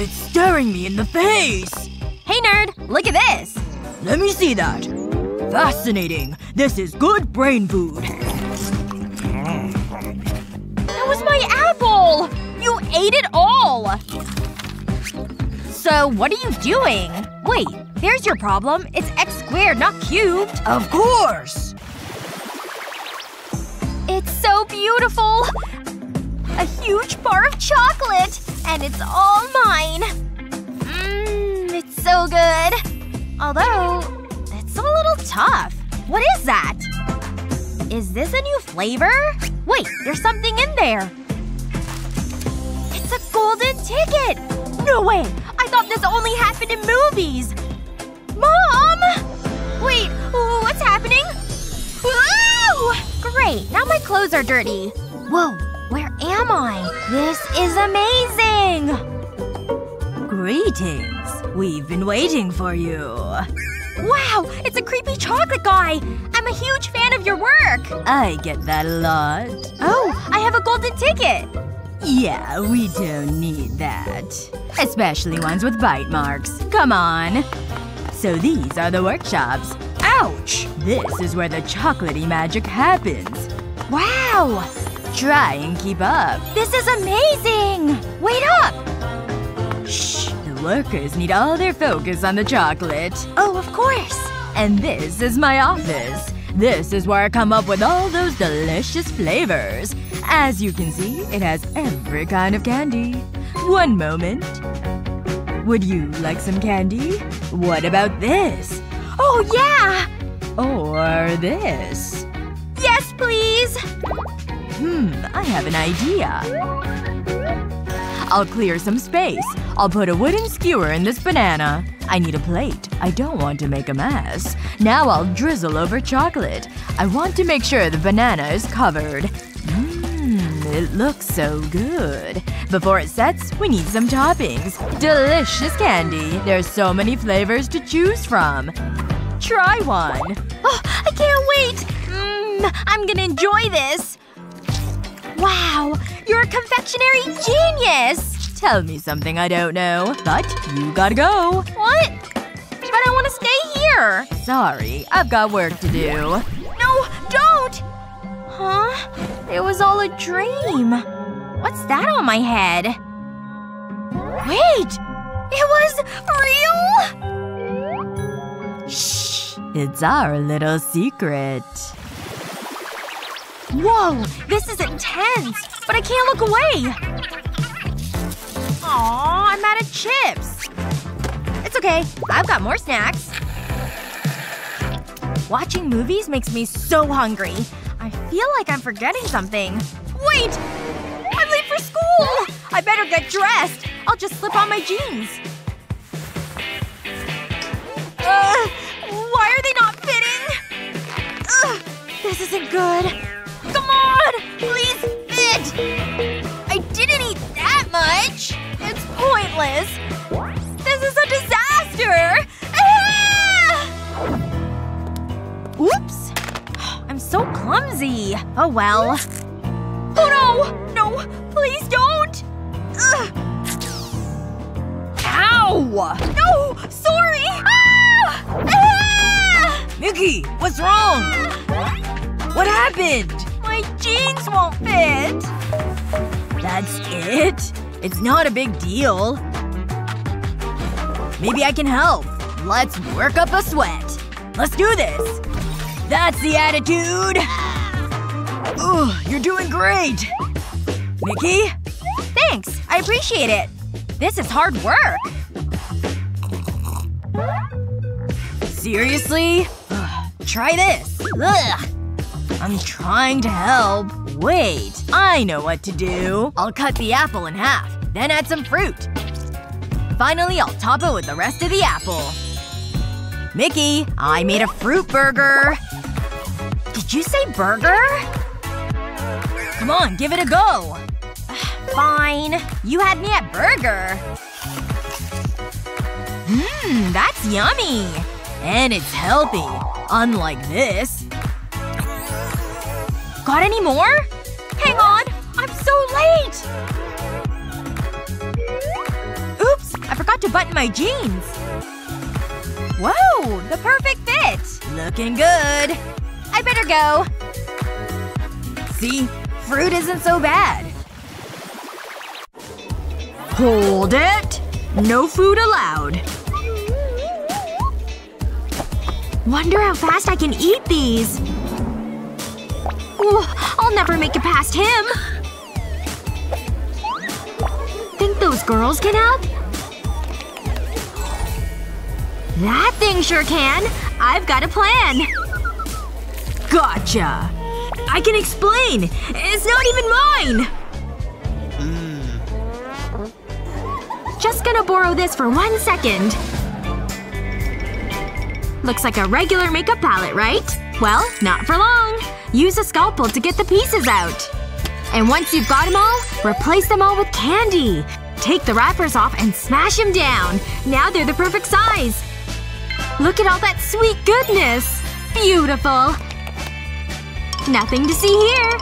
It's staring me in the face! Hey nerd, look at this. Let me see that. Fascinating. This is good brain food. That was my apple! You ate it all! So, what are you doing? Wait, there's your problem. It's x squared, not cubed. Of course! It's so beautiful! A huge bar of chocolate! And it's all mine! It's so good. Although, it's a little tough. What is that? Is this a new flavor? Wait, there's something in there. It's a golden ticket! No way! I thought this only happened in movies! Mom! Wait, what's happening? Great, now my clothes are dirty. Whoa, where am I? This is amazing! Greetings. We've been waiting for you. Wow, it's a creepy chocolate guy! I'm a huge fan of your work! I get that a lot. Oh, I have a golden ticket! Yeah, we don't need that. Especially ones with bite marks. Come on. So these are the workshops. Ouch! This is where the chocolatey magic happens. Wow! Try and keep up. This is amazing! Wait up! Shh. Workers need all their focus on the chocolate. Oh, of course! And this is my office. This is where I come up with all those delicious flavors. As you can see, it has every kind of candy. One moment. Would you like some candy? What about this? Oh, yeah! Or this? Yes, please! Hmm, I have an idea. I'll clear some space. I'll put a wooden skewer in this banana. I need a plate. I don't want to make a mess. Now I'll drizzle over chocolate. I want to make sure the banana is covered. Mmm, it looks so good. Before it sets, we need some toppings. Delicious candy. There's so many flavors to choose from. Try one. Oh, I can't wait! Mmm, I'm gonna enjoy this! Wow, you're a confectionery genius! Tell me something I don't know. But you gotta go. What? But I want to stay here! Sorry, I've got work to do. No, don't! Huh? It was all a dream. What's that on my head? Wait! It was real?! Shh. It's our little secret. Whoa! This is intense! But I can't look away! Aw, I'm out of chips. It's okay. I've got more snacks. Watching movies makes me so hungry. I feel like I'm forgetting something. Wait! I'm late for school! I better get dressed! I'll just slip on my jeans. Why are they not fitting? Ugh, this isn't good. On! Please fit! I didn't eat that much! It's pointless. This is a disaster! Ah! Oops. I'm so clumsy. Oh well. Oh no! No! Please don't! Ugh. Ow! No! Sorry! Ah! Ah! Mickey, what's wrong? What happened? My jeans won't fit. That's it? It's not a big deal. Maybe I can help. Let's work up a sweat. Let's do this. That's the attitude. Ooh, you're doing great. Mickey? Thanks. I appreciate it. This is hard work. Seriously? Ugh, try this. Ugh. I'm trying to help. Wait. I know what to do. I'll cut the apple in half, then add some fruit. Finally, I'll top it with the rest of the apple. Mickey, I made a fruit burger. Did you say burger? Come on, give it a go. Fine. You had me at burger. Mmm, that's yummy. And it's healthy. Unlike this. Got any more? Hang on! I'm so late! Oops! I forgot to button my jeans. Whoa! The perfect fit! Looking good. I better go. See? Fruit isn't so bad. Hold it. No food allowed. Wonder how fast I can eat these. I'll never make it past him. Think those girls can help? That thing sure can. I've got a plan. Gotcha. I can explain. It's not even mine. Just gonna borrow this for one second. Looks like a regular makeup palette, right? Well, not for long. Use a scalpel to get the pieces out. And once you've got them all, replace them all with candy. Take the wrappers off and smash them down. Now they're the perfect size. Look at all that sweet goodness. Beautiful. Nothing to see here.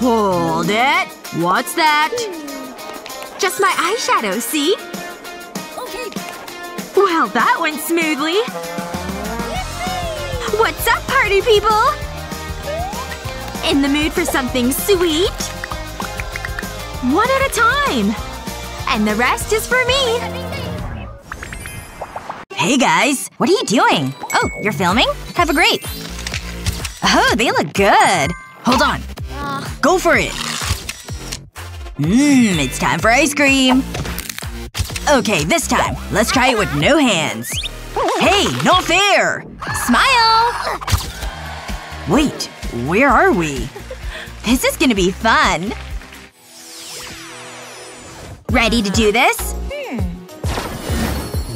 Hold it. What's that? Just my eyeshadow, see? Okay. Well, that went smoothly. What's up, party people? In the mood for something sweet? One at a time. And the rest is for me. Hey guys. What are you doing? Oh, you're filming? Have a great. Oh, they look good. Hold on. Go for it. Mmm, it's time for ice cream. Okay, this time. Let's try it with no hands. Hey, not fair! Smile! Wait, where are we? This is gonna be fun. Ready to do this? Hmm.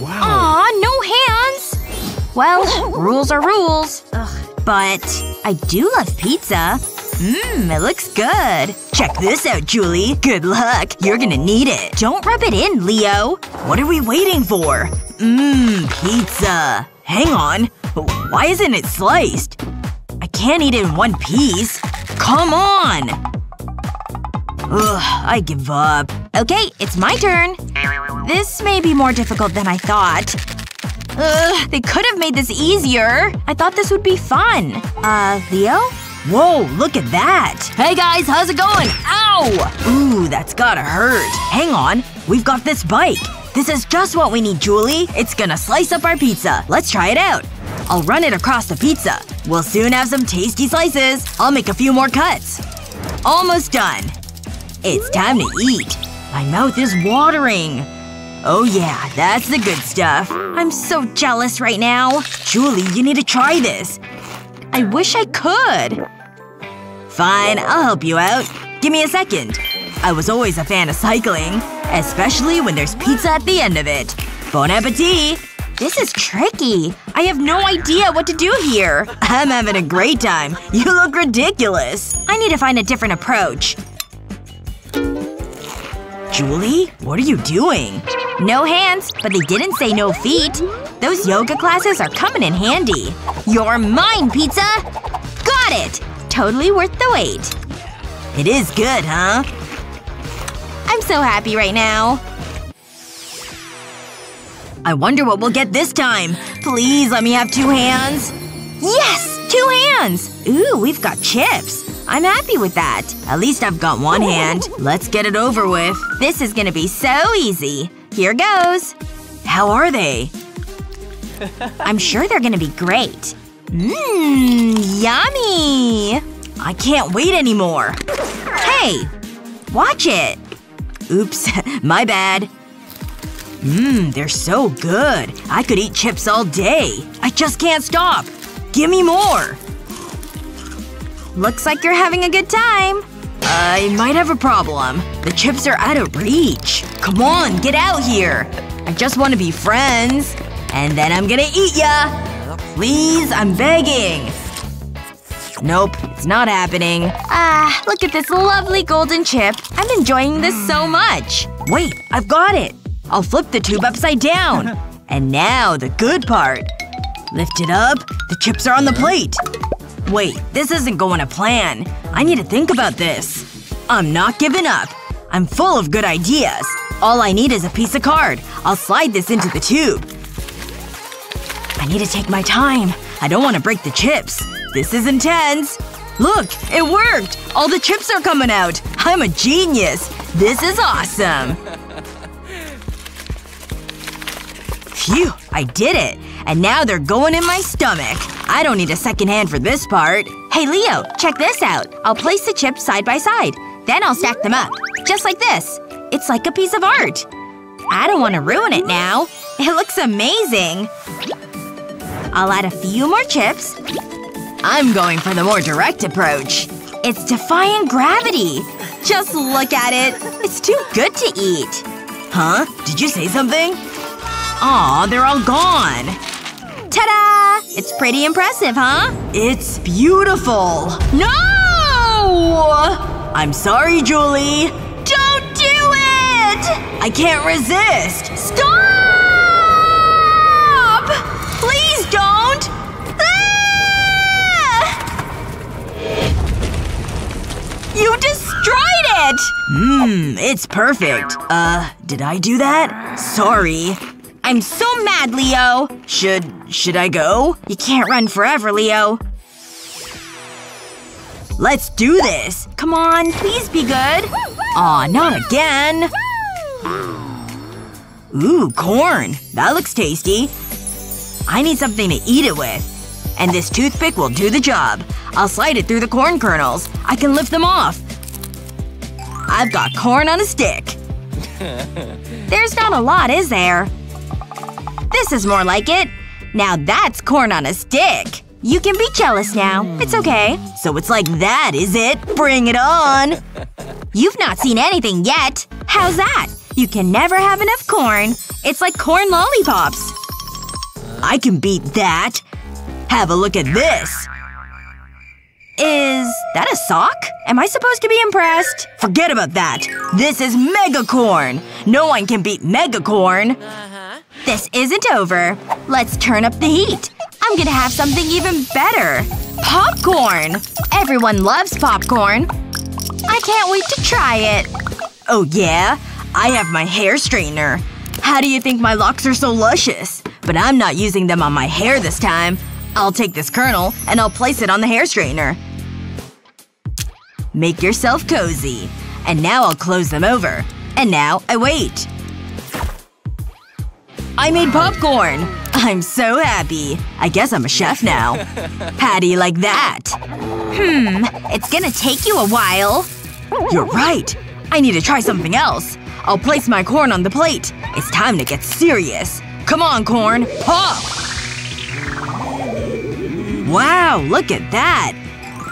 Wow. Aw, no hands! Well, rules are rules. Ugh, but I do love pizza. Mmm, it looks good. Check this out, Julie. Good luck. You're gonna need it. Don't rub it in, Leo. What are we waiting for? Mmm, pizza. Hang on. Why isn't it sliced? Can't eat it in one piece. Come on! Ugh, I give up. Okay, it's my turn. This may be more difficult than I thought. Ugh, they could have made this easier. I thought this would be fun. Uh, Leo? Whoa, look at that! Hey guys, how's it going? Ow! Ooh, that's gotta hurt. Hang on. We've got this bike. This is just what we need, Julie. It's gonna slice up our pizza. Let's try it out. I'll run it across the pizza. We'll soon have some tasty slices. I'll make a few more cuts. Almost done. It's time to eat. My mouth is watering. Oh yeah, that's the good stuff. I'm so jealous right now. Julie, you need to try this. I wish I could. Fine, I'll help you out. Give me a second. I was always a fan of cycling. Especially when there's pizza at the end of it. Bon appetit! This is tricky. I have no idea what to do here. I'm having a great time. You look ridiculous. I need to find a different approach. Julie? What are you doing? No hands, but they didn't say no feet. Those yoga classes are coming in handy. You're mine, pizza! Got it! Totally worth the wait. It is good, huh? I'm so happy right now. I wonder what we'll get this time. Please let me have two hands. Yes! Two hands! Ooh, we've got chips. I'm happy with that. At least I've got one hand. Let's get it over with. This is gonna be so easy. Here goes. How are they? I'm sure they're gonna be great. Mmm, yummy! I can't wait anymore. Hey! Watch it! Oops. My bad. Mmm, they're so good. I could eat chips all day. I just can't stop. Give me more. Looks like you're having a good time. I might have a problem. The chips are out of reach. Come on, get out here. I just want to be friends. And then I'm gonna eat ya! Please, I'm begging. Nope, it's not happening. Ah, look at this lovely golden chip. I'm enjoying this so much. Wait, I've got it! I'll flip the tube upside down. And now, the good part. Lift it up. The chips are on the plate. Wait, this isn't going to plan. I need to think about this. I'm not giving up. I'm full of good ideas. All I need is a piece of card. I'll slide this into the tube. I need to take my time. I don't want to break the chips. This is intense. Look! It worked! All the chips are coming out! I'm a genius! This is awesome! Phew, I did it. And now they're going in my stomach. I don't need a second hand for this part. Hey Leo, check this out. I'll place the chips side by side. Then I'll stack them up. Just like this. It's like a piece of art. I don't want to ruin it now. It looks amazing. I'll add a few more chips. I'm going for the more direct approach. It's defying gravity. Just look at it. It's too good to eat. Huh? Did you say something? Aw, they're all gone. Ta-da! It's pretty impressive, huh? It's beautiful. No! I'm sorry, Julie. Don't do it! I can't resist. Stop! Please don't! Ah! You destroyed it! Mmm, it's perfect. Uh, did I do that? Sorry. I'm so mad, Leo! Should… should I go? You can't run forever, Leo. Let's do this! Come on, please be good. Aw, not again! Ooh, corn. That looks tasty. I need something to eat it with. And this toothpick will do the job. I'll slide it through the corn kernels. I can lift them off. I've got corn on a stick. There's not a lot, is there? This is more like it. Now that's corn on a stick. You can be jealous now. It's okay. So it's like that, is it? Bring it on! You've not seen anything yet. How's that? You can never have enough corn. It's like corn lollipops. I can beat that. Have a look at this. Is that a sock? Am I supposed to be impressed? Forget about that. This is Megacorn. No one can beat Megacorn. Uh-huh. This isn't over. Let's turn up the heat. I'm gonna have something even better. Popcorn! Everyone loves popcorn. I can't wait to try it. Oh yeah? I have my hair straightener. How do you think my locks are so luscious? But I'm not using them on my hair this time. I'll take this kernel, and I'll place it on the hair straightener. Make yourself cozy. And now I'll close them over. And now I wait. I made popcorn! I'm so happy. I guess I'm a chef now. Patty like that. Hmm. It's gonna take you a while. You're right. I need to try something else. I'll place my corn on the plate. It's time to get serious. Come on, corn. Pop! Wow, look at that.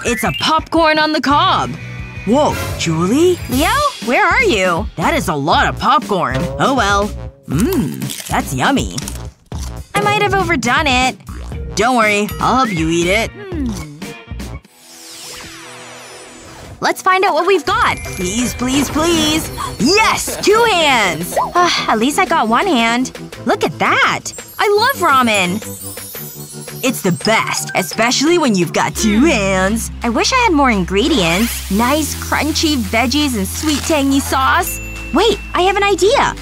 It's a popcorn on the cob. Whoa, Julie? Leo? Where are you? That is a lot of popcorn. Oh well. Mmm, that's yummy. I might have overdone it. Don't worry, I'll help you eat it. Let's find out what we've got. Please, please, please. Yes! Two hands! Uh, at least I got one hand. Look at that. I love ramen. It's the best, especially when you've got two hands. I wish I had more ingredients. Nice, crunchy veggies and sweet tangy sauce. Wait, I have an idea.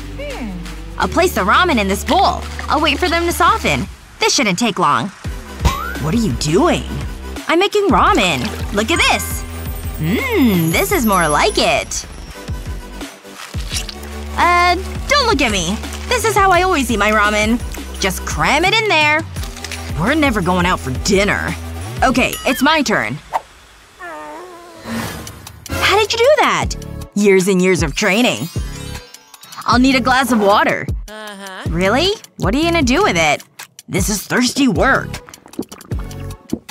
I'll place the ramen in this bowl. I'll wait for them to soften. This shouldn't take long. What are you doing? I'm making ramen. Look at this. Mmm, this is more like it. Uh, don't look at me. This is how I always eat my ramen. Just cram it in there. We're never going out for dinner. Okay, it's my turn. How did you do that? Years and years of training. I'll need a glass of water. Uh-huh. Really? What are you gonna do with it? This is thirsty work.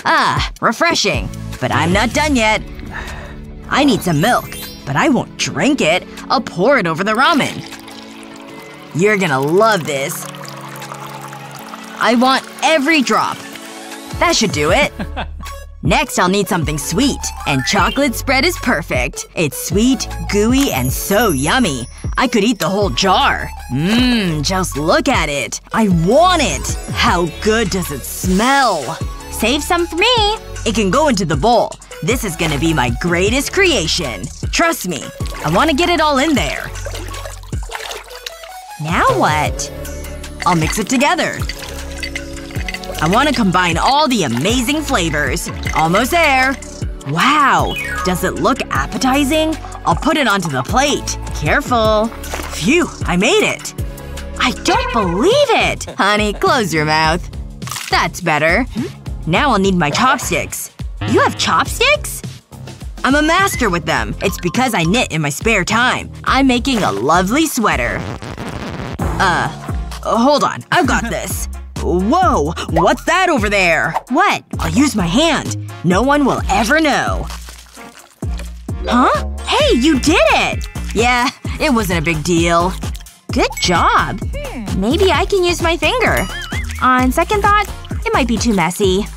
Ah, refreshing. But I'm not done yet. I need some milk. But I won't drink it. I'll pour it over the ramen. You're gonna love this. I want every drop. That should do it. Next I'll need something sweet. And chocolate spread is perfect. It's sweet, gooey, and so yummy. I could eat the whole jar. Mmm, just look at it. I want it! How good does it smell? Save some for me. It can go into the bowl. This is gonna be my greatest creation. Trust me. I want to get it all in there. Now what? I'll mix it together. I want to combine all the amazing flavors. Almost there. Wow. Does it look appetizing? I'll put it onto the plate. Careful. Phew. I made it. I don't believe it! Honey, close your mouth. That's better. Now I'll need my chopsticks. You have chopsticks? I'm a master with them. It's because I knit in my spare time. I'm making a lovely sweater. Uh, hold on. I've got this. Whoa! What's that over there? What? I'll use my hand. No one will ever know. Huh? Hey, you did it! Yeah, it wasn't a big deal. Good job. Maybe I can use my finger. On second thought, it might be too messy.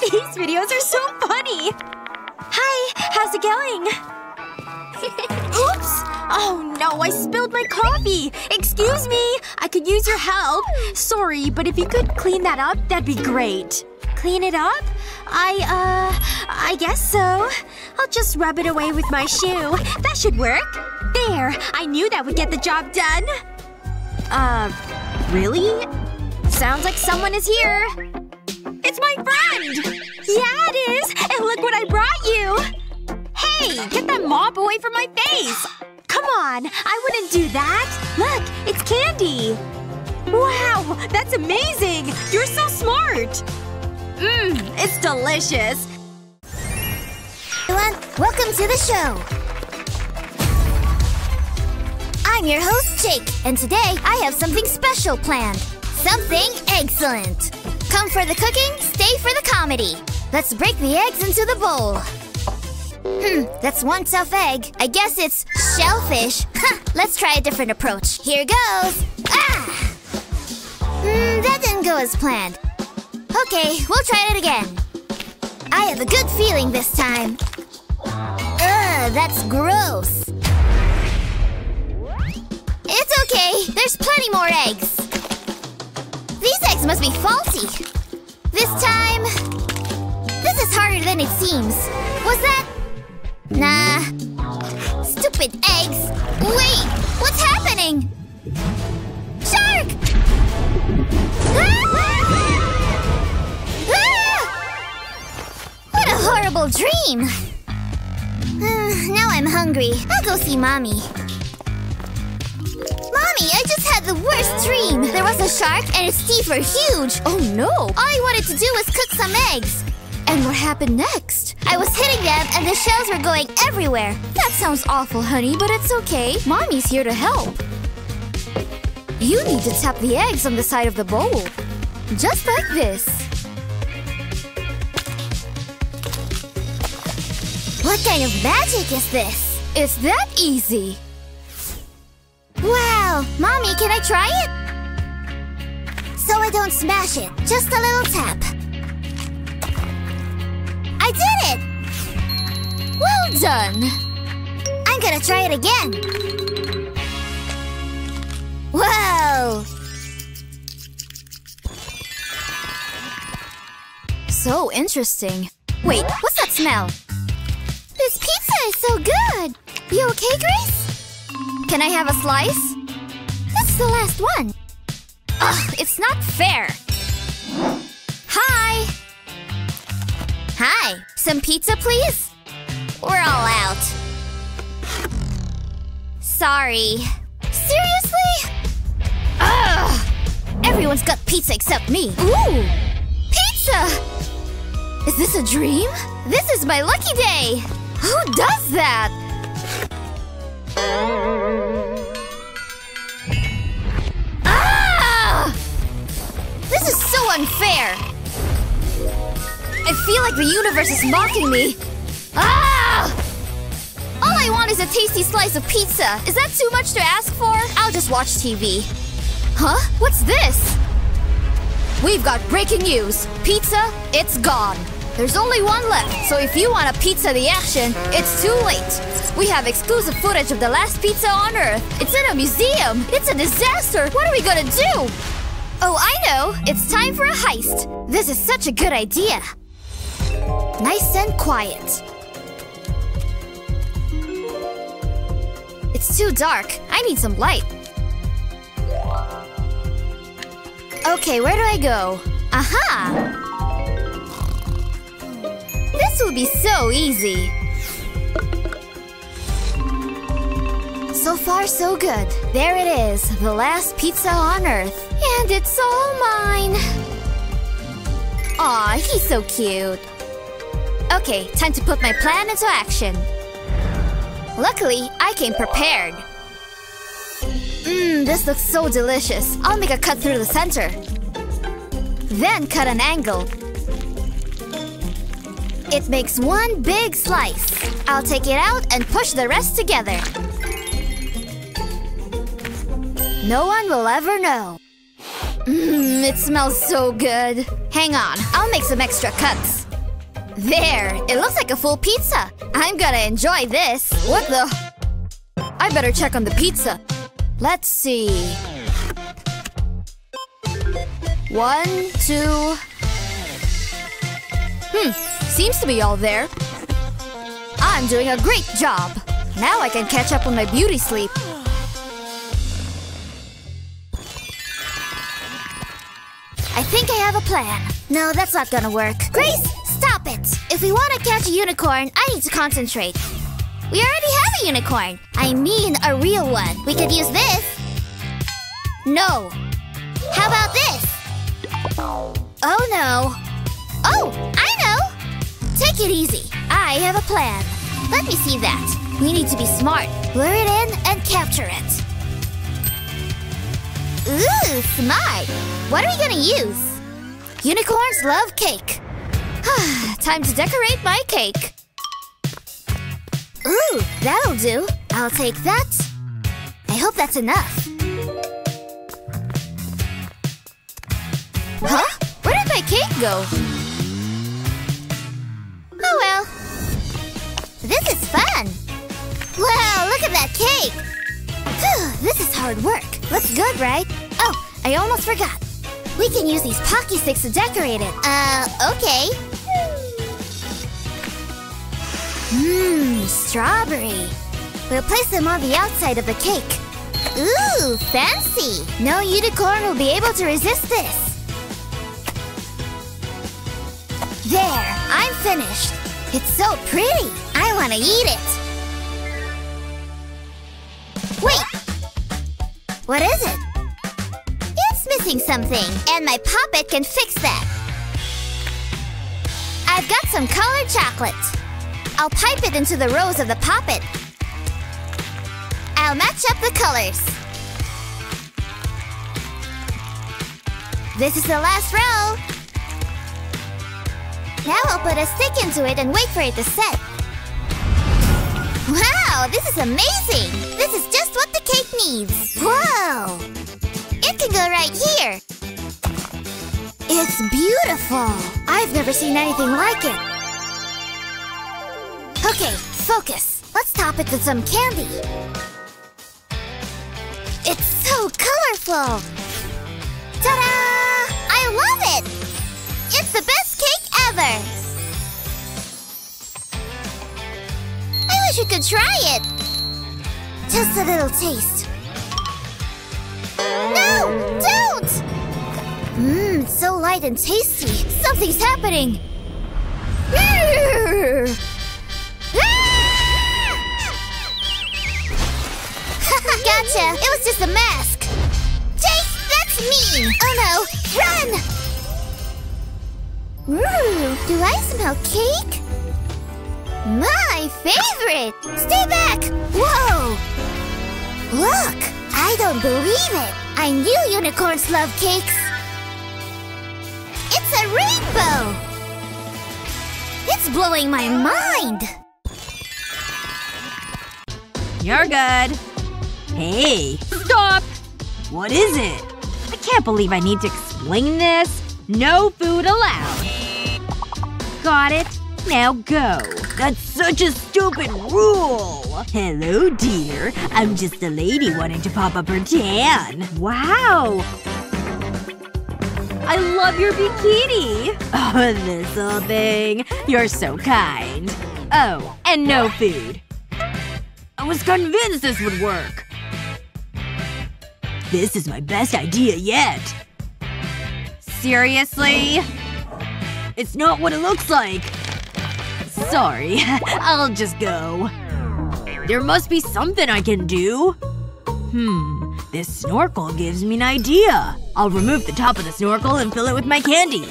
These videos are so funny! Hi, how's it going? Oops! Oh no, I spilled my coffee! Excuse me! I could use your help. Sorry, but if you could clean that up, that'd be great. Clean it up? I, uh, I guess so. I'll just rub it away with my shoe. That should work. There! I knew that would get the job done. Uh, really? Sounds like someone is here. It's my friend! Yeah, it is! And look what I brought you! Hey! Get that mop away from my face! Come on! I wouldn't do that! Look! It's candy! Wow! That's amazing! You're so smart! Mmm, it's delicious. Everyone, welcome to the show. I'm your host, Jake, and today I have something special planned. Something excellent. Come for the cooking, stay for the comedy. Let's break the eggs into the bowl. Hmm, that's one tough egg. I guess it's shellfish. Let's try a different approach. Here goes. Ah! Hmm, that didn't go as planned. Okay, we'll try it again. I have a good feeling this time. Ugh, that's gross. It's okay. There's plenty more eggs. These eggs must be faulty. This time… This is harder than it seems. Was that… Nah. Stupid eggs. Wait! What's happening? Shark! Ah! Horrible dream! Now I'm hungry. I'll go see Mommy. Mommy, I just had the worst dream! There was a shark and its teeth were huge! Oh no! All I wanted to do was cook some eggs! And what happened next? I was hitting them and the shells were going everywhere! That sounds awful, honey, but it's okay. Mommy's here to help. You need to tap the eggs on the side of the bowl. Just like this. What kind of magic is this? It's that easy. Wow! Mommy, can I try it? So I don't smash it, just a little tap. I did it! Well done! I'm gonna try it again. Whoa! So interesting. Wait, what's that smell? This pizza is so good! You okay, Grace? Can I have a slice? This is the last one. Ugh, it's not fair. Hi! Hi, some pizza, please? We're all out. Sorry. Seriously? Ugh! Everyone's got pizza except me. Ooh! Pizza! Is this a dream? This is my lucky day! Who does that? Ah! This is so unfair! I feel like the universe is mocking me. Ah! All I want is a tasty slice of pizza. Is that too much to ask for? I'll just watch TV. Huh? What's this? We've got breaking news. Pizza, it's gone. There's only one left, so if you want a pizza the action, it's too late. We have exclusive footage of the last pizza on Earth. It's in a museum. It's a disaster. What are we gonna do? Oh, I know. It's time for a heist. This is such a good idea. Nice and quiet. It's too dark. I need some light. Okay, where do I go? Aha! This will be so easy. So far, so good. There it is, the last pizza on Earth. And it's all mine. Aw, he's so cute. Okay, time to put my plan into action. Luckily, I came prepared. Mmm, this looks so delicious. I'll make a cut through the center. Then cut an angle. It makes one big slice. I'll take it out and push the rest together. No one will ever know. Mmm, it smells so good. Hang on, I'll make some extra cuts. There, it looks like a full pizza. I'm gonna enjoy this. What the? I better check on the pizza. Let's see. One, two. Hmm, seems to be all there. I'm doing a great job. Now I can catch up on my beauty sleep. I think I have a plan. No, that's not gonna work. Grace, stop it! If we want to catch a unicorn, I need to concentrate. We already have a unicorn. I mean a real one. We could use this. No. How about this? Oh no. Oh, I know! Take it easy. I have a plan. Let me see that. We need to be smart. Lure it in and capture it. Ooh, smart. What are we gonna use? Unicorns love cake. Time to decorate my cake. Ooh, that'll do. I'll take that. I hope that's enough. Huh? Where did my cake go? Oh well. This is fun. Wow, look at that cake. Phew, this is hard work. Looks good, right? Oh, I almost forgot. We can use these Pocky sticks to decorate it. Uh, okay. Mmm, strawberry. We'll place them on the outside of the cake. Ooh, fancy! No unicorn will be able to resist this. There, I'm finished. It's so pretty. I want to eat it. Wait! What is it? It's missing something, and my pop it can fix that. I've got some colored chocolate. I'll pipe it into the rows of the pop it. I'll match up the colors. This is the last row. Now I'll put a stick into it and wait for it to set. Wow, this is amazing! This is just what the cake needs. Whoa! It can go right here. It's beautiful. I've never seen anything like it. Okay, focus. Let's top it with some candy. It's so colorful. Ta-da! I love it! It's the best ever! I wish you could try it. Just a little taste. No! Don't! Mmm, so light and tasty. Something's happening. Gotcha! It was just a mask. Jake, that's mean! Oh no! Run! Ooh, do I smell cake? My favorite! Stay back! Whoa! Look! I don't believe it! I knew unicorns love cakes! It's a rainbow! It's blowing my mind! You're good. Hey. Stop! What is it? I can't believe I need to explain this. No food allowed. Got it. Now go. That's such a stupid rule! Hello, dear. I'm just a lady wanting to pop up her tan. Wow! I love your bikini! Oh, this little thing. You're so kind. Oh, and no food. I was convinced this would work. This is my best idea yet. Seriously? It's not what it looks like. Sorry. I'll just go. There must be something I can do. Hmm. This snorkel gives me an idea. I'll remove the top of the snorkel and fill it with my candy.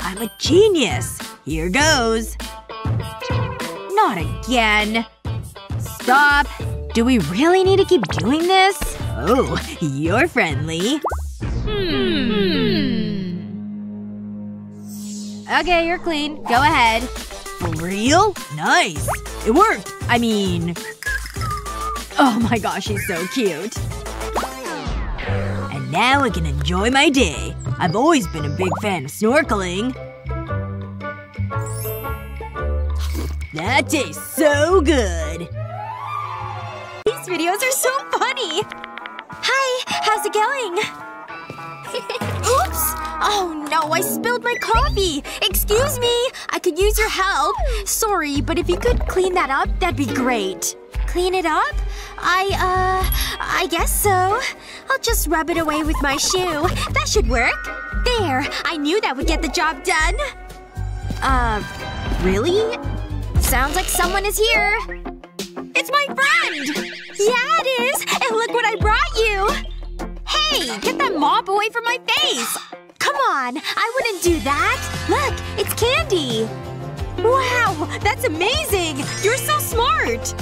I'm a genius. Here goes. Not again. Stop. Do we really need to keep doing this? Oh, you're friendly. Hmm. Okay, you're clean. Go ahead. For real? Nice. It worked. I mean… Oh my gosh, he's so cute. And now I can enjoy my day. I've always been a big fan of snorkeling. That tastes so good. These videos are so funny! Hi, how's it going? Oops! Oh no, I spilled my coffee! Excuse me! I could use your help. Sorry, but if you could clean that up, that'd be great. Clean it up? I, uh, I guess so. I'll just rub it away with my shoe. That should work. There! I knew that would get the job done. Uh, really? Sounds like someone is here. It's my friend! Yeah, it is! And look what I brought you! Hey! Get that mop away from my face! Come on! I wouldn't do that! Look! It's candy! Wow! That's amazing! You're so smart!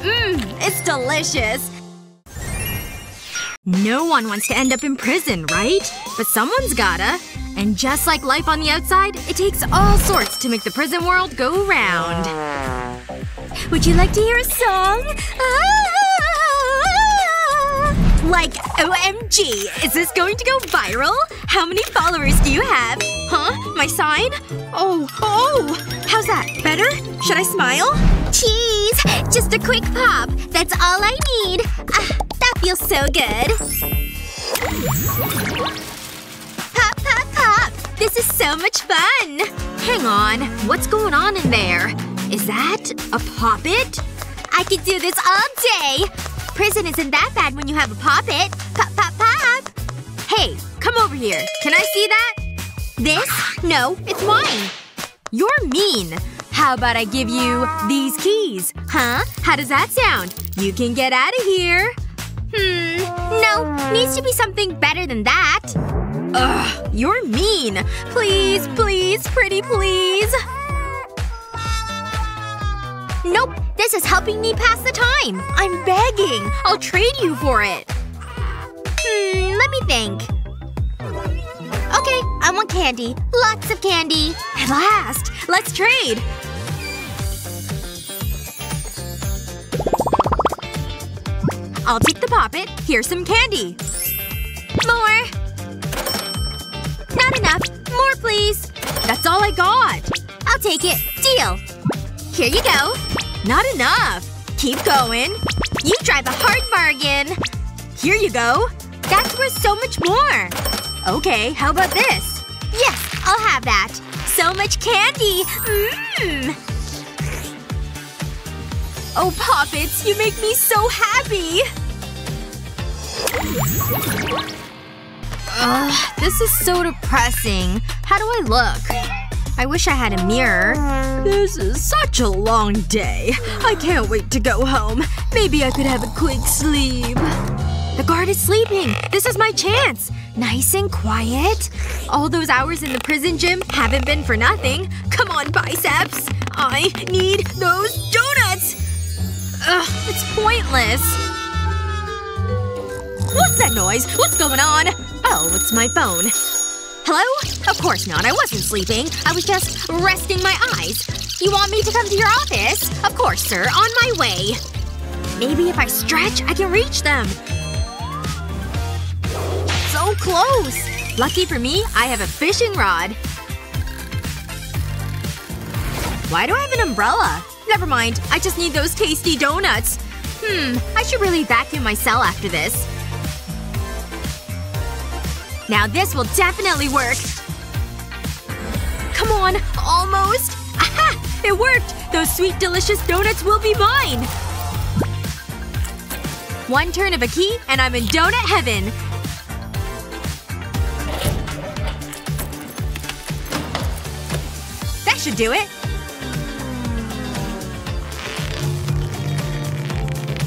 Mmm, it's delicious. No one wants to end up in prison, right? But someone's gotta. And just like life on the outside, it takes all sorts to make the prison world go round. Would you like to hear a song? Ah! Like, OMG, is this going to go viral? How many followers do you have? Huh? My sign? Oh, oh! How's that? Better? Should I smile? Cheese! Just a quick pop. That's all I need. Ah, that feels so good. Pop, pop, pop! This is so much fun! Hang on. What's going on in there? Is that a pop it? I could do this all day! Prison isn't that bad when you have a pop it. Pop, pop, pop! Hey, come over here. Can I see that? This? No, it's mine. You're mean. How about I give you these keys? Huh? How does that sound? You can get out of here. Hmm. No. Needs to be something better than that. Ugh. You're mean. Please, please, pretty please. Nope. This is helping me pass the time. I'm begging. I'll trade you for it. Hmm, let me think. Okay, I want candy. Lots of candy. At last. Let's trade. I'll take the pop it. Here's some candy. More. Not enough. More, please. That's all I got. I'll take it. Deal. Here you go. Not enough. Keep going. You drive a hard bargain. Here you go. That's worth so much more. Okay, how about this? Yes, I'll have that. So much candy. Mmm. Oh, Pop Its, you make me so happy! Ugh, this is so depressing. How do I look? I wish I had a mirror. This is such a long day. I can't wait to go home. Maybe I could have a quick sleep. The guard is sleeping. This is my chance. Nice and quiet. All those hours in the prison gym haven't been for nothing. Come on, biceps. I need those donuts! Ugh, it's pointless. What's that noise? What's going on? Oh, it's my phone. Hello? Of course not. I wasn't sleeping. I was just resting my eyes. You want me to come to your office? Of course, sir. On my way. Maybe if I stretch, I can reach them. So close! Lucky for me, I have a fishing rod. Why do I have an umbrella? Never mind. I just need those tasty donuts. Hmm. I should really vacuum my cell after this. Now this will definitely work. Come on. Almost. Aha! It worked! Those sweet delicious donuts will be mine! One turn of a key, and I'm in donut heaven. That should do it.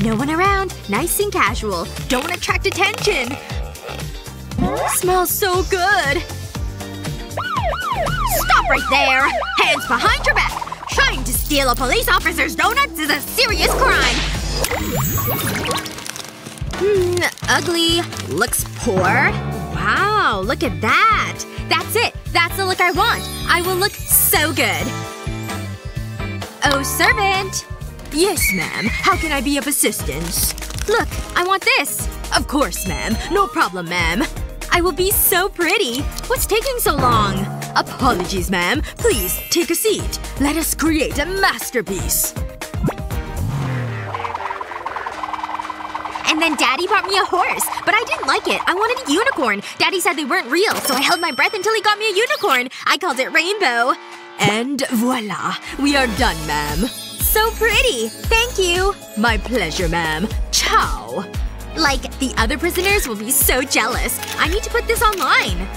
No one around. Nice and casual. Don't attract attention. Smells so good. Stop right there! Hands behind your back! Trying to steal a police officer's donuts is a serious crime! Hmm, ugly. Looks poor. Wow, look at that! That's it! That's the look I want! I will look so good! Oh, servant! Yes, ma'am. How can I be of assistance? Look, I want this. Of course, ma'am. No problem, ma'am. I will be so pretty. What's taking so long? Apologies, ma'am. Please, take a seat. Let us create a masterpiece. And then daddy bought me a horse. But I didn't like it. I wanted a unicorn. Daddy said they weren't real, so I held my breath until he got me a unicorn. I called it Rainbow. And voila. We are done, ma'am. So pretty. Thank you. My pleasure, ma'am. Ciao. Like, the other prisoners will be so jealous. I need to put this online.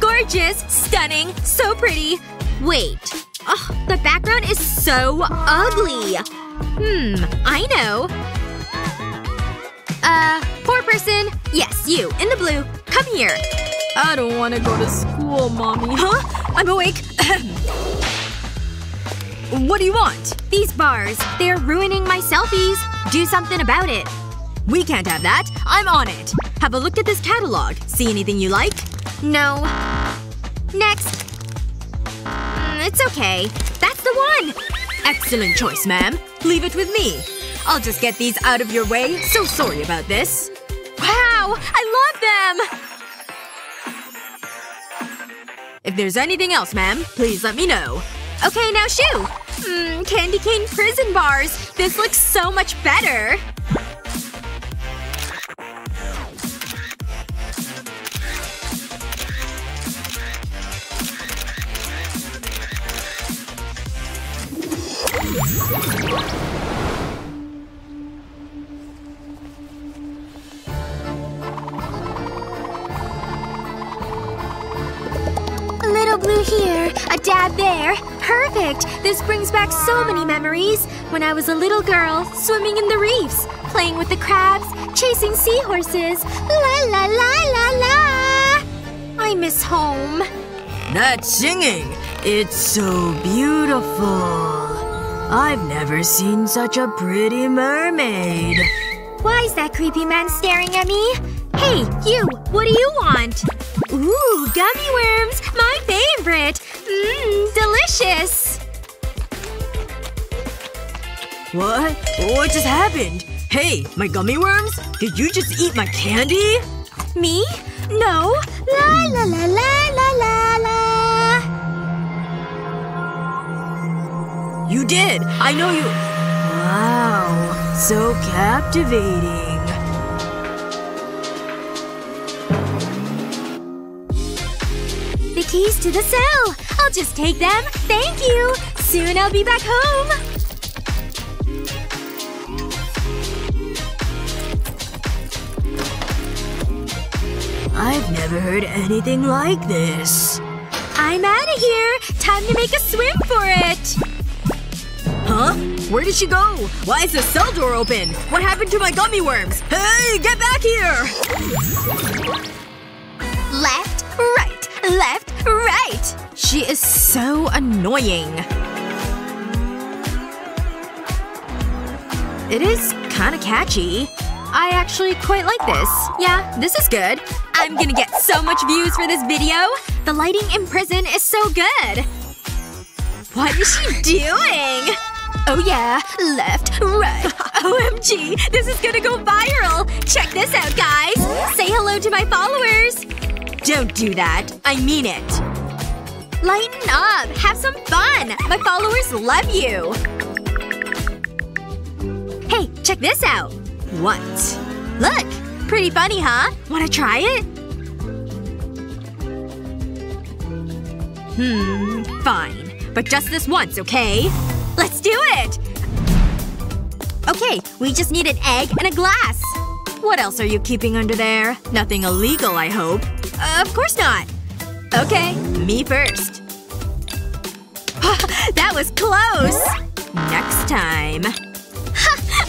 Gorgeous. Stunning. So pretty. Wait. Oh, the background is so ugly. Hmm. I know. Uh, poor person. Yes, you. In the blue. Come here. I don't want to go to school, mommy. Huh? I'm awake. what do you want? These bars. They're ruining my selfies. Do something about it. We can't have that. I'm on it. Have a look at this catalog. See anything you like? No. Next. Mm, it's okay. That's the one! Excellent choice, ma'am. Leave it with me. I'll just get these out of your way. So sorry about this. Wow! I love them! If there's anything else, ma'am, please let me know. Okay, now shoo! Mmm, candy cane prison bars. This looks so much better. Brings back so many memories. When I was a little girl, swimming in the reefs, playing with the crabs, chasing seahorses. La la la la la! I miss home. That singing! It's so beautiful. I've never seen such a pretty mermaid. Why is that creepy man staring at me? Hey, you! What do you want? Ooh, gummy worms! My favorite! Mmm, delicious! What? What just happened? Hey, my gummy worms? Did you just eat my candy? Me? No. La la la la la la la. You did! I know you- Wow. So captivating. The keys to the cell. I'll just take them. Thank you. Soon I'll be back home. I've never heard anything like this. I'm out of here. Time to make a swim for it. Huh? Where did she go? Why is the cell door open? What happened to my gummy worms? Hey, get back here! Left, right, left, right. She is so annoying. It is kinda catchy. I actually quite like this. Yeah, this is good. I'm gonna get so much views for this video. The lighting in prison is so good. What is she doing? Oh yeah, left, right. OMG, this is gonna go viral! Check this out, guys! Say hello to my followers! Don't do that. I mean it. Lighten up! Have some fun! My followers love you! Hey, check this out! What? Look! Pretty funny, huh? Wanna try it? Hmm, fine. But just this once, okay? Let's do it! Okay, we just need an egg and a glass. What else are you keeping under there? Nothing illegal, I hope. Uh, of course not. Okay, me first. that was close! Next time.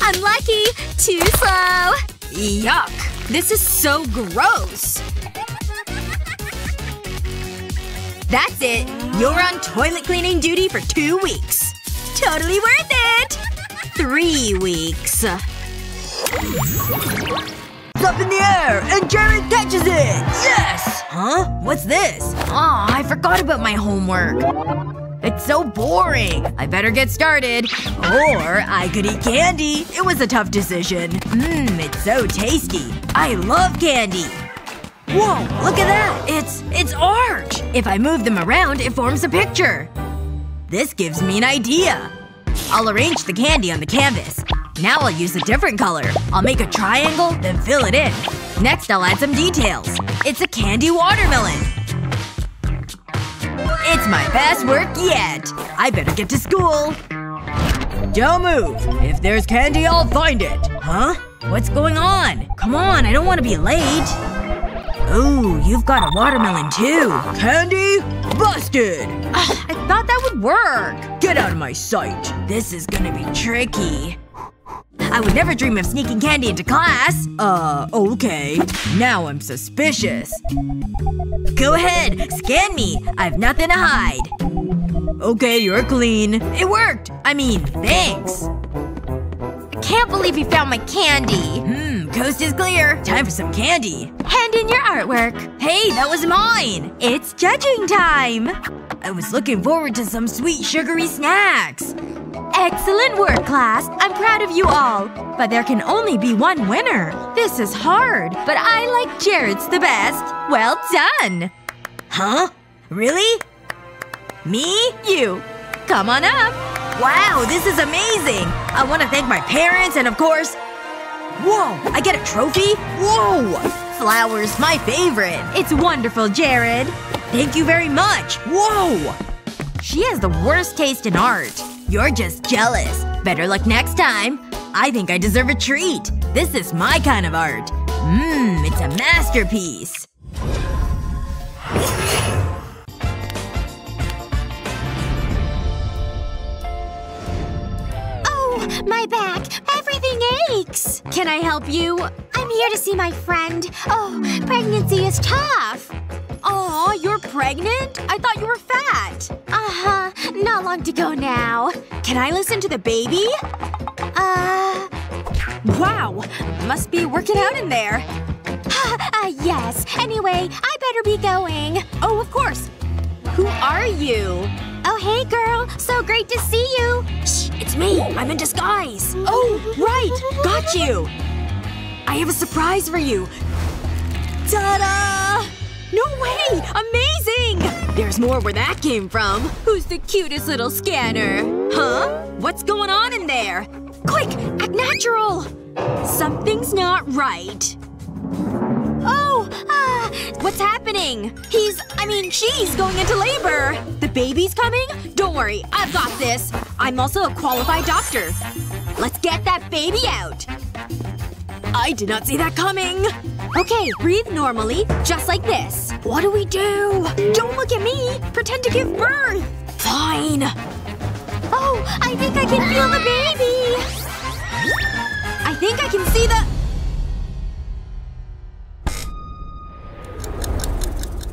Unlucky! Too slow! Yuck. This is so gross. That's it. You're on toilet cleaning duty for two weeks. Totally worth it! Three weeks. It's up in the air, and Jared catches it! Yes! Huh? What's this? Aw, I forgot about my homework. It's so boring. I better get started. Or I could eat candy. It was a tough decision. Mmm, it's so tasty. I love candy. Whoa, look at that! It's… it's art! If I move them around, it forms a picture. This gives me an idea. I'll arrange the candy on the canvas. Now I'll use a different color. I'll make a triangle, then fill it in. Next I'll add some details. It's a candy watermelon. It's my best work yet. I better get to school. Don't move. If there's candy, I'll find it. Huh? What's going on? Come on, I don't want to be late. Ooh, you've got a watermelon too. Candy? Busted! I thought that would work. Get out of my sight. This is gonna be tricky. I would never dream of sneaking candy into class. Uh, okay. Now I'm suspicious. Go ahead. Scan me. I've nothing to hide. Okay, you're clean. It worked! I mean, thanks. Can't believe you found my candy. Hmm, coast is clear. Time for some candy. Hand in your artwork. Hey, that was mine! It's judging time. I was looking forward to some sweet sugary snacks. Excellent work, class. I'm proud of you all. But there can only be one winner. This is hard, but I like Jared's the best. Well done. Huh? Really? Me? You. Come on up. Wow, this is amazing! I want to thank my parents and of course… Whoa! I get a trophy? Whoa! Flowers, my favorite. It's wonderful, Jared. Thank you very much. Whoa! She has the worst taste in art. You're just jealous. Better luck next time. I think I deserve a treat. This is my kind of art. Mmm, it's a masterpiece. My back. Everything aches. Can I help you? I'm here to see my friend. Oh, pregnancy is tough. Aw, you're pregnant? I thought you were fat. Uh-huh. Not long to go now. Can I listen to the baby? Uh… Wow. Must be working out in there. uh, yes. Anyway, I better be going. Oh, of course. Who are you? Oh, hey, girl. So great to see you. Shh, it's me. I'm in disguise. Oh, right. Got you. I have a surprise for you. Ta-da! No way! Amazing! There's more where that came from. Who's the cutest little scanner? Huh? What's going on in there? Quick! Act natural! Something's not right. What's happening? He's- I mean, she's going into labor! The baby's coming? Don't worry, I've got this. I'm also a qualified doctor. Let's get that baby out! I did not see that coming! Okay, breathe normally, just like this. What do we do? Don't look at me! Pretend to give birth! Fine! Oh, I think I can feel the baby! I think I can see the-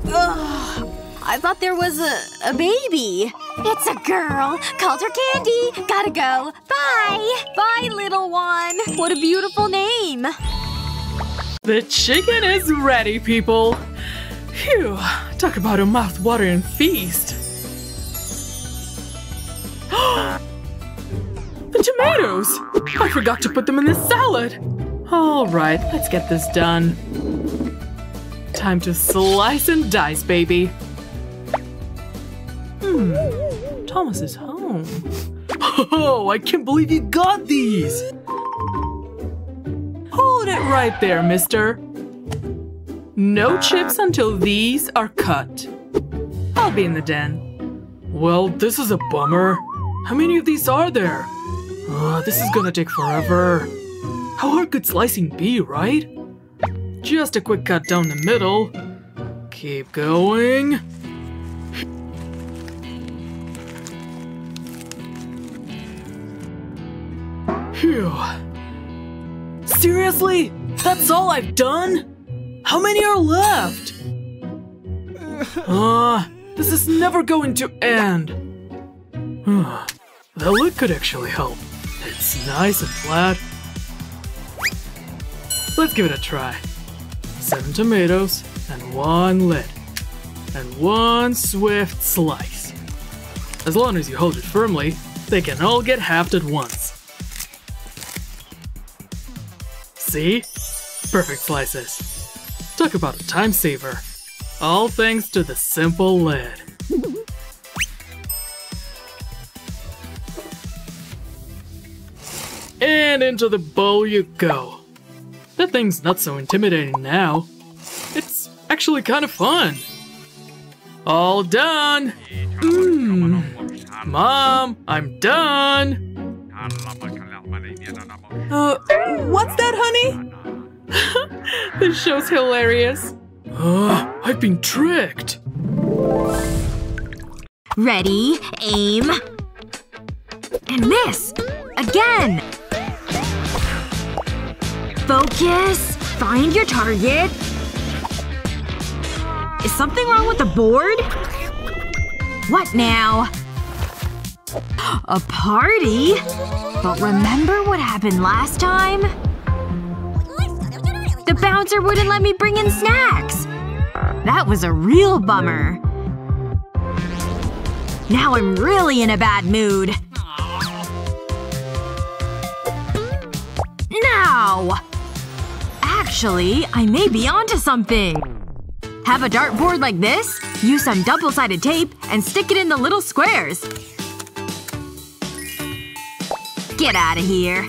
Ugh. I thought there was a- a baby. It's a girl. Called her Candy. Gotta go. Bye! Bye, little one. What a beautiful name. The chicken is ready, people! Phew, talk about a mouth-watering feast. the tomatoes! I forgot to put them in the salad! Alright, let's get this done. Time to slice and dice, baby. Hmm, Thomas is home. Oh, I can't believe you got these! Hold it right there, mister. No chips until these are cut. I'll be in the den. Well, this is a bummer. How many of these are there? Uh, this is gonna take forever. How hard could slicing be, right? Just a quick cut down the middle. Keep going. Phew. Seriously? That's all I've done? How many are left? Uh, this is never going to end. the lid could actually help. It's nice and flat. Let's give it a try. Seven tomatoes, and one lid. And one swift slice. As long as you hold it firmly, they can all get halved at once. See? Perfect slices. Talk about a time saver. All thanks to the simple lid. And into the bowl you go. That thing's not so intimidating now. It's actually kind of fun. All done! Mmm. Mom, I'm done! Uh, what's that, honey? this show's hilarious. Uh, I've been tricked. Ready, aim. And miss! Again! Focus! Find your target. Is something wrong with the board? What now? A party? But remember what happened last time? The bouncer wouldn't let me bring in snacks! That was a real bummer. Now I'm really in a bad mood. Now! Actually, I may be onto something. Have a dartboard like this, use some double-sided tape, and stick it in the little squares. Get out of here.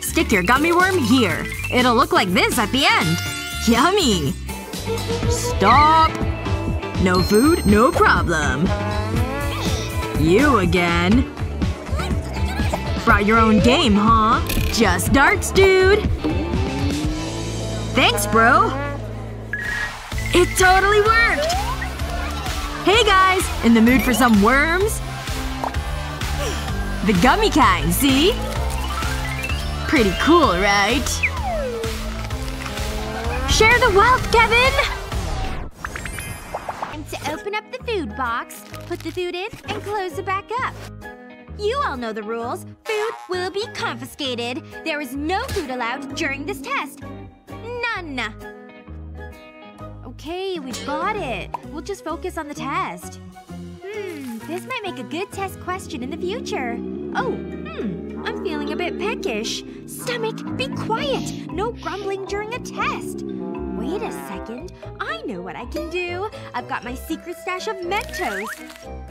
Stick your gummy worm here. It'll look like this at the end. Yummy! Stop! No food, no problem. You again. Brought your own game, huh? Just darts, dude. Thanks, bro. It totally worked! Hey guys! In the mood for some worms? The gummy kind, see? Pretty cool, right? Share the wealth, Kevin! Time to open up the food box, put the food in, and close it back up. You all know the rules. Food will be confiscated. There is no food allowed during this test. Okay, we've got it. We'll just focus on the test. Hmm, this might make a good test question in the future. Oh, hmm, I'm feeling a bit peckish. Stomach, be quiet! No grumbling during a test. Wait a second. I know what I can do. I've got my secret stash of Mentos.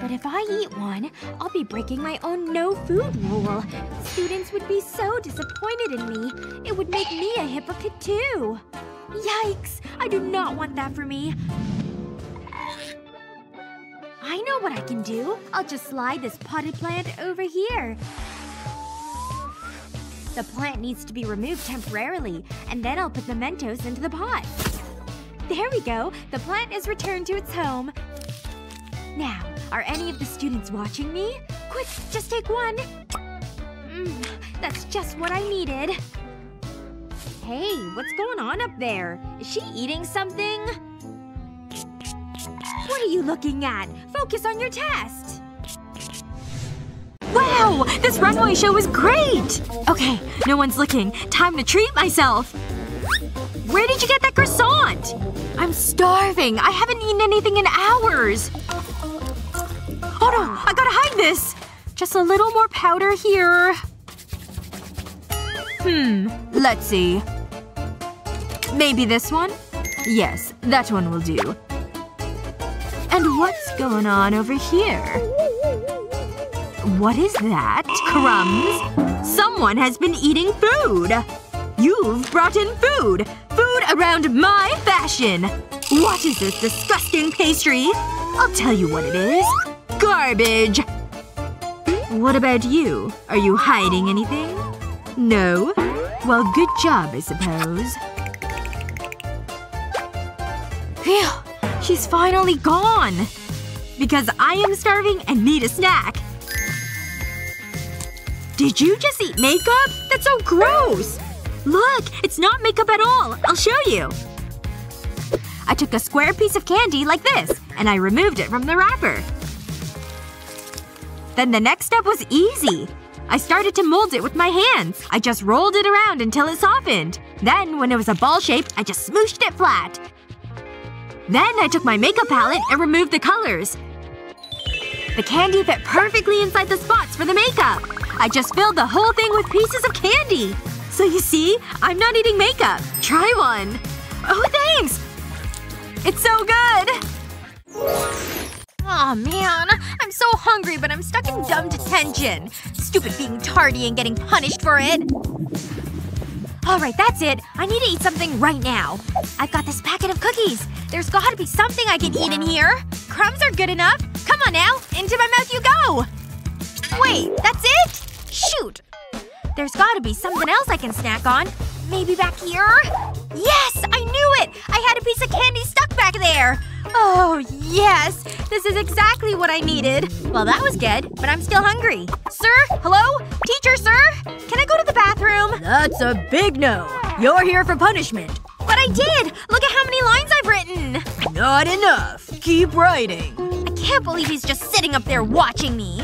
But if I eat one, I'll be breaking my own no-food rule. Students would be so disappointed in me. It would make me a hypocrite too. Yikes! I do not want that for me. I know what I can do. I'll just slide this potted plant over here. The plant needs to be removed temporarily, and then I'll put the Mentos into the pot. There we go. The plant is returned to its home. Now, are any of the students watching me? Quick, just take one. Mm, that's just what I needed. Hey, what's going on up there? Is she eating something? What are you looking at? Focus on your test! Wow! This runway show was great! Okay, no one's looking. Time to treat myself! Where did you get that croissant? I'm starving. I haven't eaten anything in hours. Oh no! I gotta hide this! Just a little more powder here. Hmm. Let's see. Maybe this one? Yes, that one will do. And what's going on over here? What is that? Crumbs? Someone has been eating food! You've brought in food! Food around my fashion! What is this disgusting pastry? I'll tell you what it is. Garbage! What about you? Are you hiding anything? No? Well, good job, I suppose. Phew. She's finally gone! Because I am starving and need a snack. Did you just eat makeup? That's so gross! Look! It's not makeup at all! I'll show you. I took a square piece of candy like this, and I removed it from the wrapper. Then the next step was easy. I started to mold it with my hands. I just rolled it around until it softened. Then, when it was a ball shape, I just smooshed it flat. Then I took my makeup palette and removed the colors. The candy fit perfectly inside the spots for the makeup. I just filled the whole thing with pieces of candy. So you see? I'm not eating makeup. Try one. Oh, thanks! It's so good! Aw oh, man. I'm so hungry but I'm stuck in dumb detention. Stupid being tardy and getting punished for it. Alright, that's it. I need to eat something right now. I've got this packet of cookies. There's gotta be something I can eat in here. Crumbs are good enough. Come on now. Into my mouth you go! Wait, that's it? Shoot. There's gotta be something else I can snack on. Maybe back here? Yes! I knew it! I had a piece of candy stuck back there! Oh, yes! This is exactly what I needed. Well, that was good, but I'm still hungry. Sir? Hello? Teacher, sir? Can I go to the bathroom? That's a big no. You're here for punishment. But I did! Look at how many lines I've written! Not enough. Keep writing. I can't believe he's just sitting up there watching me.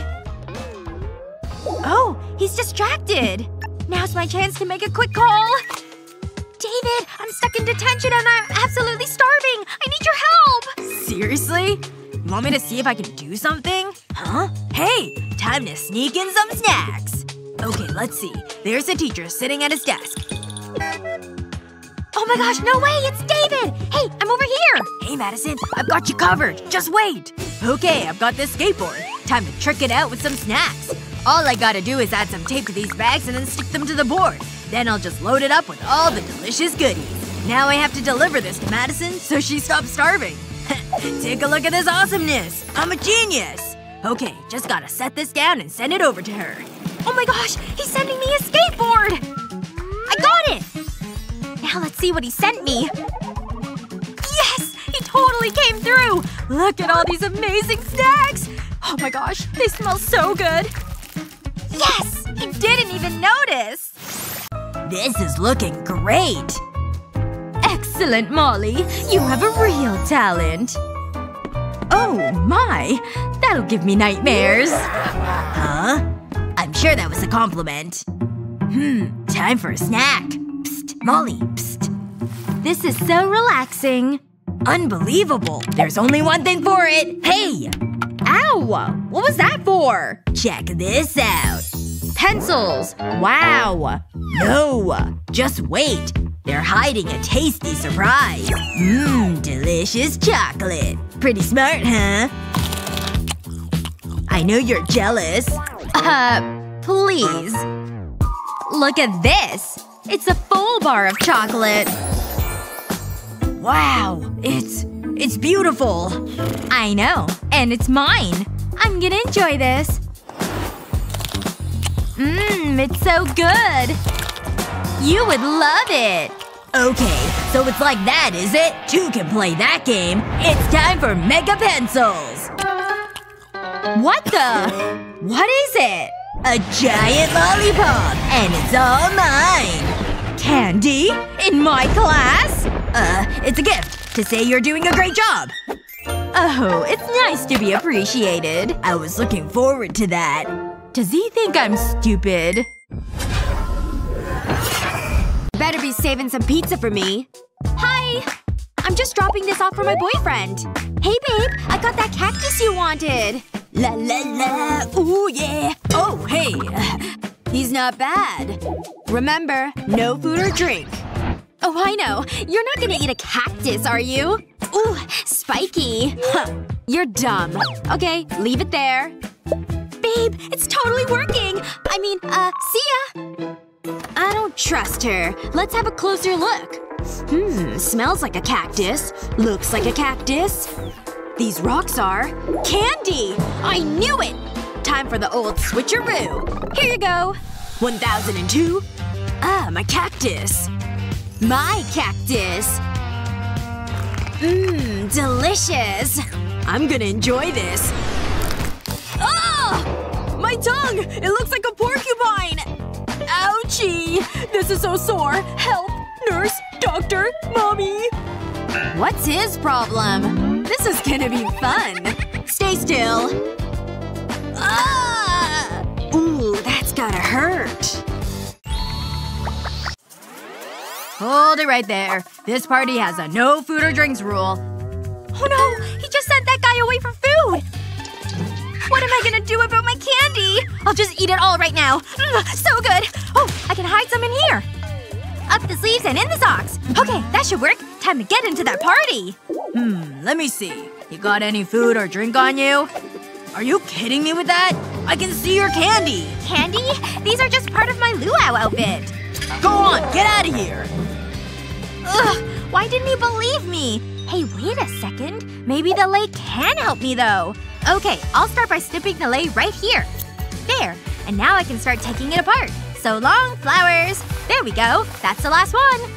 Oh, he's distracted. Now's my chance to make a quick call. David, I'm stuck in detention and I'm absolutely starving! I need your help! Seriously? You want me to see if I can do something? Huh? Hey! Time to sneak in some snacks! Okay, let's see. There's the teacher sitting at his desk. Oh my gosh, no way! It's David! Hey, I'm over here! Hey, Madison. I've got you covered. Just wait! Okay, I've got this skateboard. Time to trick it out with some snacks. All I gotta do is add some tape to these bags and then stick them to the board. Then I'll just load it up with all the delicious goodies. Now I have to deliver this to Madison so she stops starving. Take a look at this awesomeness! I'm a genius! Okay, just gotta set this down and send it over to her. Oh my gosh! He's sending me a skateboard! I got it! Now let's see what he sent me. Yes! He totally came through! Look at all these amazing snacks! Oh my gosh, they smell so good! Yes! He didn't even notice! This is looking great! Excellent, Molly. You have a real talent. Oh, my. That'll give me nightmares. Huh? I'm sure that was a compliment. Hmm. Time for a snack. Psst. Molly. Psst. This is so relaxing. Unbelievable. There's only one thing for it. Hey! Ow! What was that for? Check this out. Pencils. Wow. No. Just wait. They're hiding a tasty surprise. Mmm, delicious chocolate. Pretty smart, huh? I know you're jealous. Uh, please. Look at this. It's a full bar of chocolate. Wow. It's… it's beautiful. I know. And it's mine. I'm gonna enjoy this. Mmm, it's so good. You would love it. Okay, so it's like that, is it? Two can play that game. It's time for Mega Pencils! What the? What is it? A giant lollipop! And it's all mine! Candy? In my class? Uh, it's a gift. To say you're doing a great job. Oh, it's nice to be appreciated. I was looking forward to that. Does he think I'm stupid? Better be saving some pizza for me. Hi! I'm just dropping this off for my boyfriend. Hey babe, I got that cactus you wanted. La la la, ooh yeah. Oh, hey. He's not bad. Remember, no food or drink. Oh, I know. You're not gonna eat a cactus, are you? Ooh, spiky. Huh. You're dumb. Okay, leave it there. Babe, it's totally working! I mean, uh, see ya! I don't trust her. Let's have a closer look. Hmm, smells like a cactus. Looks like a cactus. These rocks are… candy! I knew it! Time for the old switcheroo. Here you go. 1002. Ah, my cactus. My cactus. Mmm, delicious. I'm gonna enjoy this. Ah! My tongue! It looks like a porcupine! Ouchie! This is so sore. Help! Nurse! Doctor! Mommy! What's his problem? This is gonna be fun. Stay still. Ah! Ooh, that's gotta hurt. Hold it right there. This party has a no food or drinks rule. Oh no! He just sent that guy away for food! What am I gonna do about my candy? I'll just eat it all right now. Mm, so good! Oh, I can hide some in here. Up the sleeves and in the socks. Okay, that should work. Time to get into that party. Hmm, let me see. You got any food or drink on you? Are you kidding me with that? I can see your candy! Candy? These are just part of my luau outfit. Go on, get out of here! Ugh, why didn't he believe me? Hey, wait a second. Maybe the lei can help me though. Okay, I'll start by snipping the lei right here. There. And now I can start taking it apart. So long, flowers. There we go. That's the last one.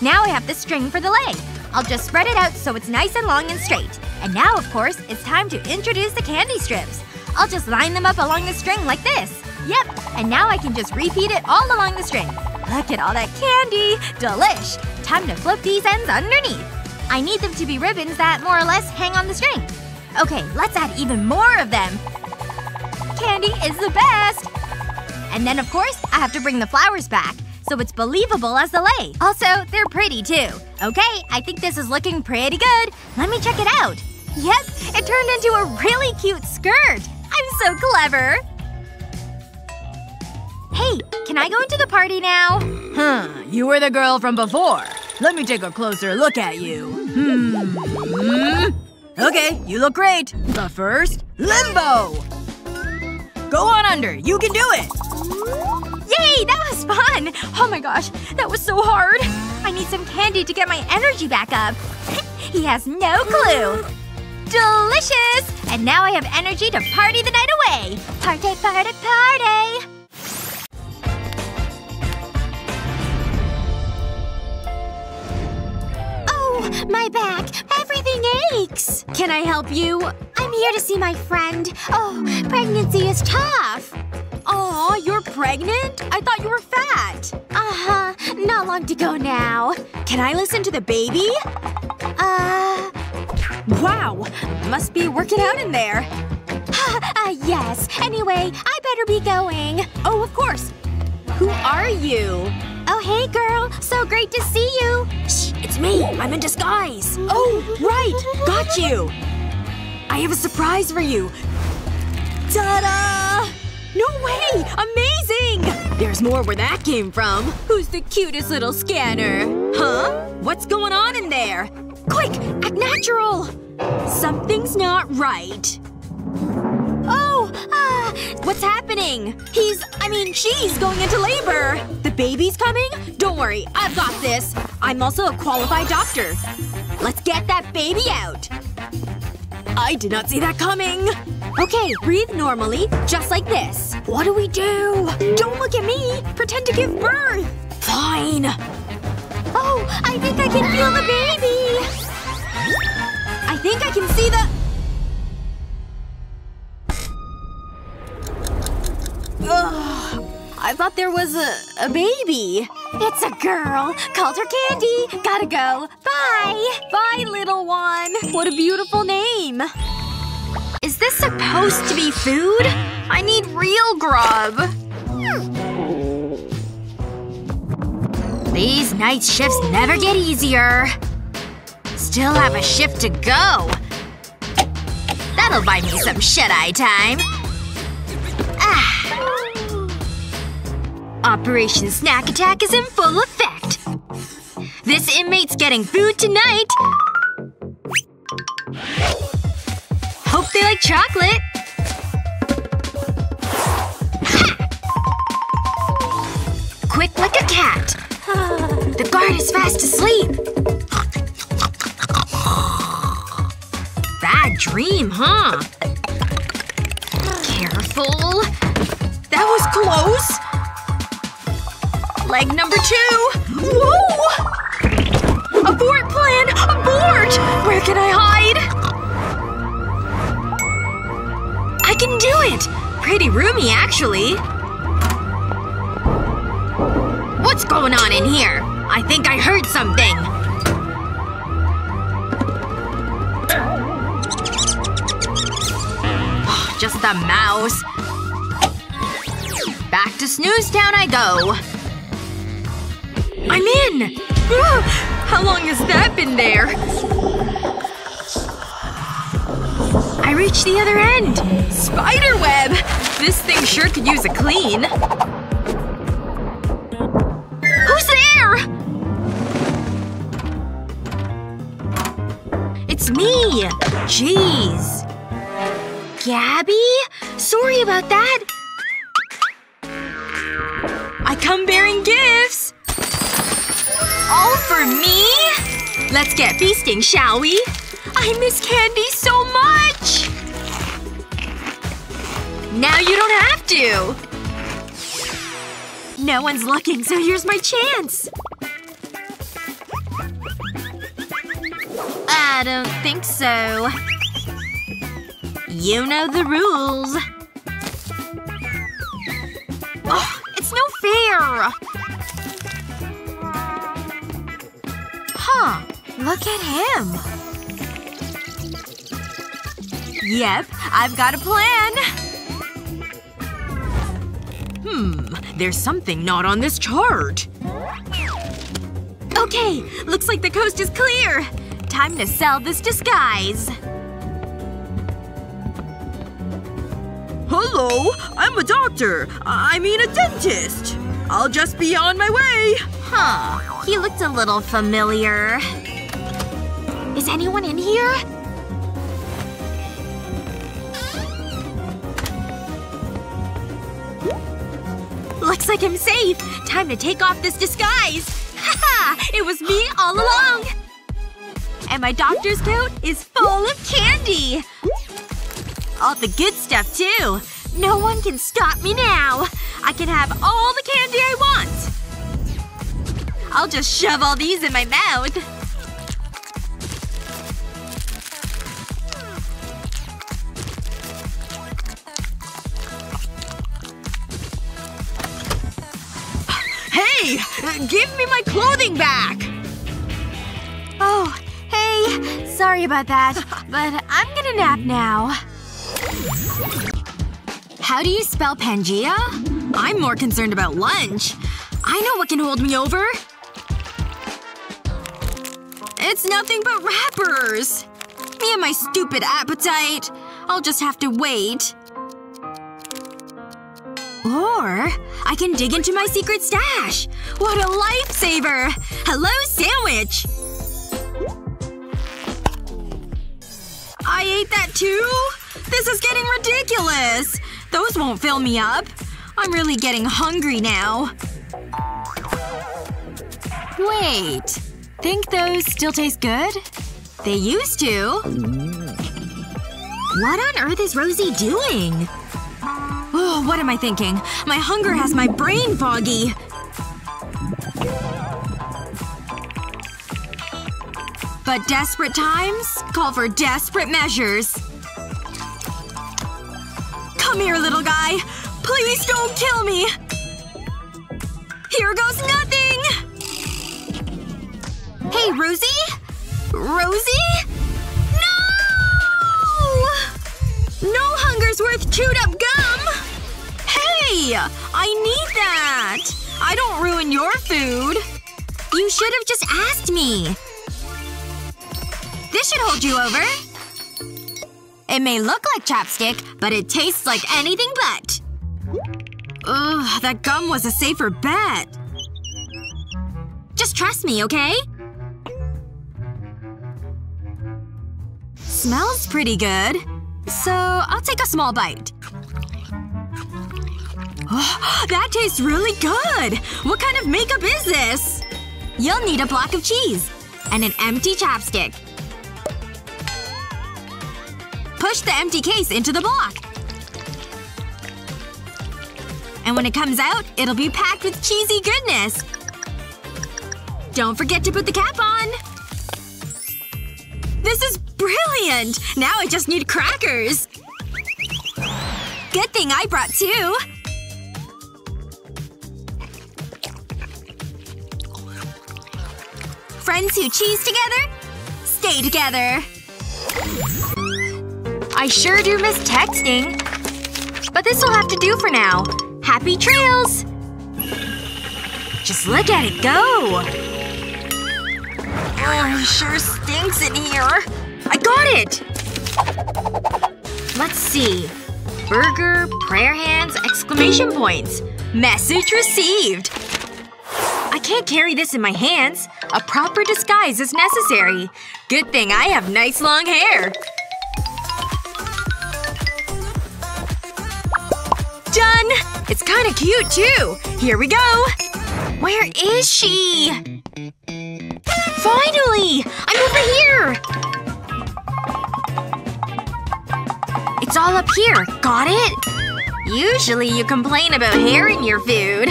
Now I have the string for the lei. I'll just spread it out so it's nice and long and straight. And now, of course, it's time to introduce the candy strips. I'll just line them up along the string like this. Yep. And now I can just repeat it all along the string. Look at all that candy! Delish! Time to flip these ends underneath. I need them to be ribbons that more or less hang on the string. Okay, let's add even more of them. Candy is the best! And then of course, I have to bring the flowers back. So it's believable as the lei. Also, they're pretty too. Okay, I think this is looking pretty good. Let me check it out. Yep, it turned into a really cute skirt. I'm so clever. Hey, can I go into the party now? Huh. You were the girl from before. Let me take a closer look at you. Hmm. Okay, you look great. But first, limbo! Go on under. You can do it! Yay! That was fun! Oh my gosh, that was so hard. I need some candy to get my energy back up. he has no clue. Delicious! And now I have energy to party the night away! Party, party, party! My back! Everything aches! Can I help you? I'm here to see my friend. Oh, pregnancy is tough. Aw, you're pregnant? I thought you were fat. Uh-huh. Not long to go now. Can I listen to the baby? Uh… Wow. Must be working out in there. uh, yes. Anyway, I better be going. Oh, of course. Who are you? Oh, hey, girl. So great to see you. Shh, it's me. I'm in disguise. Oh, right. Got you. I have a surprise for you. Ta-da! No way! Amazing! There's more where that came from. Who's the cutest little scanner? Huh? What's going on in there? Quick! Act natural! Something's not right. Oh! Ah! What's happening? He's- I mean, she's going into labor! The baby's coming? Don't worry, I've got this. I'm also a qualified doctor. Let's get that baby out! I did not see that coming! Okay, breathe normally, just like this. What do we do? Don't look at me! Pretend to give birth! Fine. Oh, I think I can feel the baby! I think I can see the- Ugh. I thought there was a- a baby. It's a girl. Called her Candy. Gotta go. Bye! Bye, little one. What a beautiful name. Is this supposed to be food? I need real grub. These night shifts never get easier. Still have a shift to go. That'll buy me some shut-eye time. Operation Snack Attack is in full effect. This inmate's getting food tonight. Hope they like chocolate. Ha! Quick like a cat. The guard is fast asleep. Bad dream, huh? Careful. That was close. Leg number two. Whoa! Abort plan! Abort! Where can I hide? I can do it! Pretty roomy, actually. What's going on in here? I think I heard something. Just a mouse. Back to Snooze Town I go. I'm in! How long has that been there? I reached the other end! Spider web! This thing sure could use a clean. Who's there? It's me! Jeez. Gabby? Sorry about that. I come bearing gifts! All for me? Let's get feasting, shall we? I miss candy so much! Now you don't have to! No one's looking, so here's my chance! I don't think so. You know the rules. Oh, it's no fair! Huh. Look at him. Yep, I've got a plan. Hmm. There's something not on this chart. Okay. Looks like the coast is clear. Time to sell this disguise. Hello. I'm a doctor. I mean a dentist. I'll just be on my way. Huh. He looked a little familiar. Is anyone in here? Looks like I'm safe. Time to take off this disguise. Haha! It was me all along! And my doctor's coat is full of candy! All the good stuff, too. No one can stop me now. I can have all the candy I want. I'll just shove all these in my mouth. Hey! Give me my clothing back! Oh, hey. Sorry about that. but I'm gonna nap now. How do you spell Pangea? I'm more concerned about lunch. I know what can hold me over. It's nothing but wrappers. Me and my stupid appetite. I'll just have to wait. Or I can dig into my secret stash. What a lifesaver! Hello, sandwich! I ate that too? This is getting ridiculous! Those won't fill me up. I'm really getting hungry now. Wait. Think those still taste good? They used to. What on earth is Rosie doing? Oh, what am I thinking? My hunger has my brain foggy. But desperate times call for desperate measures. Come here, little guy. Please don't kill me. Here goes nothing! Hey, Rosie? Rosie? No! No hunger's worth chewed up gum! Hey! I need that! I don't ruin your food. You should have just asked me. This should hold you over. It may look like chapstick, but it tastes like anything but. Ugh, that gum was a safer bet. Just trust me, okay? Smells pretty good. So, I'll take a small bite. Oh, that tastes really good! What kind of makeup is this? You'll need a block of cheese. And an empty chapstick. Push the empty case into the block. And when it comes out, it'll be packed with cheesy goodness. Don't forget to put the cap on. This is brilliant! Now I just need crackers. Good thing I brought two. Friends who cheese together, stay together. I sure do miss texting. But this'll have to do for now. Happy trails! Just look at it go! Oh, sure stinks in here. I got it! Let's see. Burger, prayer hands, exclamation points. Message received. I can't carry this in my hands. A proper disguise is necessary. Good thing I have nice long hair. Done! It's kinda cute, too. Here we go. Where is she? Finally! I'm over here! It's all up here. Got it? Usually you complain about hair in your food.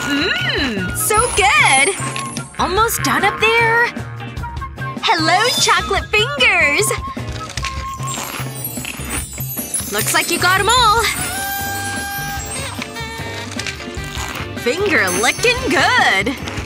Mmm, so good! Almost done up there? Hello, chocolate fingers! Looks like you got them all. Finger licking good.